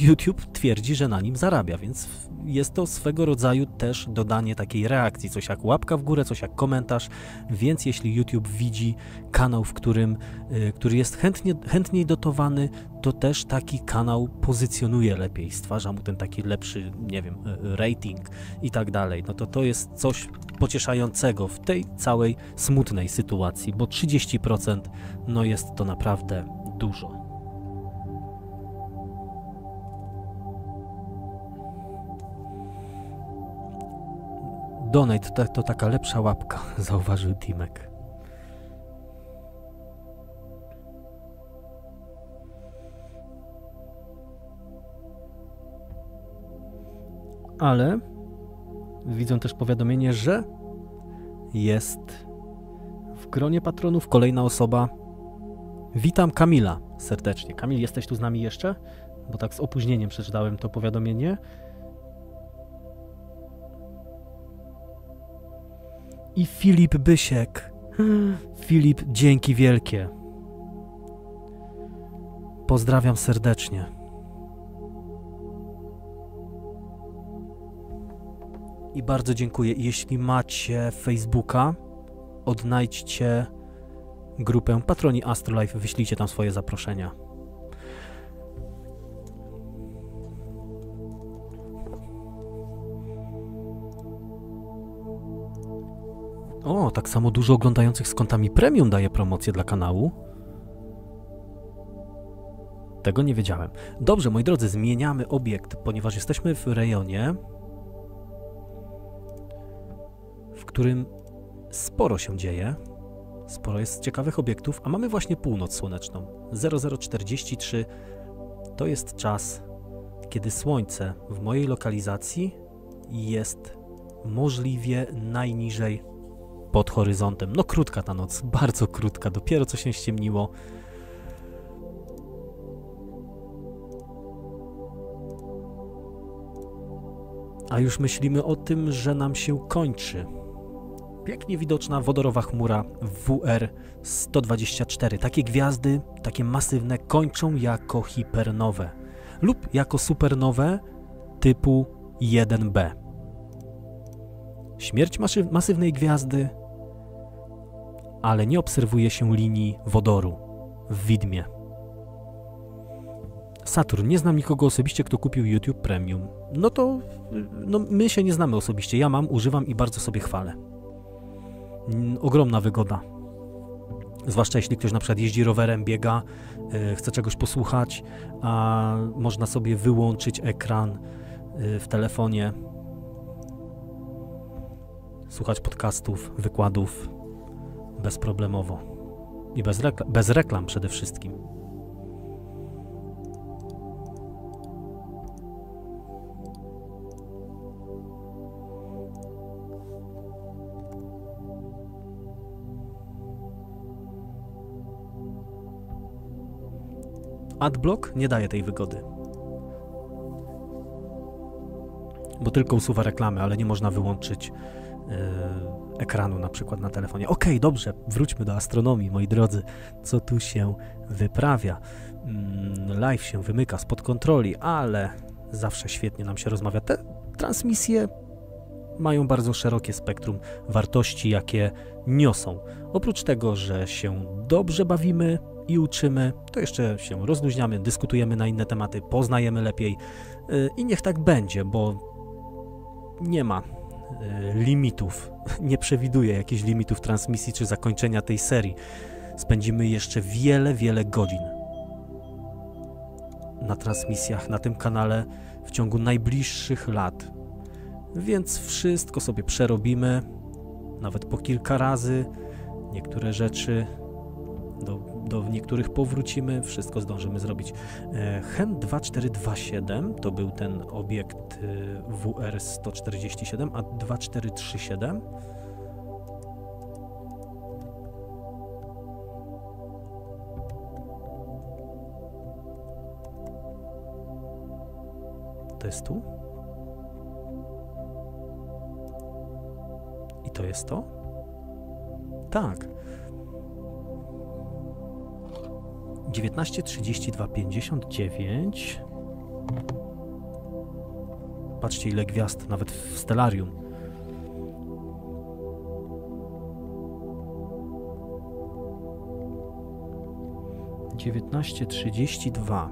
YouTube twierdzi, że na nim zarabia, więc jest to swego rodzaju też dodanie takiej reakcji, coś jak łapka w górę, coś jak komentarz, więc jeśli YouTube widzi kanał, w którym, y, który jest chętnie, chętniej dotowany, to też taki kanał pozycjonuje lepiej, stwarza mu ten taki lepszy, nie wiem, y, rating i tak dalej. No to to jest coś pocieszającego w tej całej smutnej sytuacji, bo 30% no jest to naprawdę dużo. Donate to, to taka lepsza łapka, *laughs* zauważył Timek. Ale widzę też powiadomienie, że jest w gronie patronów kolejna osoba. Witam Kamila serdecznie. Kamil, jesteś tu z nami jeszcze? Bo tak z opóźnieniem przeczytałem to powiadomienie. I Filip Bysiek. Filip, dzięki wielkie. Pozdrawiam serdecznie. I bardzo dziękuję. Jeśli macie Facebooka, odnajdźcie grupę Patroni Astrolife, wyślijcie tam swoje zaproszenia. O, tak samo dużo oglądających z kontami premium daje promocję dla kanału. Tego nie wiedziałem. Dobrze, moi drodzy, zmieniamy obiekt, ponieważ jesteśmy w rejonie, w którym sporo się dzieje. Sporo jest ciekawych obiektów, a mamy właśnie północ słoneczną. 0043 to jest czas, kiedy słońce w mojej lokalizacji jest możliwie najniżej pod horyzontem. No krótka ta noc, bardzo krótka, dopiero co się ściemniło. A już myślimy o tym, że nam się kończy. Pięknie widoczna wodorowa chmura WR 124. Takie gwiazdy, takie masywne, kończą jako hipernowe lub jako supernowe typu 1b. Śmierć masywnej gwiazdy ale nie obserwuje się linii wodoru w widmie. Saturn, nie znam nikogo osobiście, kto kupił YouTube Premium. No to no, my się nie znamy osobiście. Ja mam, używam i bardzo sobie chwalę. Ogromna wygoda. Zwłaszcza jeśli ktoś na przykład jeździ rowerem, biega, yy, chce czegoś posłuchać, a można sobie wyłączyć ekran yy, w telefonie, słuchać podcastów, wykładów, bezproblemowo i bez, bez reklam przede wszystkim. Adblock nie daje tej wygody. Bo tylko usuwa reklamy, ale nie można wyłączyć yy, ekranu na przykład na telefonie. Okej, okay, dobrze, wróćmy do astronomii, moi drodzy. Co tu się wyprawia? Mm, live się wymyka spod kontroli, ale zawsze świetnie nam się rozmawia. Te transmisje mają bardzo szerokie spektrum wartości, jakie niosą. Oprócz tego, że się dobrze bawimy, i uczymy, to jeszcze się rozluźniamy, dyskutujemy na inne tematy, poznajemy lepiej y, i niech tak będzie, bo nie ma limitów, *laughs* nie przewiduję jakichś limitów transmisji czy zakończenia tej serii. Spędzimy jeszcze wiele, wiele godzin na transmisjach na tym kanale w ciągu najbliższych lat. Więc wszystko sobie przerobimy, nawet po kilka razy. Niektóre rzeczy do, do niektórych powrócimy, wszystko zdążymy zrobić. E, HEN 2427 to był ten obiekt e, WR 147, a 2437 to jest tu? I to jest to? 19, 32, 59. Patrzcie ile gwiazd, nawet w Stellarium. Dziewiętnaście trzydzieści dwa.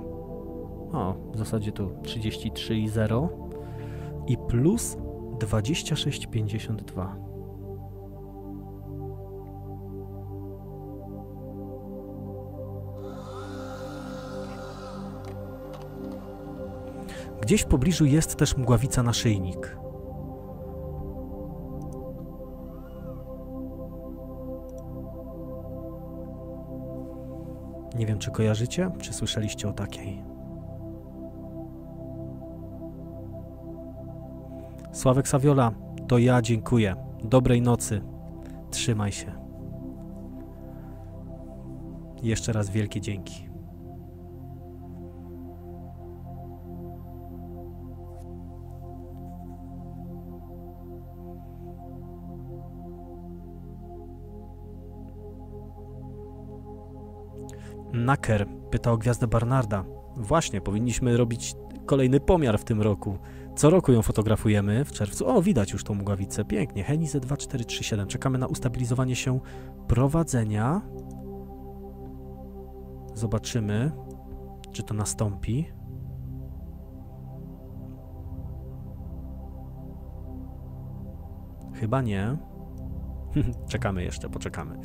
O, w zasadzie to trzydzieści trzy i zero. I plus dwadzieścia sześć pięćdziesiąt dwa. Gdzieś w pobliżu jest też mgławica naszyjnik. Nie wiem, czy kojarzycie, czy słyszeliście o takiej. Sławek Saviola, to ja dziękuję. Dobrej nocy. Trzymaj się. Jeszcze raz wielkie dzięki. Naker pyta o gwiazdę Barnarda. Właśnie, powinniśmy robić kolejny pomiar w tym roku. Co roku ją fotografujemy w czerwcu. O, widać już tą mgławicę. Pięknie. Henize 2437. Czekamy na ustabilizowanie się prowadzenia. Zobaczymy, czy to nastąpi. Chyba nie. *laughs* czekamy jeszcze, poczekamy.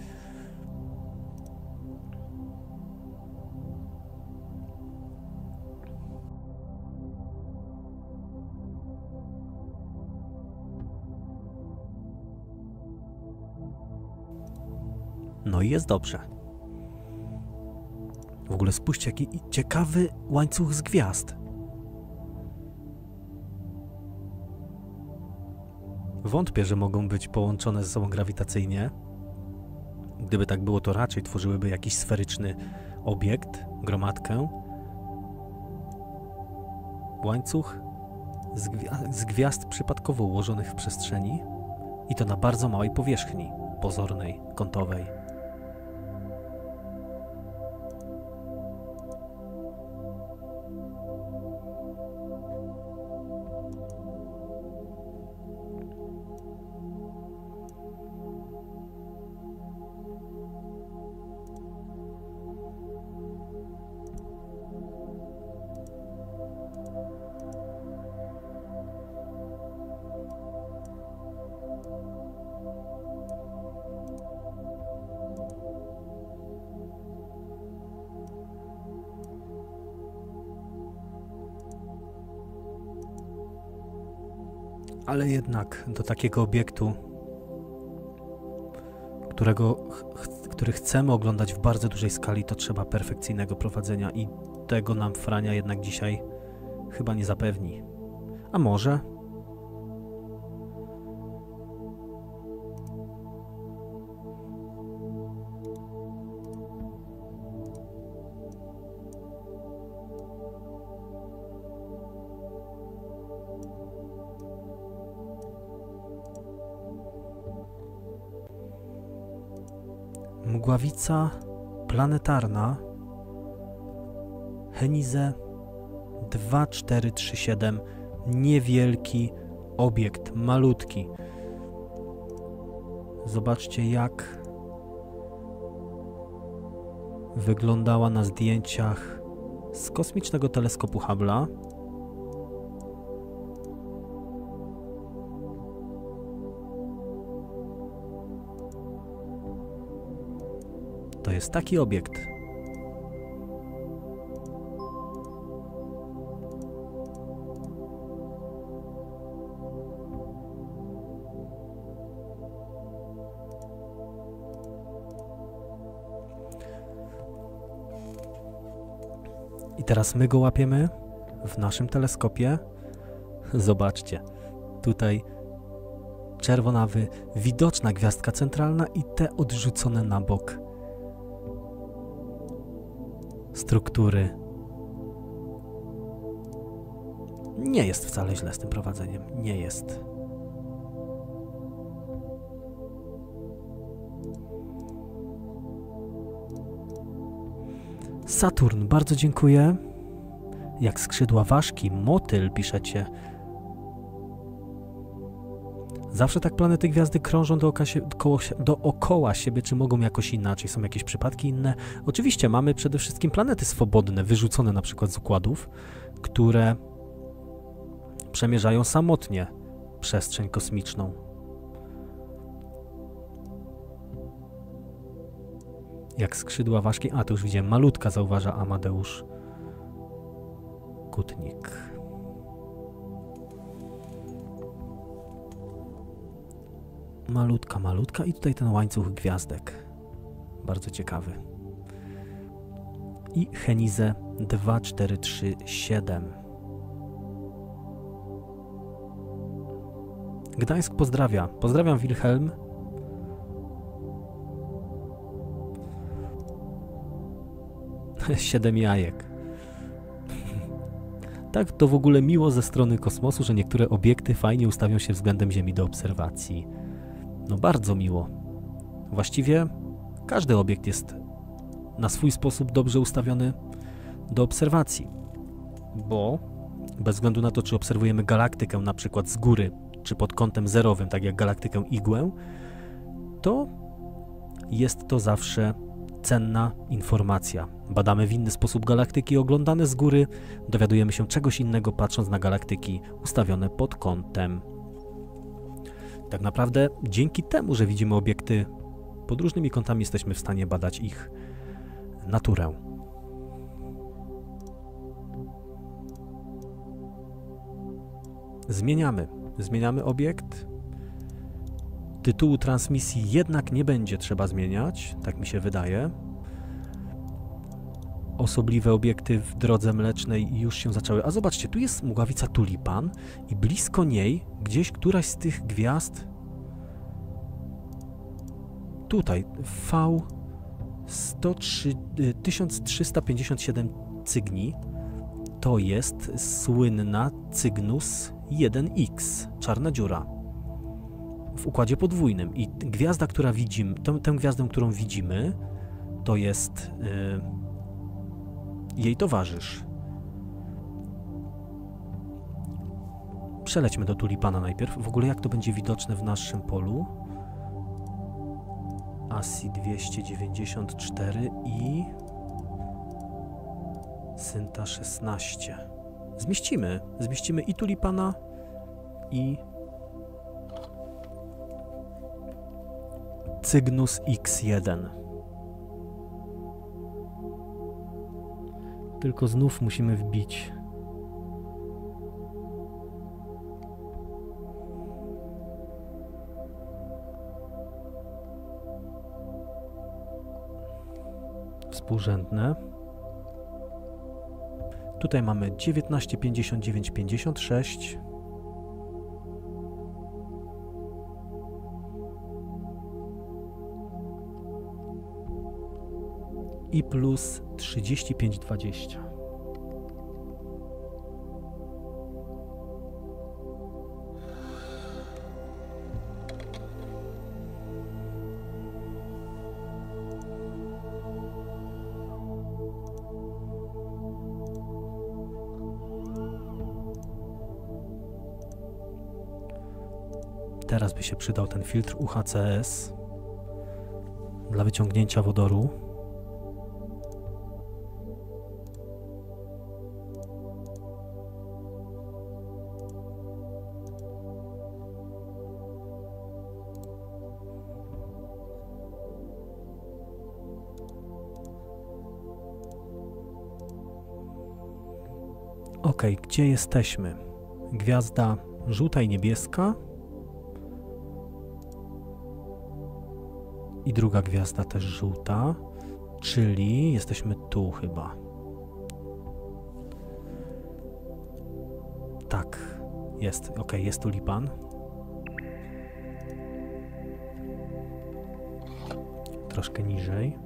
No i jest dobrze. W ogóle spójrzcie, jaki ciekawy łańcuch z gwiazd. Wątpię, że mogą być połączone ze sobą grawitacyjnie. Gdyby tak było, to raczej tworzyłyby jakiś sferyczny obiekt, gromadkę. Łańcuch z, gwi- z gwiazd przypadkowo ułożonych w przestrzeni i to na bardzo małej powierzchni, pozornej, kątowej. Ale jednak do takiego obiektu, którego, ch który chcemy oglądać w bardzo dużej skali, to trzeba perfekcyjnego prowadzenia i tego nam Frania jednak dzisiaj chyba nie zapewni. A może? Mgławica planetarna Henize 2437 niewielki obiekt, malutki. Zobaczcie jak wyglądała na zdjęciach z kosmicznego teleskopu Hubble'a. Jest taki obiekt. I teraz my go łapiemy w naszym teleskopie. Zobaczcie, tutaj czerwonawy, widoczna gwiazdka centralna i te odrzucone na bok struktury. Nie jest wcale źle z tym prowadzeniem. Nie jest. Saturn, bardzo dziękuję. Jak skrzydła ważki, motyl piszecie. Zawsze tak planety gwiazdy krążą dookoła, dookoła siebie, czy mogą jakoś inaczej? Są jakieś przypadki inne? Oczywiście mamy przede wszystkim planety swobodne, wyrzucone na przykład z układów, które przemierzają samotnie przestrzeń kosmiczną. Jak skrzydła ważki. A, to już widziałem. Malutka, zauważa Amadeusz Kutnik. Malutka, malutka i tutaj ten łańcuch gwiazdek. Bardzo ciekawy. I Henize 2437. Gdańsk pozdrawia. Pozdrawiam Wilhelm. *laughs* Siedem jajek. *laughs* tak to w ogóle miło ze strony kosmosu, że niektóre obiekty fajnie ustawią się względem Ziemi do obserwacji. No bardzo miło. Właściwie każdy obiekt jest na swój sposób dobrze ustawiony do obserwacji, bo bez względu na to, czy obserwujemy galaktykę na przykład z góry, czy pod kątem zerowym, tak jak galaktykę igłę, to jest to zawsze cenna informacja. Badamy w inny sposób galaktyki oglądane z góry, dowiadujemy się czegoś innego patrząc na galaktyki ustawione pod kątem tak naprawdę dzięki temu, że widzimy obiekty pod różnymi kątami, jesteśmy w stanie badać ich naturę. Zmieniamy. Zmieniamy obiekt. Tytułu transmisji jednak nie będzie trzeba zmieniać, tak mi się wydaje. Osobliwe obiekty w drodze mlecznej już się zaczęły. A zobaczcie, tu jest mgławica tulipan i blisko niej gdzieś któraś z tych gwiazd. Tutaj V 103, 1357 cygni. To jest słynna Cygnus 1X, czarna dziura. W układzie podwójnym. I gwiazda, która widzimy, tę, tę gwiazdę, którą widzimy to jest yy, jej towarzysz Przelećmy do tulipana najpierw. W ogóle jak to będzie widoczne w naszym polu? ASI 294 i Synta 16. Zmieścimy. Zmieścimy i tulipana, i Cygnus X1. Tylko znów musimy wbić współrzędne. Tutaj mamy 19,59,56. I plus 35,20. Teraz by się przydał ten filtr UHCS dla wyciągnięcia wodoru. Ok, gdzie jesteśmy? Gwiazda żółta i niebieska. I druga gwiazda też żółta, czyli jesteśmy tu chyba. Tak, jest. Ok, jest tu lipan. Troszkę niżej.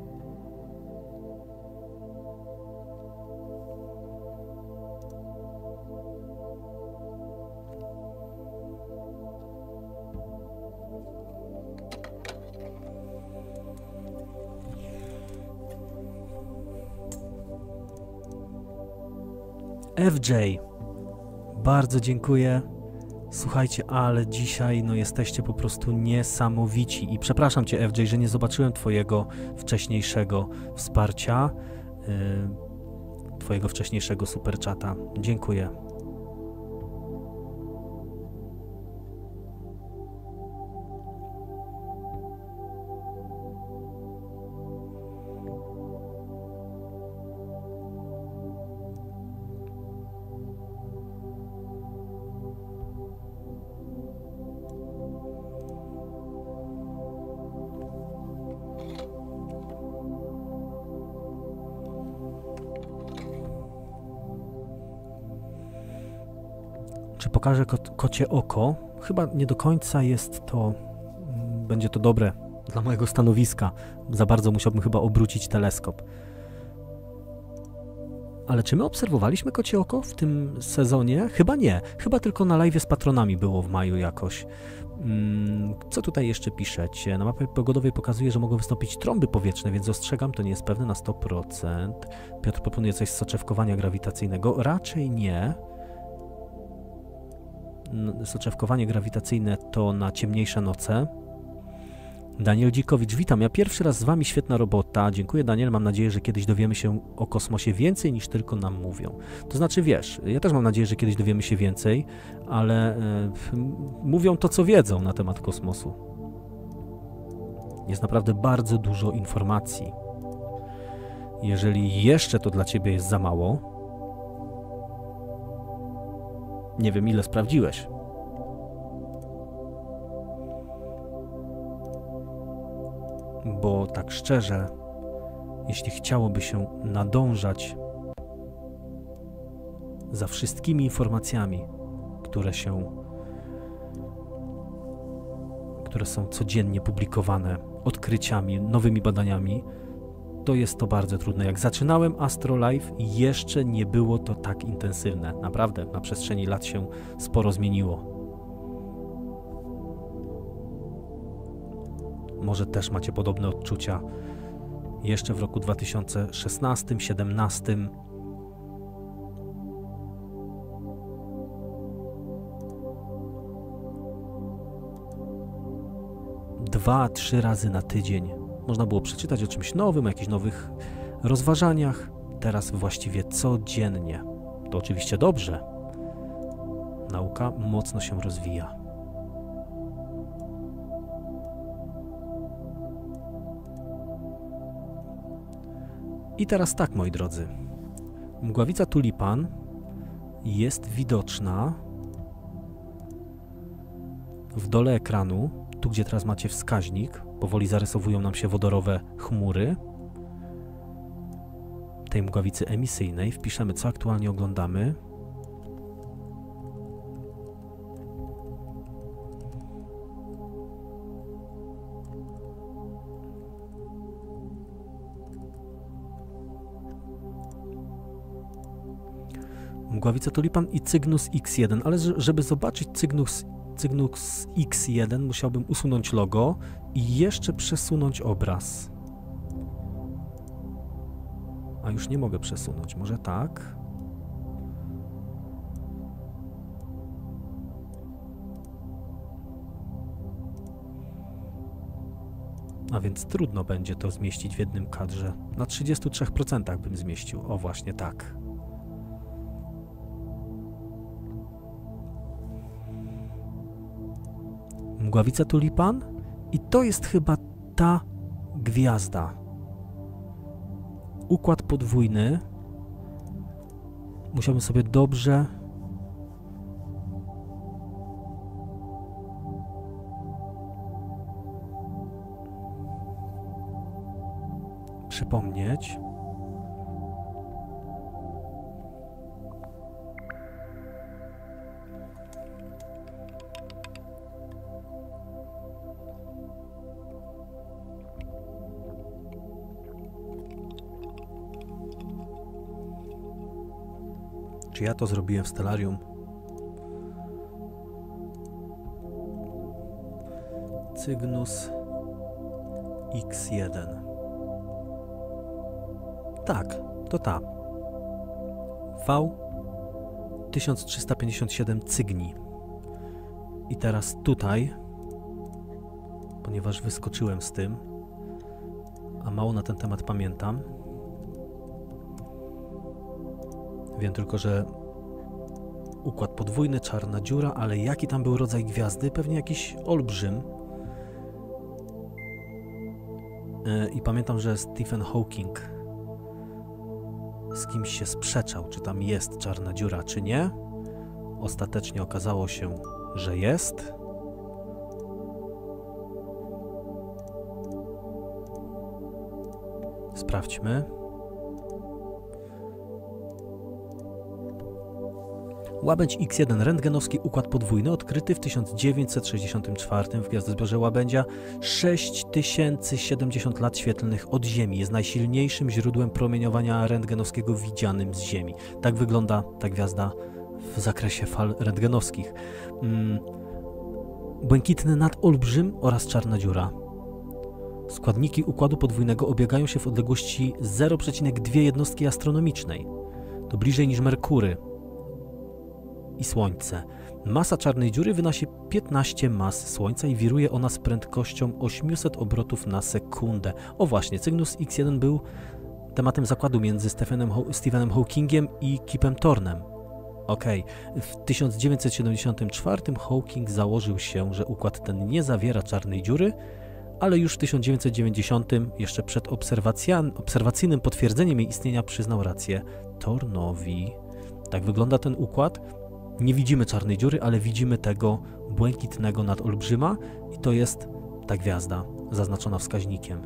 FJ, bardzo dziękuję. Słuchajcie, ale dzisiaj no jesteście po prostu niesamowici i przepraszam cię FJ, że nie zobaczyłem twojego wcześniejszego wsparcia, yy, twojego wcześniejszego superczata. Dziękuję. Pokażę ko kocie oko? Chyba nie do końca jest to. mm, Będzie to dobre dla mojego stanowiska. Za bardzo musiałbym chyba obrócić teleskop. Ale czy my obserwowaliśmy kocie oko w tym sezonie? Chyba nie. Chyba tylko na live z patronami było w maju jakoś. Mm, Co tutaj jeszcze piszecie? Na mapie pogodowej pokazuje, że mogą wystąpić trąby powietrzne, więc ostrzegam, to nie jest pewne na 100%. Piotr proponuje coś z soczewkowania grawitacyjnego. Raczej nie. Soczewkowanie grawitacyjne to na ciemniejsze noce. Daniel Dzikowicz, witam. Ja pierwszy raz z Wami, świetna robota. Dziękuję, Daniel. Mam nadzieję, że kiedyś dowiemy się o kosmosie więcej niż tylko nam mówią. To znaczy, wiesz, ja też mam nadzieję, że kiedyś dowiemy się więcej, ale m- mówią to, co wiedzą na temat kosmosu. Jest naprawdę bardzo dużo informacji. Jeżeli jeszcze to dla Ciebie jest za mało, nie wiem, ile sprawdziłeś. Bo tak szczerze, jeśli chciałoby się nadążać za wszystkimi informacjami, które się które są codziennie publikowane, odkryciami, nowymi badaniami, to jest to bardzo trudne. Jak zaczynałem Astrolife, jeszcze nie było to tak intensywne. Naprawdę, na przestrzeni lat się sporo zmieniło. Może też macie podobne odczucia. Jeszcze w roku 2016-17 dwa, trzy razy na tydzień można było przeczytać o czymś nowym, o jakichś nowych rozważaniach. Teraz właściwie codziennie. To oczywiście dobrze. Nauka mocno się rozwija. I teraz tak, moi drodzy. Mgławica tulipan jest widoczna w dole ekranu, tu gdzie teraz macie wskaźnik. Powoli zarysowują nam się wodorowe chmury tej mgławicy emisyjnej. Wpiszemy, co aktualnie oglądamy. Mgławica tulipan i Cygnus X1, ale żeby zobaczyć Cygnus, Cygnus X1 musiałbym usunąć logo i jeszcze przesunąć obraz. A już nie mogę przesunąć, może tak? A więc trudno będzie to zmieścić w jednym kadrze. Na 33% bym zmieścił. O, właśnie tak. Mgławica tulipan i to jest chyba ta gwiazda. Układ podwójny. musiałbym sobie dobrze przypomnieć. Czy ja to zrobiłem w Stellarium? Cygnus X1. Tak, to ta. V 1357 Cygni. I teraz tutaj, ponieważ wyskoczyłem z tym, a mało na ten temat pamiętam, Wiem tylko, że układ podwójny, czarna dziura, ale jaki tam był rodzaj gwiazdy? Pewnie jakiś olbrzym. E, I pamiętam, że Stephen Hawking z kimś się sprzeczał, czy tam jest czarna dziura, czy nie. Ostatecznie okazało się, że jest. Sprawdźmy. Łabędź X1 rentgenowski układ podwójny odkryty w 1964 w gwiazdozbiorze Łabędzia 6070 lat świetlnych od Ziemi. Jest najsilniejszym źródłem promieniowania rentgenowskiego widzianym z Ziemi. Tak wygląda ta gwiazda w zakresie fal rentgenowskich. Mm. Błękitny nadolbrzym oraz czarna dziura. Składniki układu podwójnego obiegają się w odległości 0,2 jednostki astronomicznej. To bliżej niż Merkury, i Słońce. Masa czarnej dziury wynosi 15 mas Słońca i wiruje ona z prędkością 800 obrotów na sekundę. O właśnie, Cygnus X1 był tematem zakładu między Stephenem, Stephenem Hawkingiem i Kipem Thornem. Okej, okay. w 1974 Hawking założył się, że układ ten nie zawiera czarnej dziury, ale już w 1990, jeszcze przed obserwacyjnym potwierdzeniem jej istnienia, przyznał rację Thornowi. Tak wygląda ten układ. Nie widzimy czarnej dziury, ale widzimy tego błękitnego nadolbrzyma i to jest ta gwiazda zaznaczona wskaźnikiem.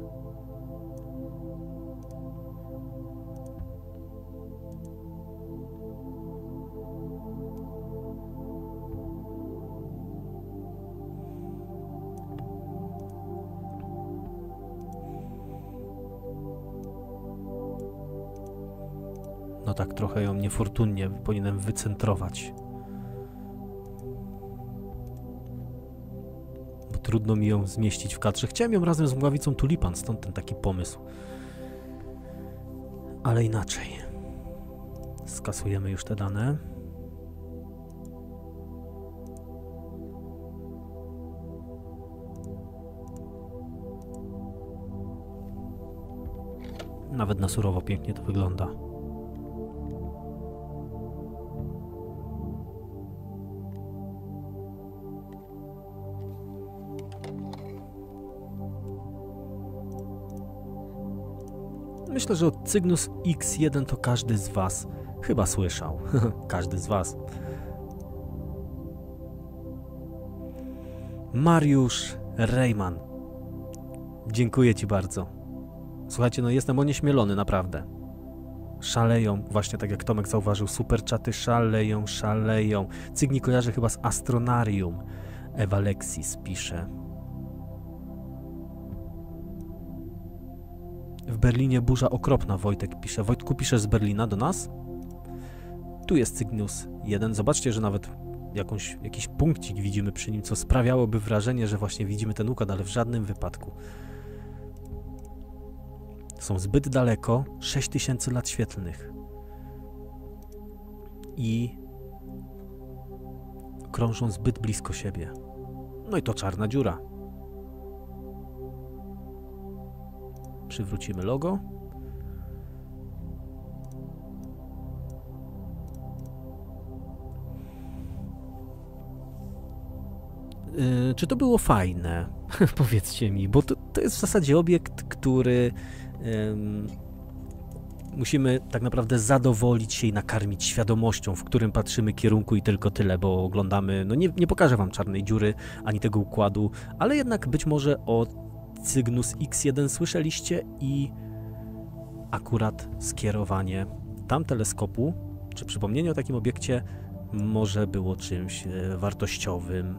No tak, trochę ją niefortunnie powinienem wycentrować. Trudno mi ją zmieścić w kadrze. Chciałem ją razem z mgławicą tulipan, stąd ten taki pomysł. Ale inaczej. Skasujemy już te dane. Nawet na surowo pięknie to wygląda. Myślę, że o Cygnus X1 to każdy z Was chyba słyszał. *laughs* każdy z Was. Mariusz Rejman. Dziękuję Ci bardzo. Słuchajcie, no jestem onieśmielony, naprawdę. Szaleją, właśnie tak jak Tomek zauważył, super czaty szaleją, szaleją. Cygni kojarzy chyba z Astronarium. Ewa Lexis pisze. W Berlinie burza okropna, Wojtek pisze. Wojtku, piszesz z Berlina do nas? Tu jest Cygnus 1. Zobaczcie, że nawet jakąś, jakiś punkcik widzimy przy nim, co sprawiałoby wrażenie, że właśnie widzimy ten układ, ale w żadnym wypadku. Są zbyt daleko, 6000 lat świetlnych. I krążą zbyt blisko siebie. No i to czarna dziura. Przywrócimy logo. Yy, czy to było fajne? *laughs* Powiedzcie mi, bo to, to, jest w zasadzie obiekt, który musimy tak naprawdę zadowolić się i nakarmić świadomością, w którym patrzymy kierunku i tylko tyle, bo oglądamy, no nie, nie pokażę wam czarnej dziury ani tego układu, ale jednak być może o Cygnus X1 słyszeliście i akurat skierowanie tam teleskopu, czy przypomnienie o takim obiekcie może było czymś e, wartościowym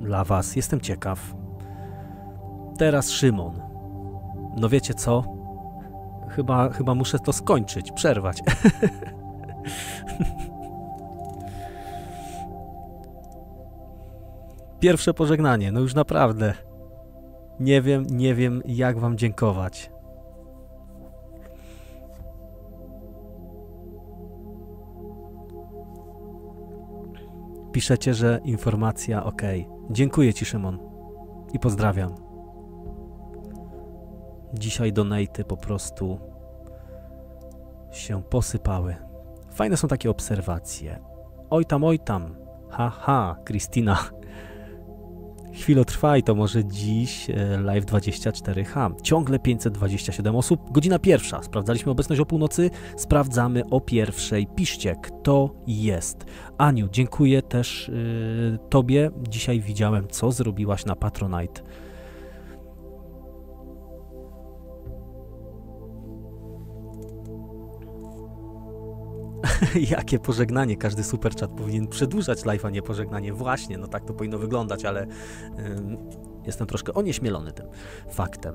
dla Was. Jestem ciekaw. Teraz Szymon. No wiecie co? Chyba, chyba muszę to skończyć, przerwać. *laughs* Pierwsze pożegnanie, no już naprawdę. Nie wiem, nie wiem, jak Wam dziękować. Piszecie, że informacja ok. Dziękuję Ci, Szymon. I pozdrawiam. Dzisiaj donaty po prostu się posypały. Fajne są takie obserwacje. Oj tam, oj tam. Haha, ha, Kristina. Chwilotrwaj, to może dziś e, live 24H. Ciągle 527 osób. Godzina pierwsza. Sprawdzaliśmy obecność o północy. Sprawdzamy o pierwszej. Piszcie, kto jest. Aniu, dziękuję też yy, Tobie. Dzisiaj widziałem, co zrobiłaś na Patronite. *laughs* Jakie pożegnanie. Każdy superchat powinien przedłużać live, a nie pożegnanie. Właśnie, no tak to powinno wyglądać, ale jestem troszkę onieśmielony tym faktem.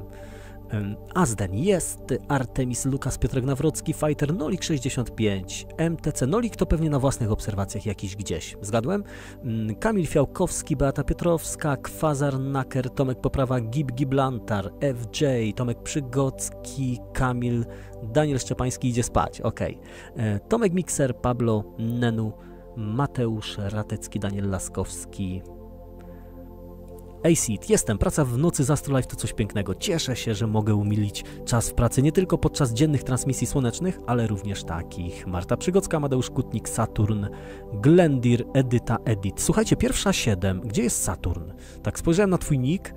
Azden jest, Artemis Lukas Piotrek Nawrocki, Fighter Nolik 65, MTC Nolik to pewnie na własnych obserwacjach jakiś gdzieś. Zgadłem? Mm, Kamil Fiałkowski, Beata Piotrowska, Kwazar Naker, Tomek Poprawa, Gib Giblantar, FJ, Tomek Przygocki, Kamil, Daniel Szczepański idzie spać, ok. Tomek Mikser, Pablo, Nenu, Mateusz Ratecki, Daniel Laskowski, ACID, jestem, praca w nocy z Astrolife to coś pięknego. Cieszę się, że mogę umilić czas w pracy nie tylko podczas dziennych transmisji słonecznych, ale również takich. Marta Przygocka, Madeusz Kutnik, Saturn, Glendir, Edyta, Edit. Słuchajcie, pierwsza 7, gdzie jest Saturn? Tak spojrzałem na twój nick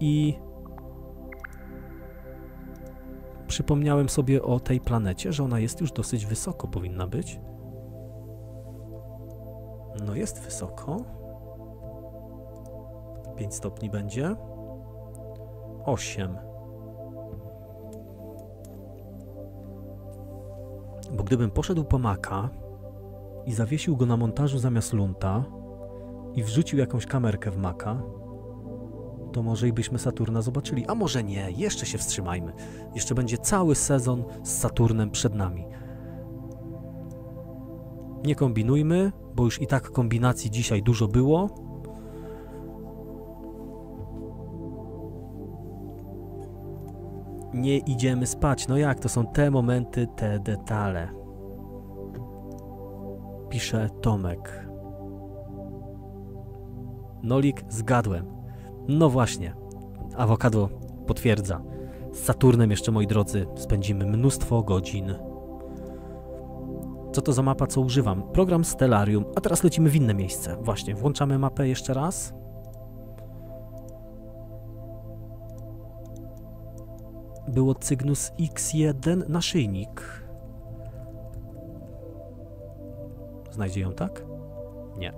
i przypomniałem sobie o tej planecie, że ona jest już dosyć wysoko, powinna być. No jest wysoko. 5 stopni będzie. 8. Bo gdybym poszedł po maka i zawiesił go na montażu zamiast lunta i wrzucił jakąś kamerkę w maka, to może i byśmy Saturna zobaczyli. A może nie, jeszcze się wstrzymajmy. Jeszcze będzie cały sezon z Saturnem przed nami. Nie kombinujmy, bo już i tak kombinacji dzisiaj dużo było. Nie idziemy spać. No jak, to są te momenty, te detale. Pisze Tomek. Nolik, zgadłem. No właśnie, awokado potwierdza. Z Saturnem jeszcze, moi drodzy, spędzimy mnóstwo godzin. Co to za mapa, co używam? Program Stellarium, a teraz lecimy w inne miejsce. Właśnie, włączamy mapę jeszcze raz. było Cygnus X1 naszyjnik. Znajdzie ją tak? Nie.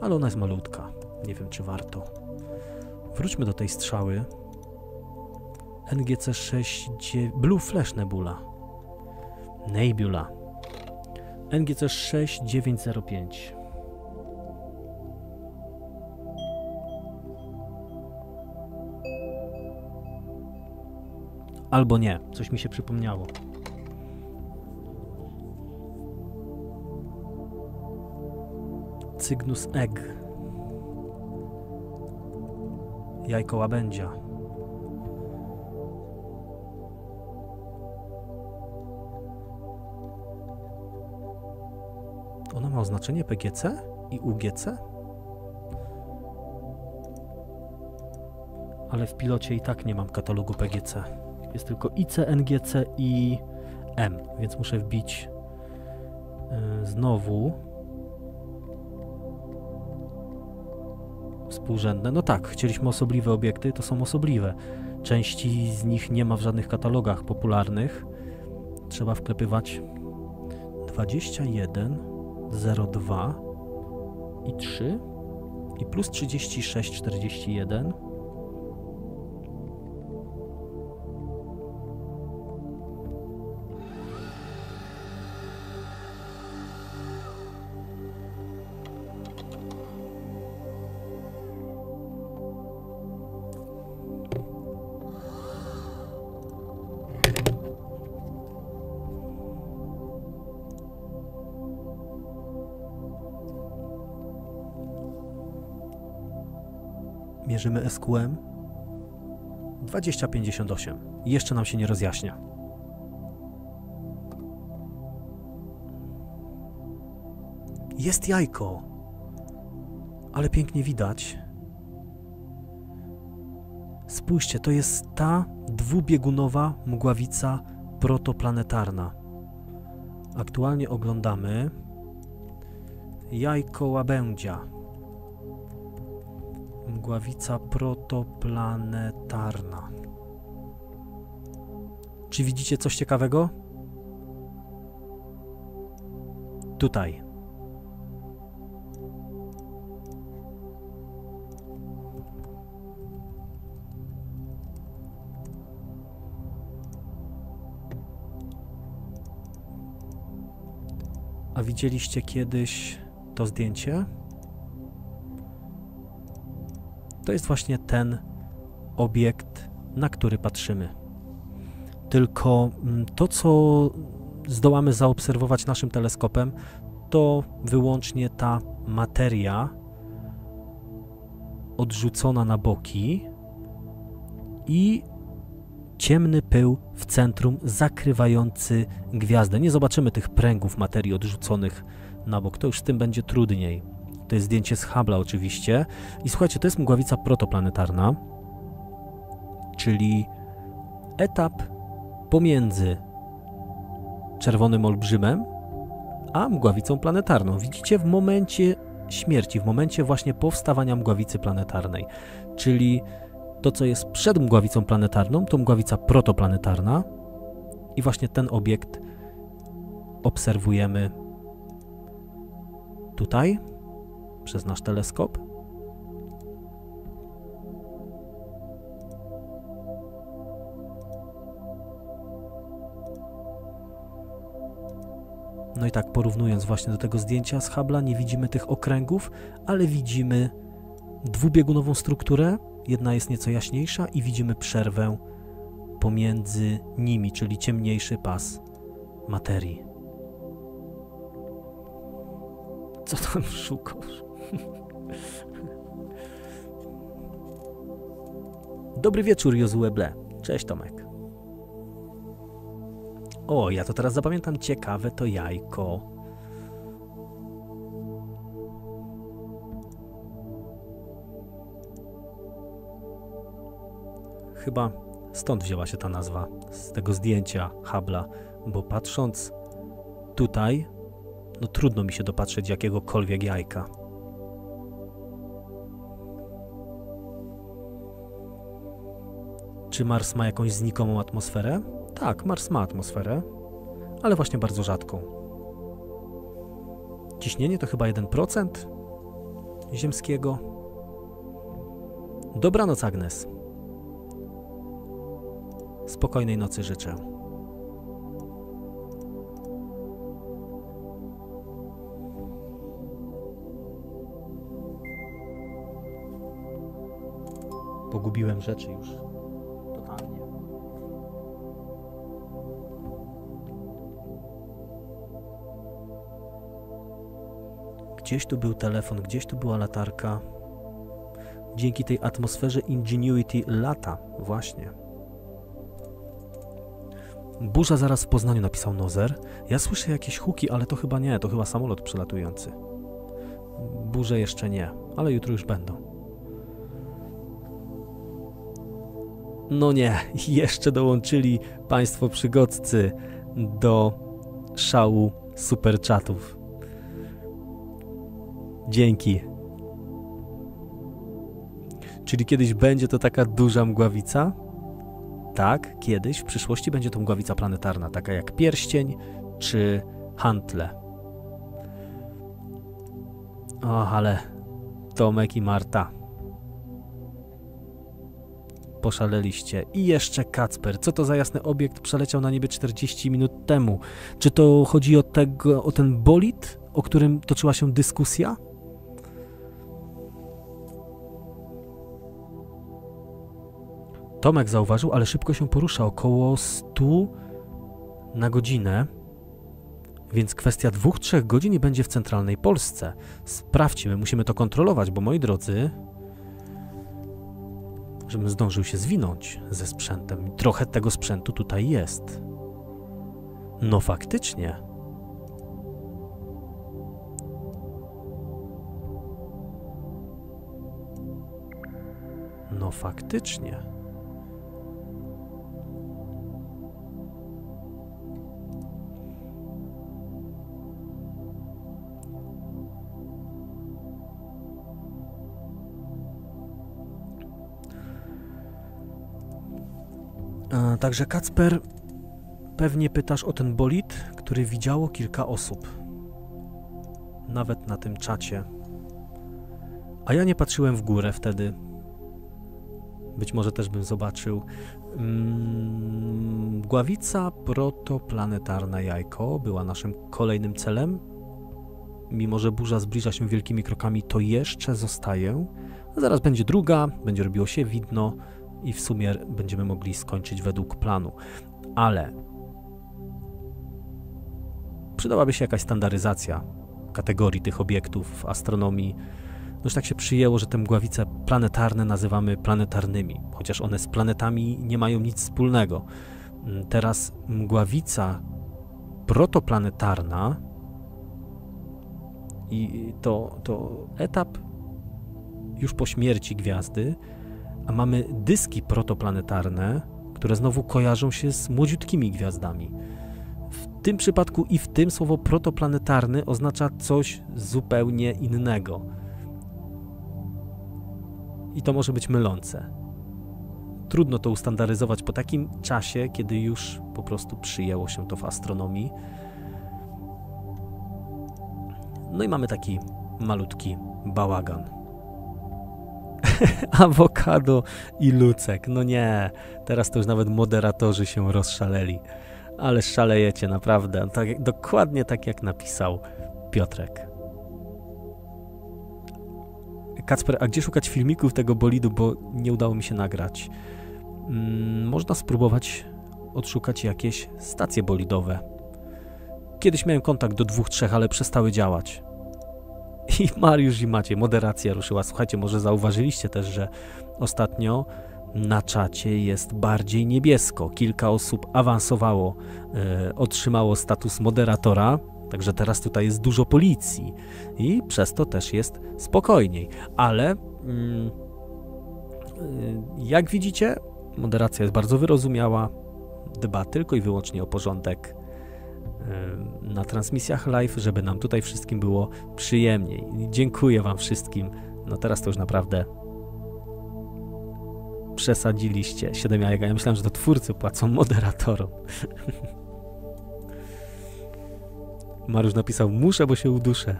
Ale ona jest malutka. Nie wiem, czy warto. Wróćmy do tej strzały. NGC-6... Blue Flash Nebula. Nebula. NGC-6905. Albo nie, coś mi się przypomniało. Cygnus egg. Jajko łabędzia. Ona ma oznaczenie PGC i UGC? Ale w pilocie i tak nie mam katalogu PGC. Jest tylko IC, NGC i M, więc muszę wbić yy, znowu współrzędne. No tak, chcieliśmy osobliwe obiekty, to są osobliwe. Części z nich nie ma w żadnych katalogach popularnych. Trzeba wklepywać 21, 02 i 3 i plus 36, 41. Mierzymy SQM 2058. Jeszcze nam się nie rozjaśnia. Jest jajko, ale pięknie widać. Spójrzcie, to jest ta dwubiegunowa mgławica protoplanetarna. Aktualnie oglądamy jajko łabędzia. Mgławica protoplanetarna. Czy widzicie coś ciekawego? Tutaj. A widzieliście kiedyś to zdjęcie? To jest właśnie ten obiekt, na który patrzymy. Tylko mm, to, co zdołamy zaobserwować naszym teleskopem, to wyłącznie ta materia odrzucona na boki i ciemny pył w centrum zakrywający gwiazdę. Nie zobaczymy tych pręgów materii odrzuconych na bok, to już z tym będzie trudniej. To jest zdjęcie z Hubble'a oczywiście. I słuchajcie, to jest mgławica protoplanetarna, czyli etap pomiędzy czerwonym olbrzymem a mgławicą planetarną. Widzicie w momencie śmierci, w momencie właśnie powstawania mgławicy planetarnej, czyli to, co jest przed mgławicą planetarną, to mgławica protoplanetarna i właśnie ten obiekt obserwujemy tutaj przez nasz teleskop. No i tak porównując właśnie do tego zdjęcia z Hubble'a, nie widzimy tych okręgów, ale widzimy dwubiegunową strukturę, jedna jest nieco jaśniejsza i widzimy przerwę pomiędzy nimi, czyli ciemniejszy pas materii. Co tam *laughs* szukasz? *laughs* Dobry wieczór, Jozue Ble. Cześć, Tomek. O, ja to teraz zapamiętam ciekawe to jajko. Chyba stąd wzięła się ta nazwa, z tego zdjęcia Habla, bo patrząc tutaj, no trudno mi się dopatrzeć jakiegokolwiek jajka. Czy Mars ma jakąś znikomą atmosferę? Tak, Mars ma atmosferę, ale właśnie bardzo rzadką. Ciśnienie to chyba 1% ziemskiego. Dobranoc, Agnes. Spokojnej nocy życzę. Pogubiłem rzeczy już. Gdzieś tu był telefon, gdzieś tu była latarka. Dzięki tej atmosferze Ingenuity lata, właśnie. Burza zaraz w Poznaniu, napisał Nozer. Ja słyszę jakieś huki, ale to chyba nie, to chyba samolot przelatujący. Burze jeszcze nie, ale jutro już będą. No nie, *laughs* jeszcze dołączyli Państwo przygodcy do szału superchatów. Dzięki. Czyli kiedyś będzie to taka duża mgławica? Tak, kiedyś w przyszłości będzie to mgławica planetarna, taka jak pierścień czy hantle. O, ale Tomek i Marta. Poszaleliście. I jeszcze Kacper. Co to za jasny obiekt przeleciał na niebie 40 minut temu? Czy to chodzi o, tego, o ten bolid, o którym toczyła się dyskusja? Tomek zauważył, ale szybko się porusza, około 100 na godzinę. Więc kwestia dwóch, trzech godzin i będzie w centralnej Polsce. Sprawdźmy, musimy to kontrolować, bo moi drodzy, żebym zdążył się zwinąć ze sprzętem. Trochę tego sprzętu tutaj jest. No faktycznie. No faktycznie. Także Kacper, pewnie pytasz o ten bolid, który widziało kilka osób. Nawet na tym czacie. A ja nie patrzyłem w górę wtedy. Być może też bym zobaczył. Mm, Gławica protoplanetarna jajko była naszym kolejnym celem. Mimo, że burza zbliża się wielkimi krokami, to jeszcze zostaje. Zaraz będzie druga, będzie robiło się widno i w sumie będziemy mogli skończyć według planu. Ale przydałaby się jakaś standaryzacja kategorii tych obiektów w astronomii. No już tak się przyjęło, że te mgławice planetarne nazywamy planetarnymi, chociaż one z planetami nie mają nic wspólnego. Teraz mgławica protoplanetarna i to, to etap już po śmierci gwiazdy, a mamy dyski protoplanetarne, które znowu kojarzą się z młodziutkimi gwiazdami. W tym przypadku i w tym słowo protoplanetarny oznacza coś zupełnie innego. I to może być mylące. Trudno to ustandaryzować po takim czasie, kiedy już po prostu przyjęło się to w astronomii. No i mamy taki malutki bałagan. *laughs* awokado i lucek. No nie, teraz to już nawet moderatorzy się rozszaleli. Ale szalejecie naprawdę. Tak, dokładnie tak jak napisał Piotrek. Kacper, a gdzie szukać filmików tego bolidu, bo nie udało mi się nagrać? Hmm, można spróbować odszukać jakieś stacje bolidowe. Kiedyś miałem kontakt do dwóch, trzech, ale przestały działać. I Mariusz i Maciej, moderacja ruszyła. Słuchajcie, może zauważyliście też, że ostatnio na czacie jest bardziej niebiesko. Kilka osób awansowało, e, otrzymało status moderatora, także teraz tutaj jest dużo policji i przez to też jest spokojniej. Ale mm, e, jak widzicie, moderacja jest bardzo wyrozumiała, dba tylko i wyłącznie o porządek na transmisjach live, żeby nam tutaj wszystkim było przyjemniej. Dziękuję Wam wszystkim. No teraz to już naprawdę przesadziliście. 7 jajek. Ja myślałem, że to twórcy płacą moderatorom. *laughs* Mariusz napisał, muszę, bo się uduszę.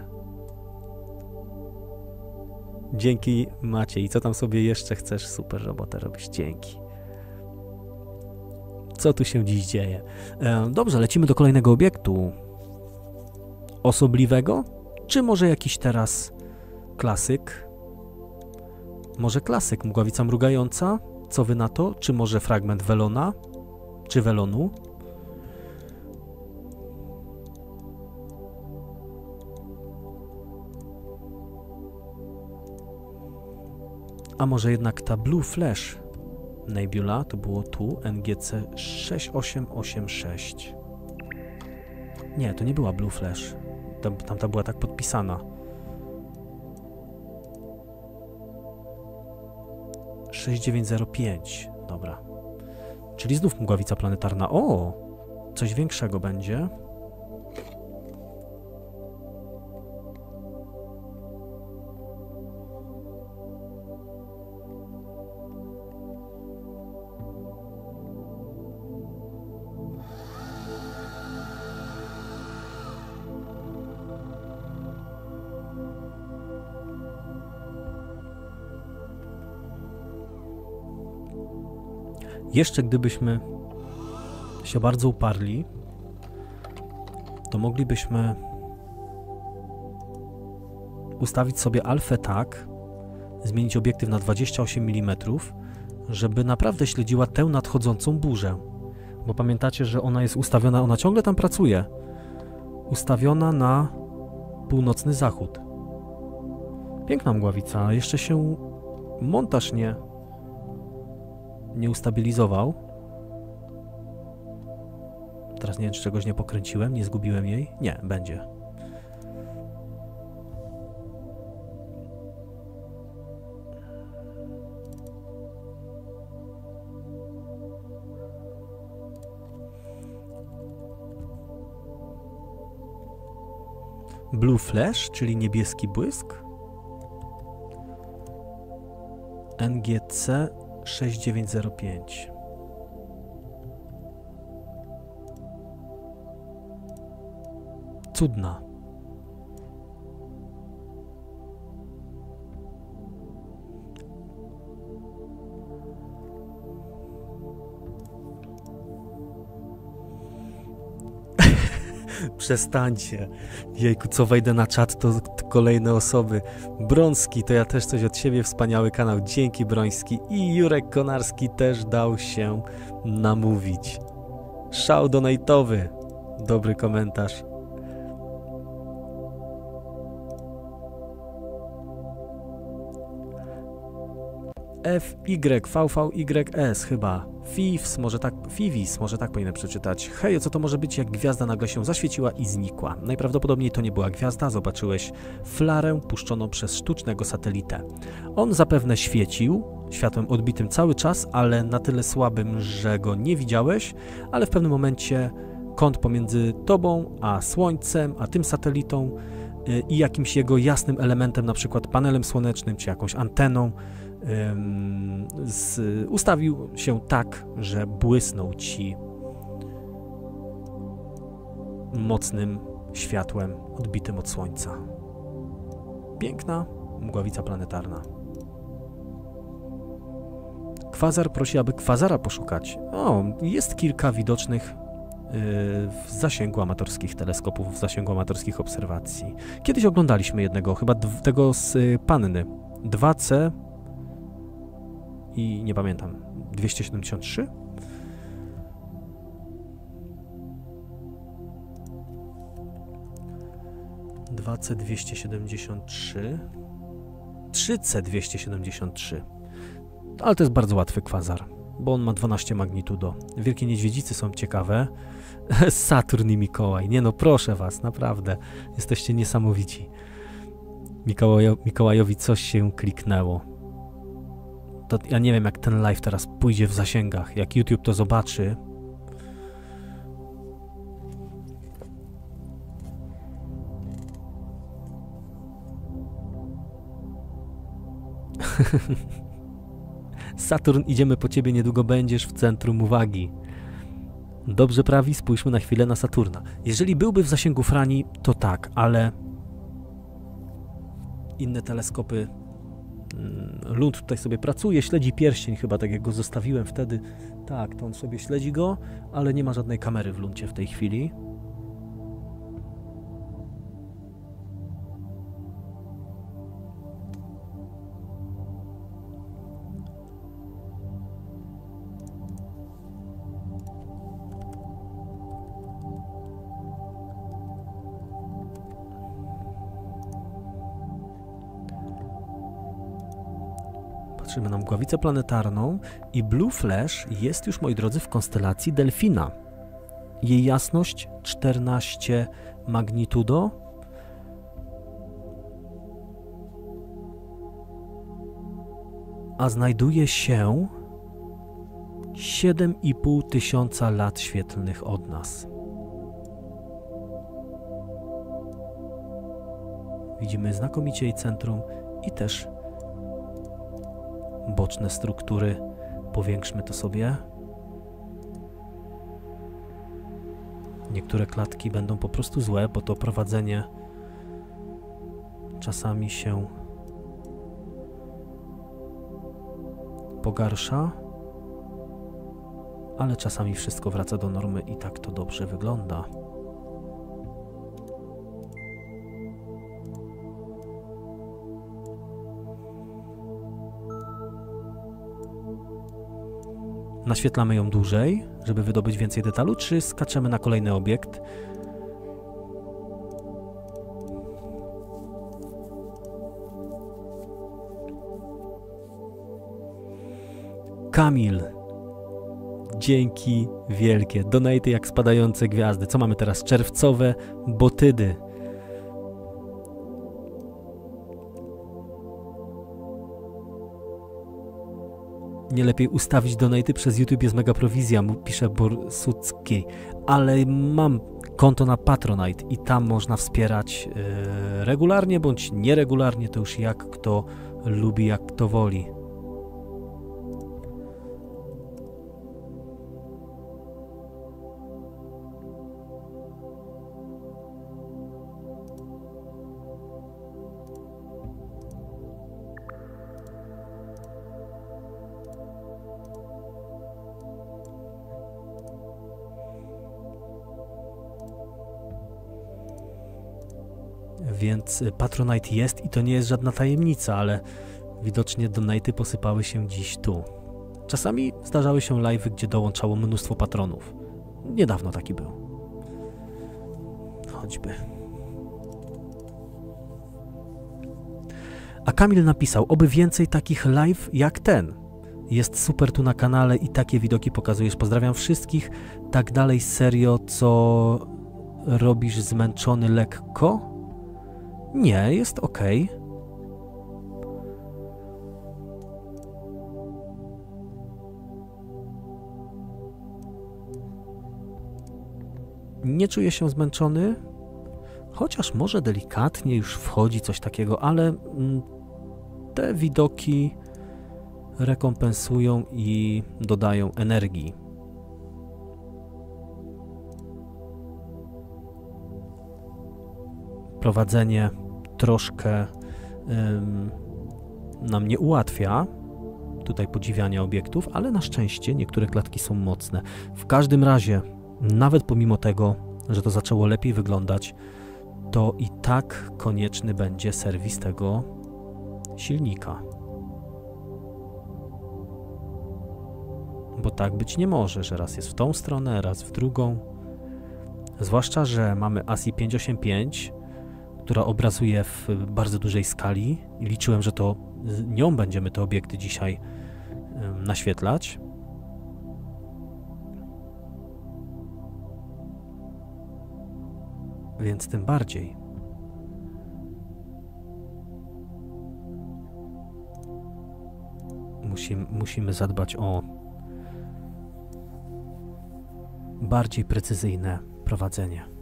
Dzięki Maciej. Co tam sobie jeszcze chcesz? Super robotę robisz. Dzięki co tu się dziś dzieje. E, dobrze, lecimy do kolejnego obiektu. Osobliwego? Czy może jakiś teraz klasyk? Może klasyk, mgławica mrugająca? Co wy na to? Czy może fragment welona? Czy welonu? A może jednak ta Blue Flash? Nebula to było tu, NGC 6886. Nie, to nie była Blue Flash. Tam, tamta była tak podpisana. 6905. Dobra. Czyli znów mgławica planetarna. O! Coś większego będzie. Jeszcze gdybyśmy się bardzo uparli, to moglibyśmy ustawić sobie alfę tak, zmienić obiektyw na 28 mm, żeby naprawdę śledziła tę nadchodzącą burzę. Bo pamiętacie, że ona jest ustawiona, ona ciągle tam pracuje. Ustawiona na północny zachód. Piękna mgławica, jeszcze się montaż nie, nie ustabilizował. Teraz nie wiem, czy czegoś nie pokręciłem, nie zgubiłem jej. Nie, będzie. Blue Flash, czyli niebieski błysk. NGC 6905. Cudna. Przestańcie. Jejku, co wejdę na czat, to, kolejne osoby. Brąski, to ja też coś od siebie, wspaniały kanał. Dzięki Broński. I Jurek Konarski też dał się namówić. Szał donatowy. Dobry komentarz. FYVVYS chyba. Fivs, może tak, Fivis, może tak powinienem przeczytać. Hej, co to może być, jak gwiazda nagle się zaświeciła i znikła? Najprawdopodobniej to nie była gwiazda, zobaczyłeś flarę puszczoną przez sztucznego satelitę. On zapewne świecił, światłem odbitym cały czas, ale na tyle słabym, że go nie widziałeś, ale w pewnym momencie kąt pomiędzy tobą a Słońcem, a tym satelitą y, i jakimś jego jasnym elementem, na przykład panelem słonecznym czy jakąś anteną, z, ustawił się tak, że błysnął ci mocnym światłem odbitym od słońca. Piękna mgławica planetarna. Kwazar prosi, aby kwazara poszukać. O, jest kilka widocznych w zasięgu amatorskich teleskopów, w zasięgu amatorskich obserwacji. Kiedyś oglądaliśmy jednego, chyba tego z y, Panny. 2C i nie pamiętam, 273? Dwa C 273 3C 273 ale to jest bardzo łatwy kwazar, bo on ma 12 magnitudo. Wielkie niedźwiedzicy są ciekawe. *laughs* Saturn i Mikołaj. Nie no, proszę was, naprawdę. Jesteście niesamowici. Mikołajowi coś się kliknęło to ja nie wiem, jak ten live teraz pójdzie w zasięgach. Jak YouTube to zobaczy. *laughs* Saturn, idziemy po ciebie, niedługo będziesz w centrum uwagi. Dobrze prawi, spójrzmy na chwilę na Saturna. Jeżeli byłby w zasięgu Frani, to tak, ale inne teleskopy Lund tutaj sobie pracuje, śledzi pierścień chyba, tak jak go zostawiłem wtedy. Tak, to on sobie śledzi go, ale nie ma żadnej kamery w Luncie w tej chwili. Patrzymy na mgławicę planetarną i Blue Flash jest już, moi drodzy, w konstelacji Delfina. Jej jasność 14 magnitudo. A znajduje się 7,5 tysiąca lat świetlnych od nas. Widzimy znakomicie jej centrum i też boczne struktury. Powiększmy to sobie. Niektóre klatki będą po prostu złe, bo to prowadzenie czasami się pogarsza. ale czasami wszystko wraca do normy i tak to dobrze wygląda. Naświetlamy ją dłużej, żeby wydobyć więcej detalu, czy skaczemy na kolejny obiekt? Kamil. Dzięki wielkie. Donaty jak spadające gwiazdy. Co mamy teraz? Czerwcowe botydy. Nie lepiej ustawić donaty przez YouTube jest mega prowizja, pisze Borsucki. Ale mam konto na Patronite i tam można wspierać yy, regularnie bądź nieregularnie, to już jak kto lubi, jak kto woli. Więc Patronite jest i to nie jest żadna tajemnica, ale widocznie donaty posypały się dziś tu. Czasami zdarzały się live, gdzie dołączało mnóstwo patronów. Niedawno taki był. Choćby. A Kamil napisał, oby więcej takich live jak ten. Jest super tu na kanale i takie widoki pokazujesz. Pozdrawiam wszystkich. Tak dalej, serio, co robisz zmęczony lekko? Nie, jest ok. Nie czuję się zmęczony, chociaż może delikatnie już wchodzi coś takiego, ale mm, te widoki rekompensują i dodają energii. Prowadzenie troszkę nam nie ułatwia tutaj podziwiania obiektów, ale na szczęście niektóre klatki są mocne. W każdym razie, nawet pomimo tego, że to zaczęło lepiej wyglądać, to i tak konieczny będzie serwis tego silnika. Bo tak być nie może, że raz jest w tą stronę, raz w drugą. Zwłaszcza, że mamy ASI 585, która obrazuje w bardzo dużej skali. Liczyłem, że to nią będziemy te obiekty dzisiaj naświetlać. Więc tym bardziej. Musimy, musimy zadbać o bardziej precyzyjne prowadzenie.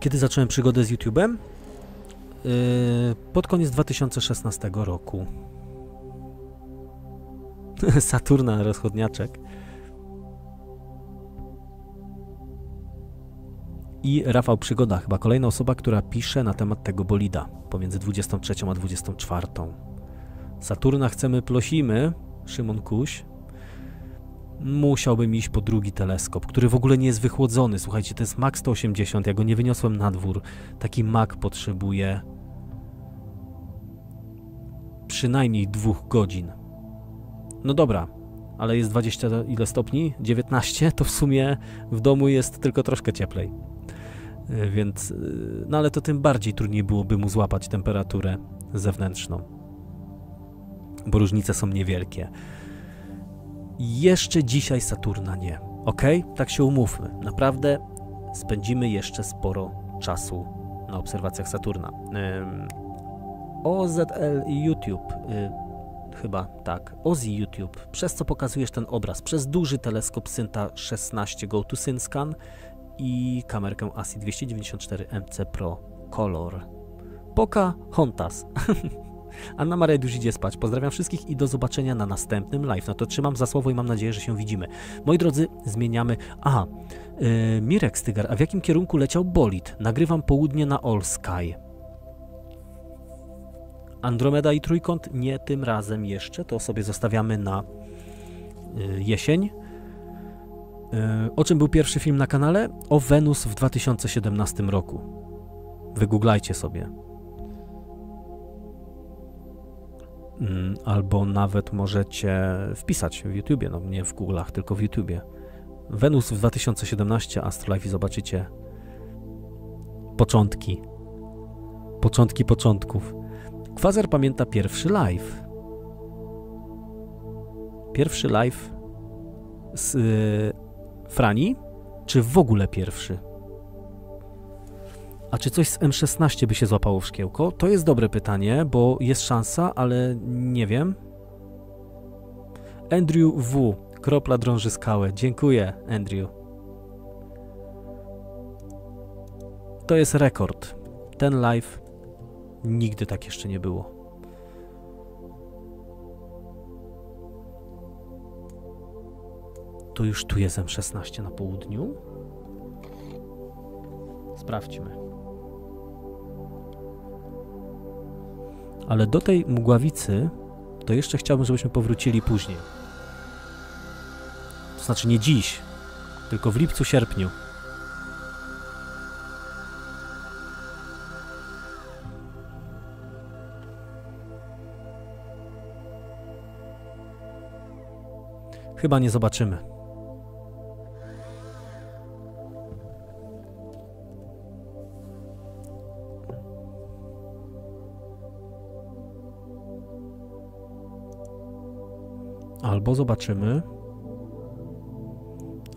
Kiedy zacząłem przygodę z YouTube'em? Yy, pod koniec 2016 roku. *laughs* Saturna, rozchodniaczek. I Rafał Przygoda, chyba kolejna osoba, która pisze na temat tego bolida pomiędzy 23 a 24. Saturna chcemy, plosimy. Szymon Kuś musiałbym iść po drugi teleskop, który w ogóle nie jest wychłodzony. Słuchajcie, to jest Mac 180, ja go nie wyniosłem na dwór. Taki Mac potrzebuje przynajmniej dwóch godzin. No dobra, ale jest 20 ile stopni? 19? To w sumie w domu jest tylko troszkę cieplej. E, więc, e, no ale to tym bardziej trudniej byłoby mu złapać temperaturę zewnętrzną, bo różnice są niewielkie. Jeszcze dzisiaj Saturna nie. Ok? Tak się umówmy. Naprawdę spędzimy jeszcze sporo czasu na obserwacjach Saturna. OZL YouTube, y, chyba tak, OZI YouTube, przez co pokazujesz ten obraz, przez duży teleskop Synta 16 Go to SynScan i kamerkę ASI 294 MC Pro Color. Hontas. *laughs* Anna Maria już idzie spać. Pozdrawiam wszystkich i do zobaczenia na następnym live. No to trzymam za słowo i mam nadzieję, że się widzimy. Moi drodzy, zmieniamy... Aha, yy, Mirek Stygar, a w jakim kierunku leciał bolid? Nagrywam południe na All Sky. Andromeda i Trójkąt nie tym razem jeszcze, to sobie zostawiamy na y, jesień. Y, o czym był pierwszy film na kanale? O Wenus w 2017 roku. Wygooglajcie sobie. Albo nawet możecie wpisać w YouTubie, no nie w Google'ach, tylko w YouTubie. Wenus w 2017 Astrolife i zobaczycie początki. Początki początków. Kwazer pamięta pierwszy live. Pierwszy live z yy, Frani, czy w ogóle pierwszy? A czy coś z M16 by się złapało w szkiełko? To jest dobre pytanie, bo jest szansa, ale nie wiem. Andrew W. Kropla drąży skałę. Dziękuję, Andrew. To jest rekord. Ten live nigdy tak jeszcze nie było. To już tu jest M16 na południu. Sprawdźmy. Ale do tej mgławicy to jeszcze chciałbym, żebyśmy powrócili później. To znaczy nie dziś, tylko w lipcu, sierpniu. Chyba nie zobaczymy. Albo zobaczymy,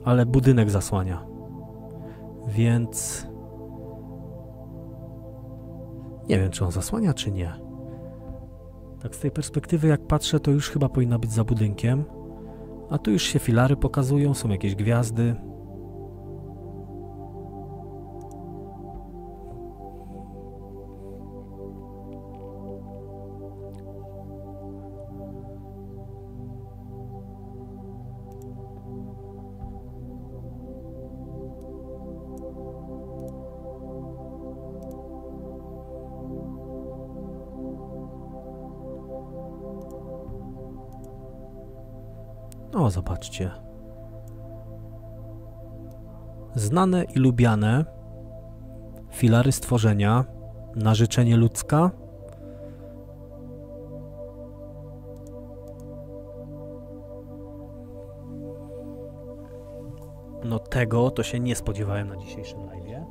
ale budynek zasłania. Więc nie wiem, czy on zasłania, czy nie. Tak z tej perspektywy, jak patrzę, to już chyba powinna być za budynkiem. A tu już się filary pokazują, są jakieś gwiazdy. O, zobaczcie. Znane i lubiane filary stworzenia na życzenie ludzka. No tego to się nie spodziewałem na dzisiejszym live.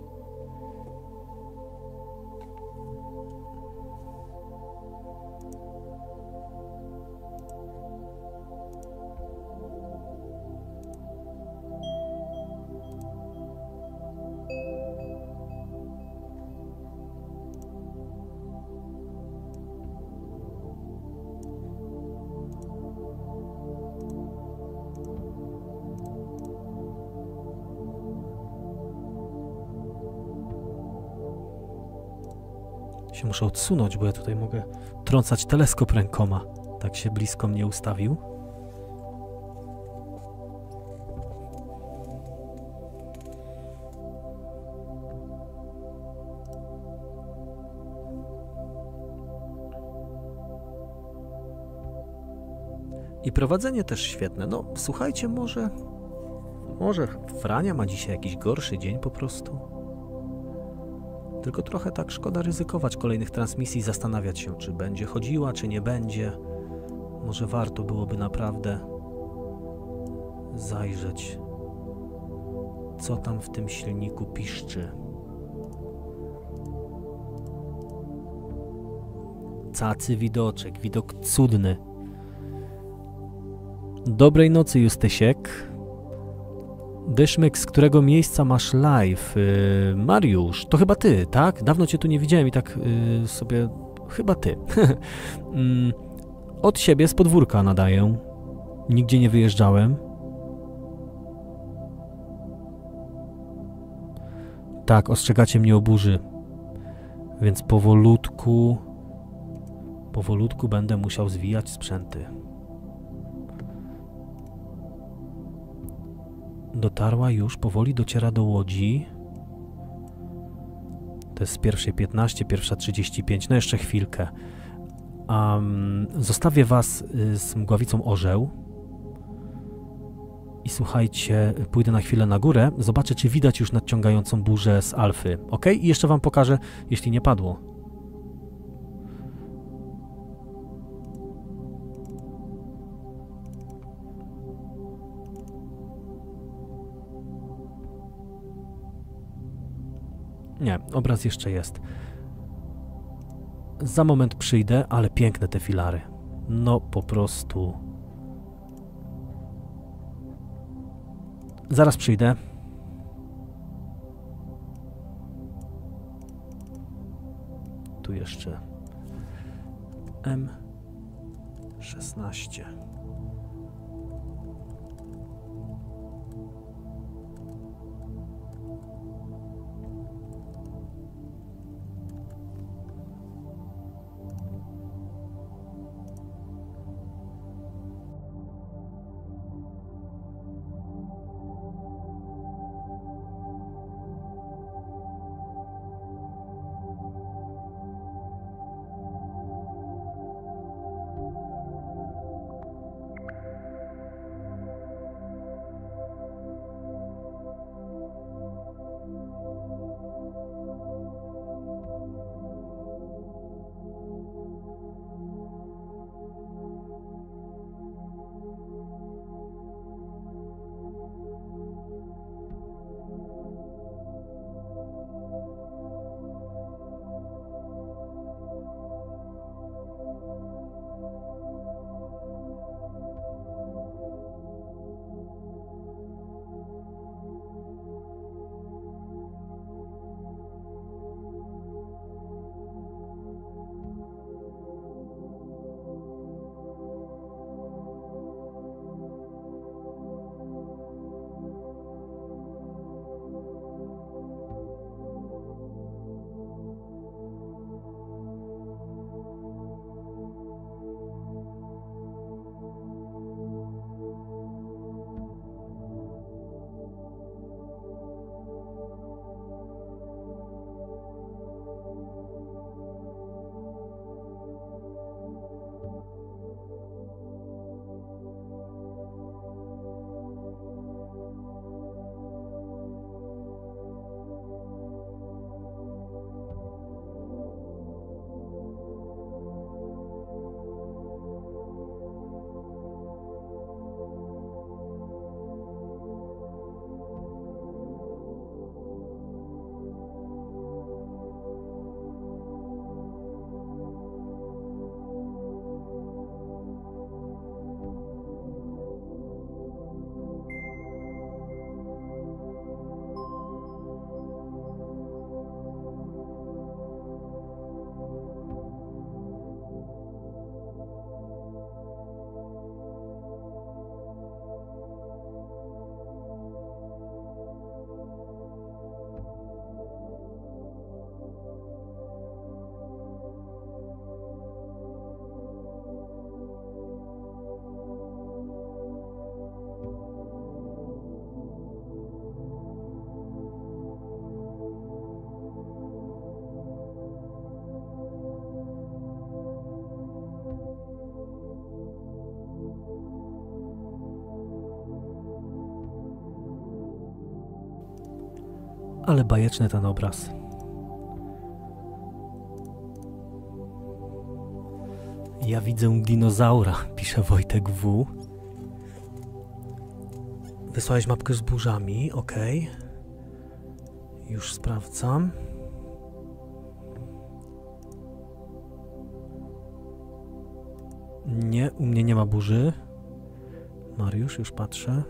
Się muszę odsunąć, bo ja tutaj mogę trącać teleskop rękoma. Tak się blisko mnie ustawił. I prowadzenie też świetne. No, słuchajcie, może. Może Frania ma dzisiaj jakiś gorszy dzień po prostu. Tylko trochę tak szkoda ryzykować kolejnych transmisji zastanawiać się, czy będzie chodziła, czy nie będzie. Może warto byłoby naprawdę zajrzeć, co tam w tym silniku piszczy. Cacy widoczek, widok cudny. Dobrej nocy, Justysiek. Dyszmyk, z którego miejsca masz live? Yy, Mariusz, to chyba ty, tak? Dawno cię tu nie widziałem i tak yy, sobie... Chyba ty. yy, *laughs* od siebie z podwórka nadaję. Nigdzie nie wyjeżdżałem. Tak, ostrzegacie mnie o burzy. Więc powolutku... Powolutku będę musiał zwijać sprzęty. Dotarła już, powoli dociera do łodzi. To jest z pierwszej 15, pierwsza 35, no jeszcze chwilkę. Um, zostawię was y, z mgławicą orzeł. I słuchajcie, pójdę na chwilę na górę, zobaczę, czy widać już nadciągającą burzę z alfy. Ok? I jeszcze wam pokażę, jeśli nie padło. Nie, obraz jeszcze jest. Za moment przyjdę, ale piękne te filary. No po prostu. Zaraz przyjdę. Tu jeszcze M16. Ale bajeczny ten obraz. Ja widzę dinozaura, *laughs* pisze Wojtek W. Wysłałeś mapkę z burzami, ok. Już sprawdzam. Nie, u mnie nie ma burzy. Mariusz, już patrzę.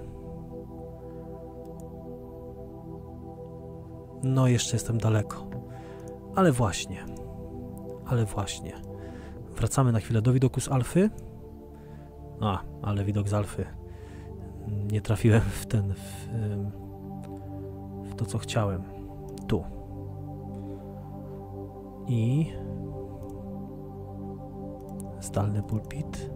No, jeszcze jestem daleko. Ale właśnie. Ale właśnie. Wracamy na chwilę do widoku z Alfy. A, ale widok z Alfy. Nie trafiłem w ten. w, w to, co chciałem. Tu. I. Zdalny pulpit.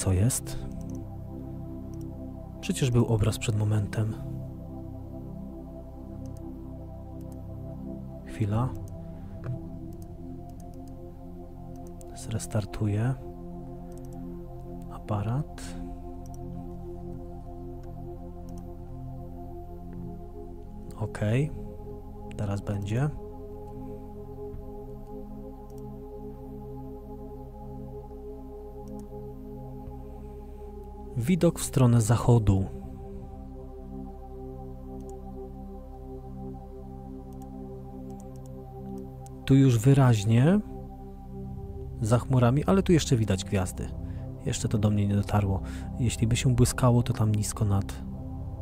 Co jest? Przecież był obraz przed momentem. Chwila. Zrestartuję aparat. OK. Teraz będzie. Widok w stronę zachodu. Tu już wyraźnie za chmurami, ale tu jeszcze widać gwiazdy. Jeszcze to do mnie nie dotarło. Jeśli by się błyskało, to tam nisko nad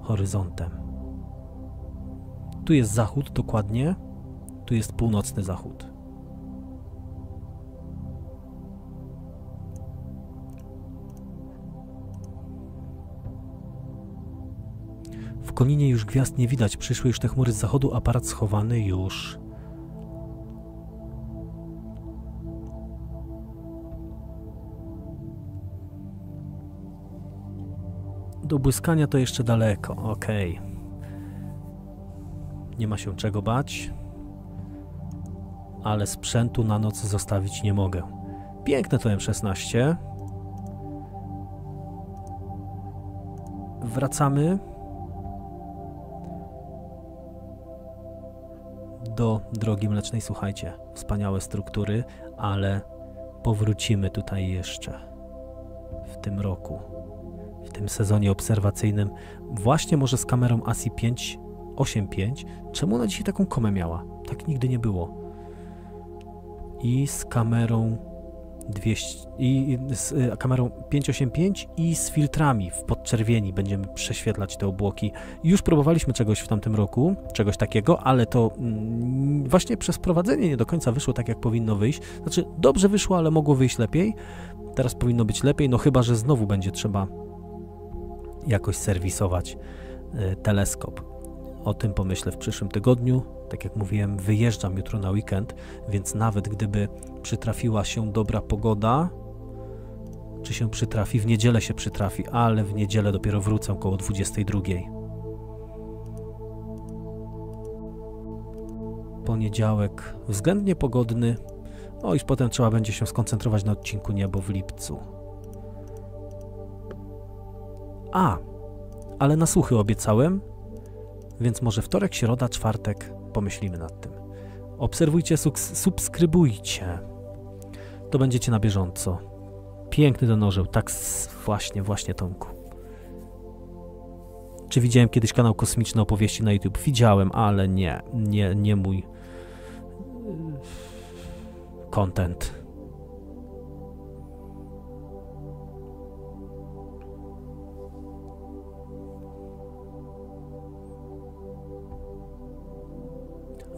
horyzontem. Tu jest zachód dokładnie, tu jest północny zachód. Koninie już gwiazd nie widać, przyszły już te chmury z zachodu, aparat schowany już. Do błyskania to jeszcze daleko. Okay. Nie ma się czego bać, ale sprzętu na noc zostawić nie mogę. Piękne to M16. Wracamy do drogi mlecznej. Słuchajcie, wspaniałe struktury, ale powrócimy tutaj jeszcze w tym roku w tym sezonie obserwacyjnym właśnie może z kamerą ASI 5 8.5. Czemu ona dzisiaj taką komę miała? Tak nigdy nie było. I z kamerą 200 i z y, kamerą 585 i z filtrami w podczerwieni będziemy prześwietlać te obłoki. Już próbowaliśmy czegoś w tamtym roku, czegoś takiego, ale to mm, właśnie przez prowadzenie nie do końca wyszło tak, jak powinno wyjść. Znaczy, dobrze wyszło, ale mogło wyjść lepiej. Teraz powinno być lepiej, no chyba, że znowu będzie trzeba jakoś serwisować y, teleskop. O tym pomyślę w przyszłym tygodniu. Tak jak mówiłem, wyjeżdżam jutro na weekend, więc nawet gdyby przytrafiła się dobra pogoda, czy się przytrafi, w niedzielę się przytrafi, ale w niedzielę dopiero wrócę około 22. Poniedziałek względnie pogodny, o i potem trzeba będzie się skoncentrować na odcinku Niebo w lipcu. A, ale na słuchy obiecałem, więc może wtorek, środa, czwartek pomyślimy nad tym. Obserwujcie, subskrybujcie. To będziecie na bieżąco. Piękny ten orzeł, tak właśnie, właśnie Tomku. Czy widziałem kiedyś kanał Kosmiczne Opowieści na YouTube? Widziałem, ale nie, nie, nie mój content.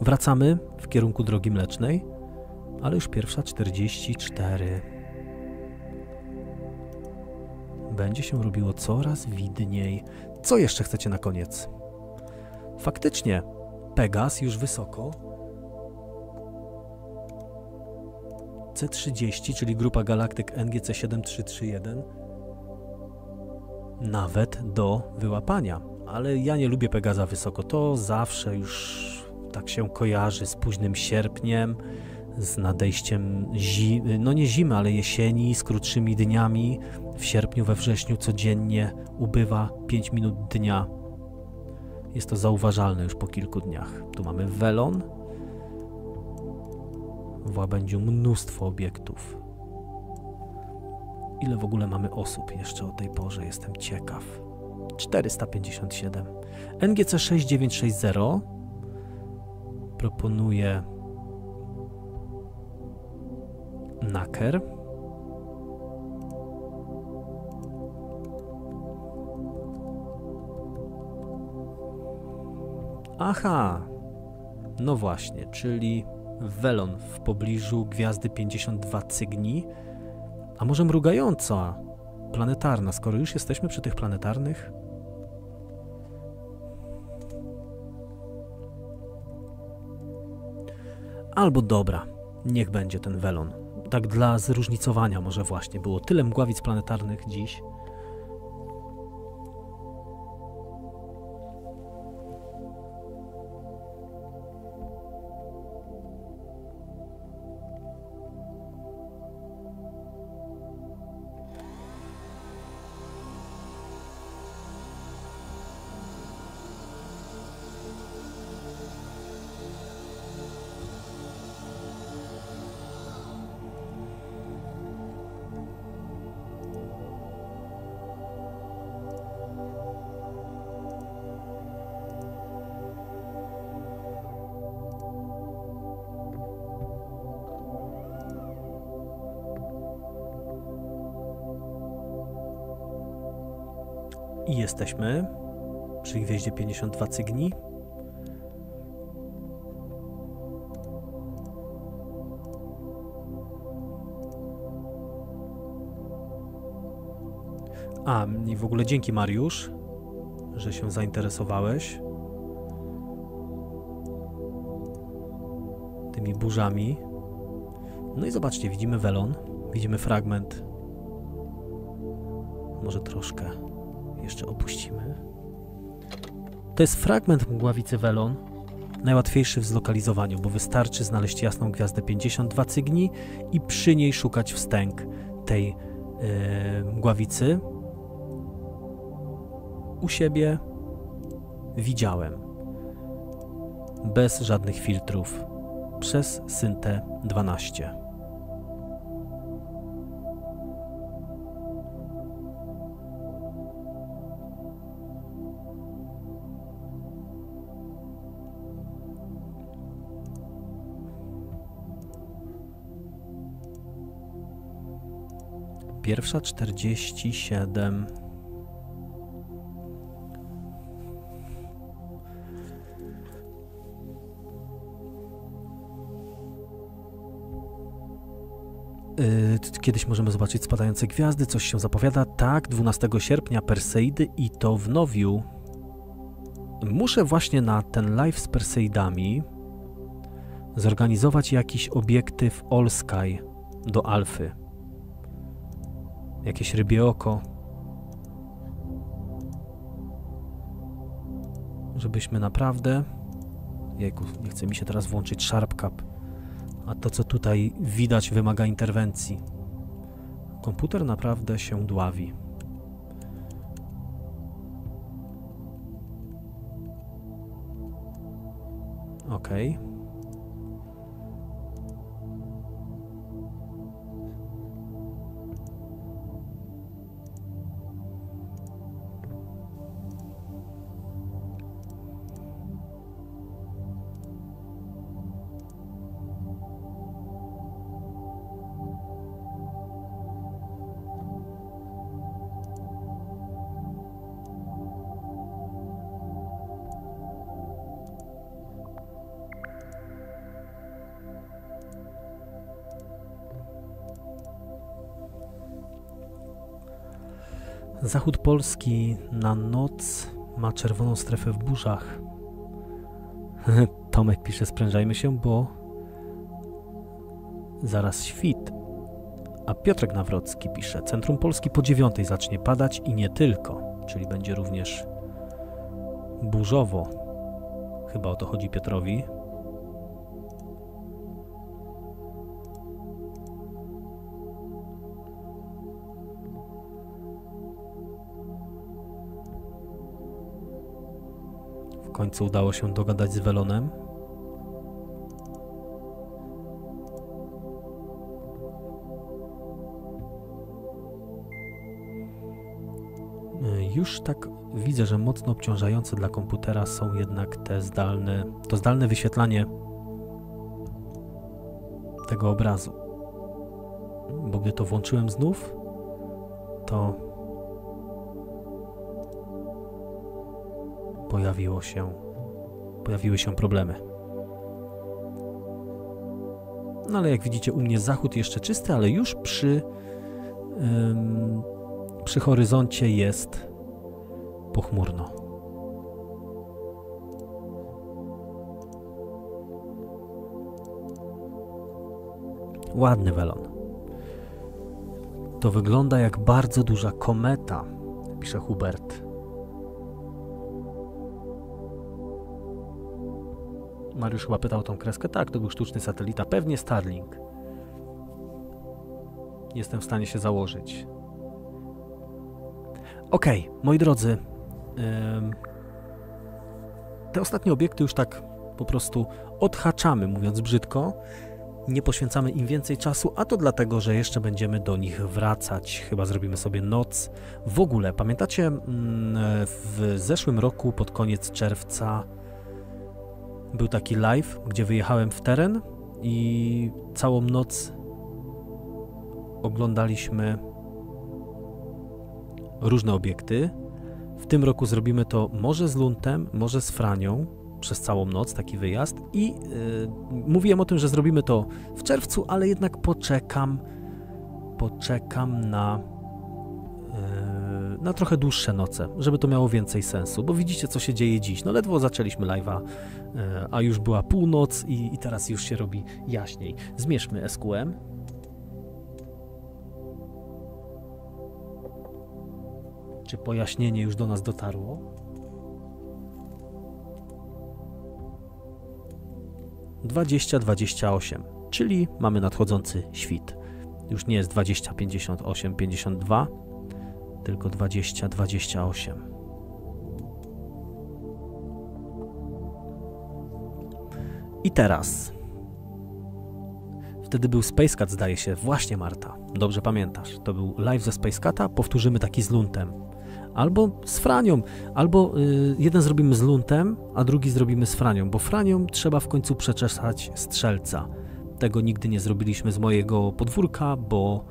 Wracamy w kierunku drogi mlecznej, ale już pierwsza 44. Będzie się robiło coraz widniej. Co jeszcze chcecie na koniec? Faktycznie, Pegas już wysoko. C30, czyli grupa galaktyk NGC 7331, nawet do wyłapania. Ale ja nie lubię Pegaza wysoko. To zawsze już tak się kojarzy z późnym sierpniem, z nadejściem zimy, no nie zimy, ale jesieni, z krótszymi dniami. W sierpniu, we wrześniu codziennie ubywa 5 minut dnia. Jest to zauważalne już po kilku dniach. Tu mamy welon. W łabędziu mnóstwo obiektów. Ile w ogóle mamy osób jeszcze o tej porze? Jestem ciekaw. 457. NGC 6960 proponuję Naker. Aha, no właśnie, czyli Welon w pobliżu gwiazdy 52 Cygni, a może mrugająca planetarna, skoro już jesteśmy przy tych planetarnych? Albo dobra, niech będzie ten welon. tak dla zróżnicowania może właśnie było tyle mgławic planetarnych dziś. Jesteśmy przy gwieździe 52 Cygni. A, i w ogóle dzięki Mariusz, że się zainteresowałeś tymi burzami. No i zobaczcie, widzimy welon, widzimy fragment. Może troszkę jeszcze opuścimy. To jest fragment mgławicy Welon, najłatwiejszy w zlokalizowaniu, bo wystarczy znaleźć jasną gwiazdę 52 cygni i przy niej szukać wstęg tej yy, mgławicy. U siebie widziałem bez żadnych filtrów przez Syntę 12. Pierwsza 47. Yy, kiedyś możemy zobaczyć spadające gwiazdy, coś się zapowiada. Tak, 12 sierpnia Perseidy i to w Nowiu. Muszę właśnie na ten live z Perseidami zorganizować jakiś obiektyw All Sky do Alfy jakieś rybie oko. Żebyśmy naprawdę... Jejku, nie chce mi się teraz włączyć Sharp Cap. A to, co tutaj widać, wymaga interwencji. Komputer naprawdę się dławi. Okej. Okay. Zachód Polski na noc ma czerwoną strefę w burzach. *laughs* Tomek pisze, sprężajmy się, bo zaraz świt. A Piotrek Nawrocki pisze, centrum Polski po dziewiątej zacznie padać i nie tylko, czyli będzie również burzowo. Chyba o to chodzi Piotrowi. Końcu udało się dogadać z Welonem. Już tak widzę, że mocno obciążające dla komputera są jednak te zdalne, to zdalne wyświetlanie tego obrazu. Bo gdy to włączyłem znów, to pojawiło się, pojawiły się problemy. No ale jak widzicie, u mnie zachód jeszcze czysty, ale już przy, ym, przy horyzoncie jest pochmurno. Ładny welon. To wygląda jak bardzo duża kometa, pisze Hubert. Mariusz chyba pytał tą kreskę. Tak, to był sztuczny satelita, pewnie Starlink. Jestem w stanie się założyć. Ok, moi drodzy. te ostatnie obiekty już tak po prostu odhaczamy, mówiąc brzydko. Nie poświęcamy im więcej czasu, a to dlatego, że jeszcze będziemy do nich wracać. Chyba zrobimy sobie noc. W ogóle, pamiętacie, mm, w zeszłym roku, pod koniec czerwca, był taki live, gdzie wyjechałem w teren i całą noc oglądaliśmy różne obiekty. W tym roku zrobimy to może z Luntem, może z Franią przez całą noc, taki wyjazd. I yy, mówiłem o tym, że zrobimy to w czerwcu, ale jednak poczekam, poczekam na, na trochę dłuższe noce, żeby to miało więcej sensu, bo widzicie, co się dzieje dziś. No ledwo zaczęliśmy live'a, yy, a już była północ i, i teraz już się robi jaśniej. Zmierzmy SQM. Czy pojaśnienie już do nas dotarło? Dwadzieścia, dwadzieścia osiem, czyli mamy nadchodzący świt. Już nie jest dwadzieścia, pięćdziesiąt osiem, pięćdziesiąt dwa, tylko dwadzieścia, dwadzieścia osiem. I teraz. Wtedy był Spacecat, zdaje się. Właśnie, Marta. Dobrze pamiętasz. To był live ze Spacecata. Powtórzymy taki z Luntem albo z Franią, albo y, jeden zrobimy z Luntem, a drugi zrobimy z Franią, bo Franią trzeba w końcu przeczesać strzelca. Tego nigdy nie zrobiliśmy z mojego podwórka, bo,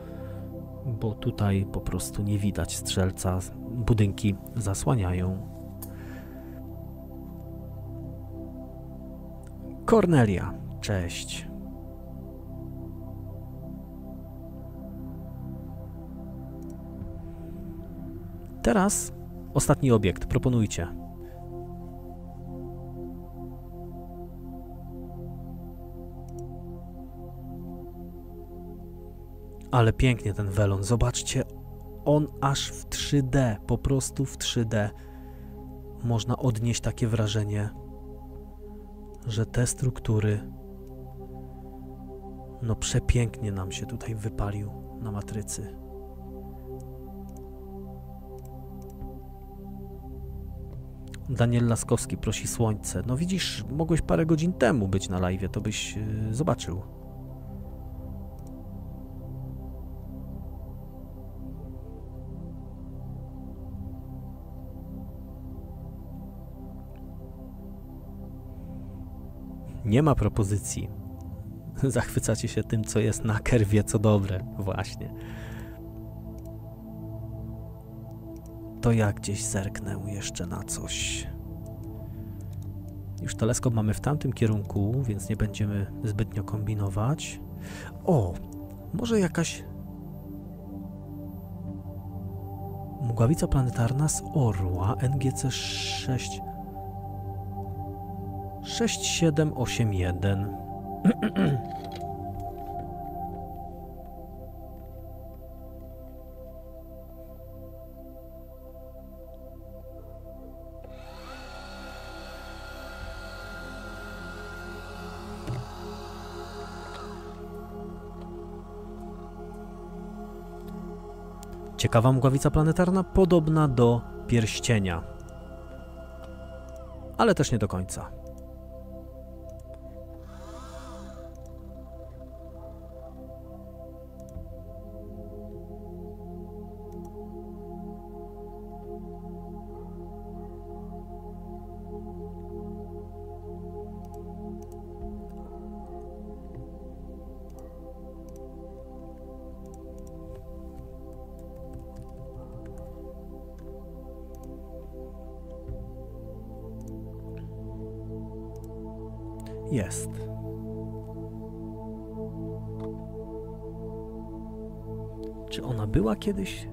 bo tutaj po prostu nie widać strzelca, budynki zasłaniają. Kornelia, cześć. Teraz ostatni obiekt, proponujcie. Ale pięknie ten welon, zobaczcie, on aż w 3D, po prostu w 3D. Można odnieść takie wrażenie, że te struktury, no przepięknie nam się tutaj wypalił na matrycy. Daniel Laskowski prosi słońce. No widzisz, mogłeś parę godzin temu być na live, to byś yy, zobaczył. Nie ma propozycji. *laughs* Zachwycacie się tym, co jest na kerwie, co dobre. Właśnie. to ja gdzieś zerknę jeszcze na coś. Już teleskop mamy w tamtym kierunku, więc nie będziemy zbytnio kombinować. O, może jakaś mgławica planetarna z Orła NGC 6 6781 Ciekawa mgławica planetarna, podobna do pierścienia. Ale też nie do końca. Kiedyś,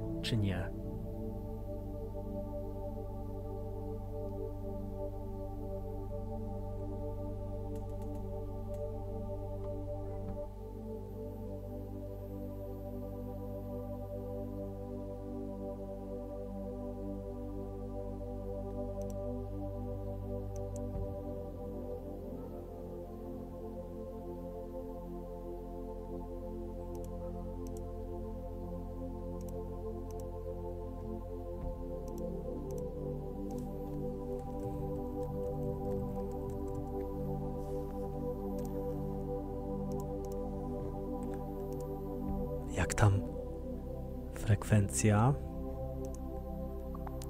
Frekwencja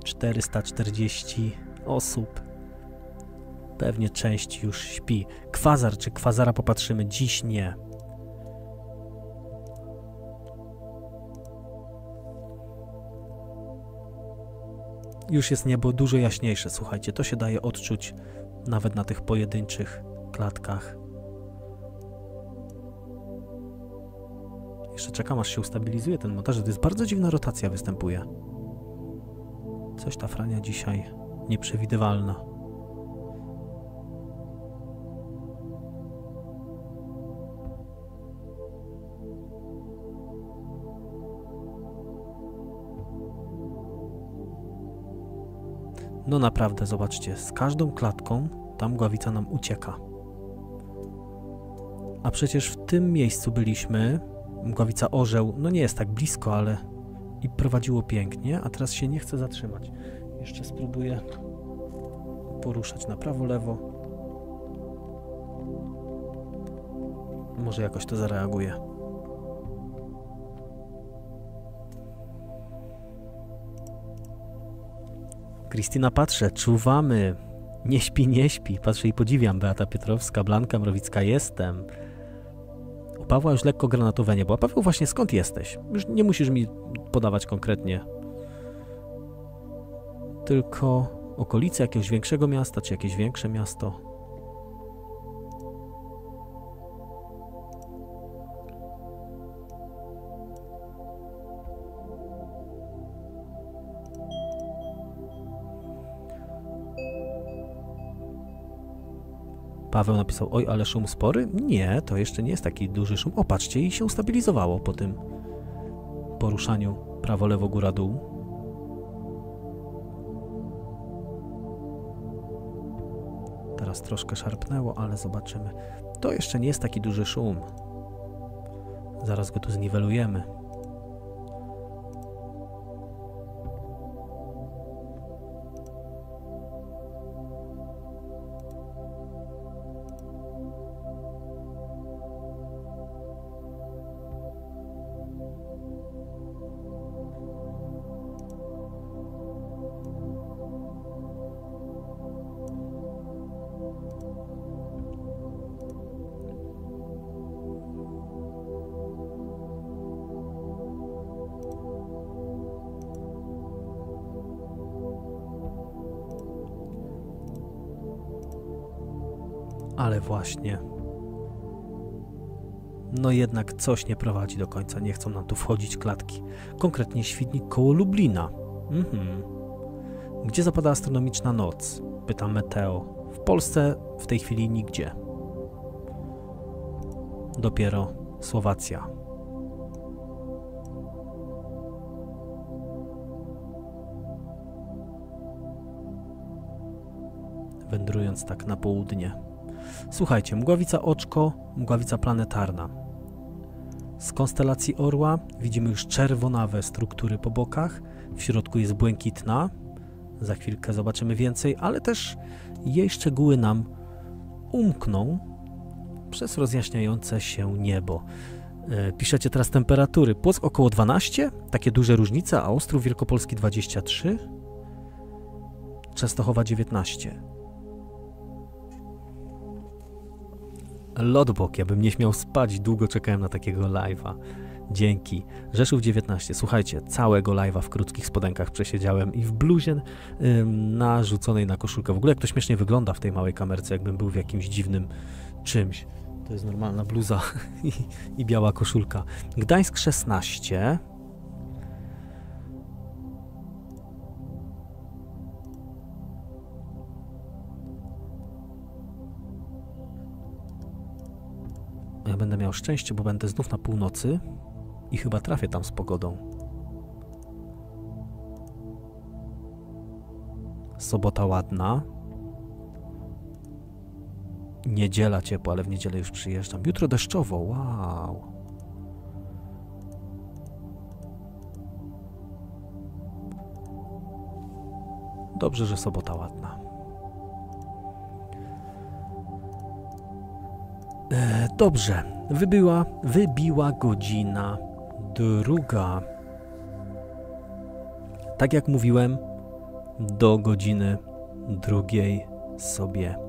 440 osób. Pewnie część już śpi. Kwazar czy kwazara popatrzymy? Dziś nie. Już jest niebo dużo jaśniejsze, słuchajcie, to się daje odczuć nawet na tych pojedynczych klatkach. Jeszcze czekam, aż się ustabilizuje ten montaż. To jest bardzo dziwna rotacja występuje. Coś ta frania dzisiaj nieprzewidywalna. No naprawdę, zobaczcie, z każdą klatką ta mgławica nam ucieka. A przecież w tym miejscu byliśmy, mgławica orzeł, no nie jest tak blisko, ale i prowadziło pięknie, a teraz się nie chce zatrzymać. Jeszcze spróbuję poruszać na prawo, lewo. Może jakoś to zareaguje. Kristina patrzę, czuwamy. Nie śpi, nie śpi. Patrzę i podziwiam. Beata Piotrowska, Blanka Mrowicka, jestem. Pawła już lekko granatowe niebo. A Paweł, właśnie skąd jesteś? Już nie musisz mi podawać konkretnie. Tylko okolice jakiegoś większego miasta, czy jakieś większe miasto. Paweł napisał, oj, ale szum spory? Nie, to jeszcze nie jest taki duży szum. O, patrzcie, i się ustabilizowało po tym poruszaniu prawo, lewo, góra, dół. Teraz troszkę szarpnęło, ale zobaczymy. To jeszcze nie jest taki duży szum. Zaraz go tu zniwelujemy. Właśnie. No jednak coś nie prowadzi do końca, nie chcą nam tu wchodzić klatki. Konkretnie Świdnik koło Lublina. Mhm. Gdzie zapada astronomiczna noc? Pyta Meteo. W Polsce w tej chwili nigdzie. Dopiero Słowacja. Wędrując tak na południe. Słuchajcie, mgławica oczko, mgławica planetarna. Z konstelacji Orła widzimy już czerwonawe struktury po bokach, w środku jest błękitna. Za chwilkę zobaczymy więcej, ale też jej szczegóły nam umkną przez rozjaśniające się niebo. E, piszecie teraz temperatury. Płock około 12, takie duże różnice, a Ostrów Wielkopolski 23, Częstochowa 19. Lodbok, ja bym nie śmiał spać, długo czekałem na takiego live'a. Dzięki. Rzeszów 19. Słuchajcie, całego live'a w krótkich spodenkach przesiedziałem i w bluzie narzuconej na koszulkę. W ogóle jak to śmiesznie wygląda w tej małej kamerce, jakbym był w jakimś dziwnym czymś. To jest normalna bluza *laughs* i, i biała koszulka. Gdańsk 16. Będę miał szczęście, bo będę znów na północy i chyba trafię tam z pogodą. Sobota ładna. Niedziela ciepła, ale w niedzielę już przyjeżdżam. Jutro deszczowo, wow. Dobrze, że sobota ładna. E, dobrze, wybiła, wybiła godzina druga. tak jak mówiłem, do godziny drugiej sobie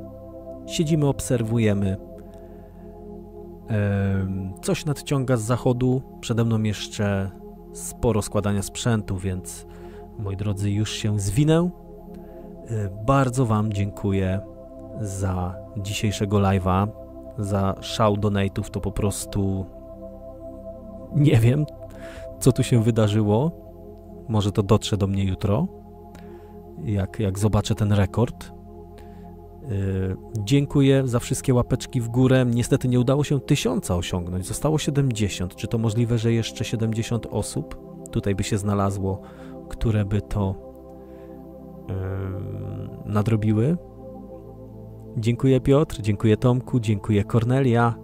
siedzimy, obserwujemy. Coś nadciąga z zachodu. Przede mną jeszcze sporo składania sprzętu, więc moi drodzy, już się zwinę. E, bardzo Wam dziękuję za dzisiejszego live'a, za szał donate'ów. To po prostu nie wiem, co tu się wydarzyło. Może to dotrze do mnie jutro, jak, jak zobaczę ten rekord. Yy, dziękuję za wszystkie łapeczki w górę. Niestety nie udało się tysiąca osiągnąć, zostało 70. Czy to możliwe, że jeszcze 70 osób tutaj by się znalazło, które by to yy, nadrobiły? Dziękuję Piotr, dziękuję Tomku, dziękuję Kornelia.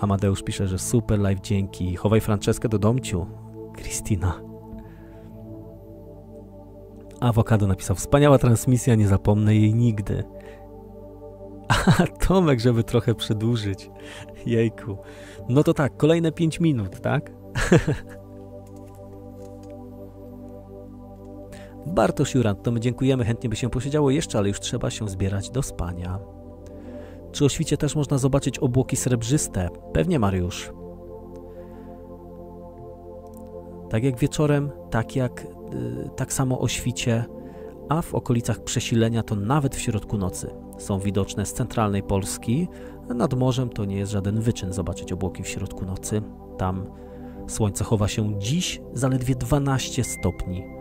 Amadeusz pisze, że super live, dzięki. Chowaj Franceskę do domciu. Kristina. Awokado napisał, wspaniała transmisja, nie zapomnę jej nigdy. *laughs* A Tomek, żeby trochę przedłużyć. Jejku. No to tak, kolejne 5 minut, tak? *laughs* Bartosz Jurant, to my dziękujemy, chętnie by się posiedziało jeszcze, ale już trzeba się zbierać do spania. Czy o świcie też można zobaczyć obłoki srebrzyste? Pewnie, Mariusz. Tak jak wieczorem, tak jak yy, tak samo o świcie, a w okolicach przesilenia to nawet w środku nocy są widoczne z centralnej Polski. Nad morzem to nie jest żaden wyczyn zobaczyć obłoki w środku nocy. Tam słońce chowa się dziś zaledwie 12 stopni.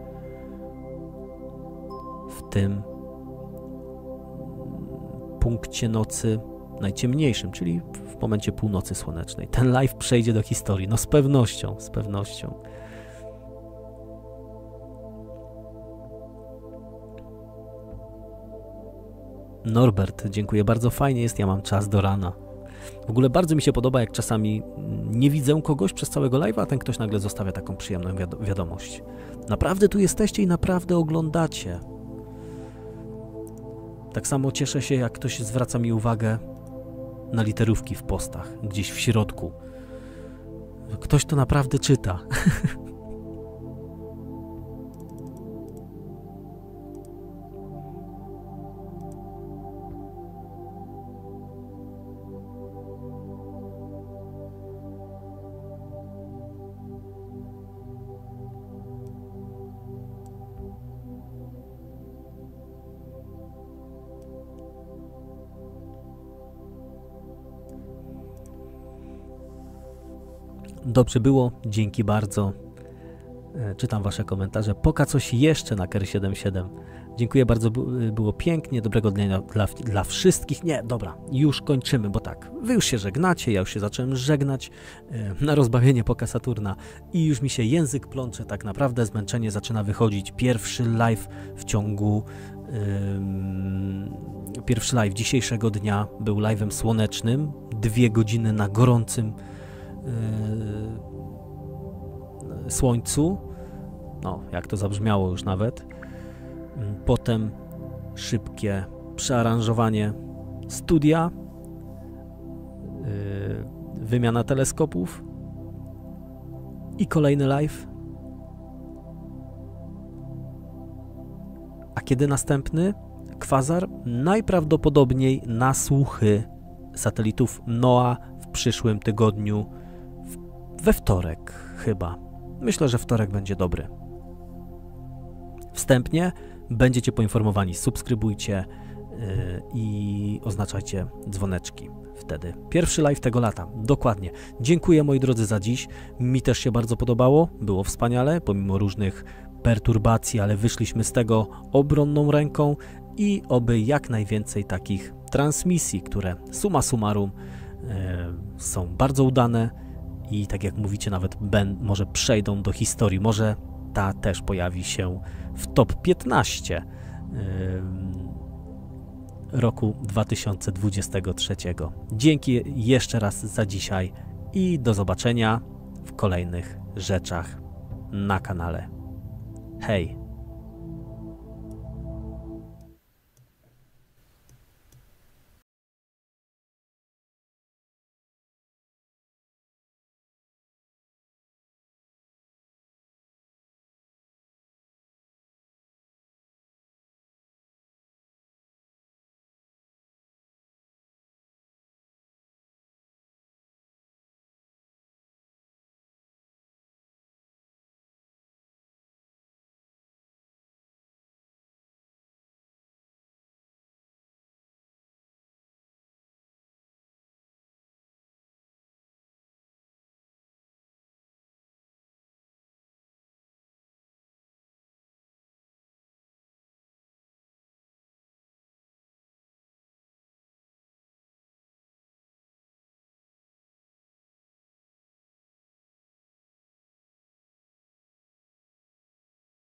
Tym punkcie nocy najciemniejszym, czyli w momencie północy słonecznej. Ten live przejdzie do historii, no z pewnością, z pewnością. Norbert, dziękuję bardzo, fajnie jest, ja mam czas do rana. W ogóle bardzo mi się podoba, jak czasami nie widzę kogoś przez całego live'a, a ten ktoś nagle zostawia taką przyjemną wiadomość. Naprawdę tu jesteście i naprawdę oglądacie. Tak samo cieszę się, jak ktoś zwraca mi uwagę na literówki w postach, gdzieś w środku. Ktoś to naprawdę czyta. *laughs* Dobrze było, dzięki bardzo. E, czytam Wasze komentarze. Poka coś jeszcze na Ker77. Dziękuję bardzo, e, było pięknie. Dobrego dnia dla, dla wszystkich. Nie, dobra, już kończymy, bo tak, Wy już się żegnacie, ja już się zacząłem żegnać e, na rozbawienie Poka Saturna i już mi się język plącze. Tak naprawdę zmęczenie zaczyna wychodzić. Pierwszy live w ciągu. Pierwszy live dzisiejszego dnia był live'em słonecznym. Dwie godziny na gorącym Yy, słońcu. No, jak to zabrzmiało już nawet. Mm, potem szybkie przearanżowanie studia, yy, wymiana teleskopów i kolejny live. A kiedy następny? Kwazar najprawdopodobniej na słuchy satelitów NOAA w przyszłym tygodniu we wtorek chyba. Myślę, że wtorek będzie dobry. Wstępnie będziecie poinformowani. Subskrybujcie yy, i oznaczajcie dzwoneczki wtedy. Pierwszy live tego lata, dokładnie. Dziękuję moi drodzy za dziś. Mi też się bardzo podobało, było wspaniale, pomimo różnych perturbacji, ale wyszliśmy z tego obronną ręką i oby jak najwięcej takich transmisji, które suma summarum yy, są bardzo udane i tak jak mówicie, nawet ben, może przejdą do historii, może ta też pojawi się w top 15 yy, roku 2023. Dzięki jeszcze raz za dzisiaj i do zobaczenia w kolejnych rzeczach na kanale. Hej!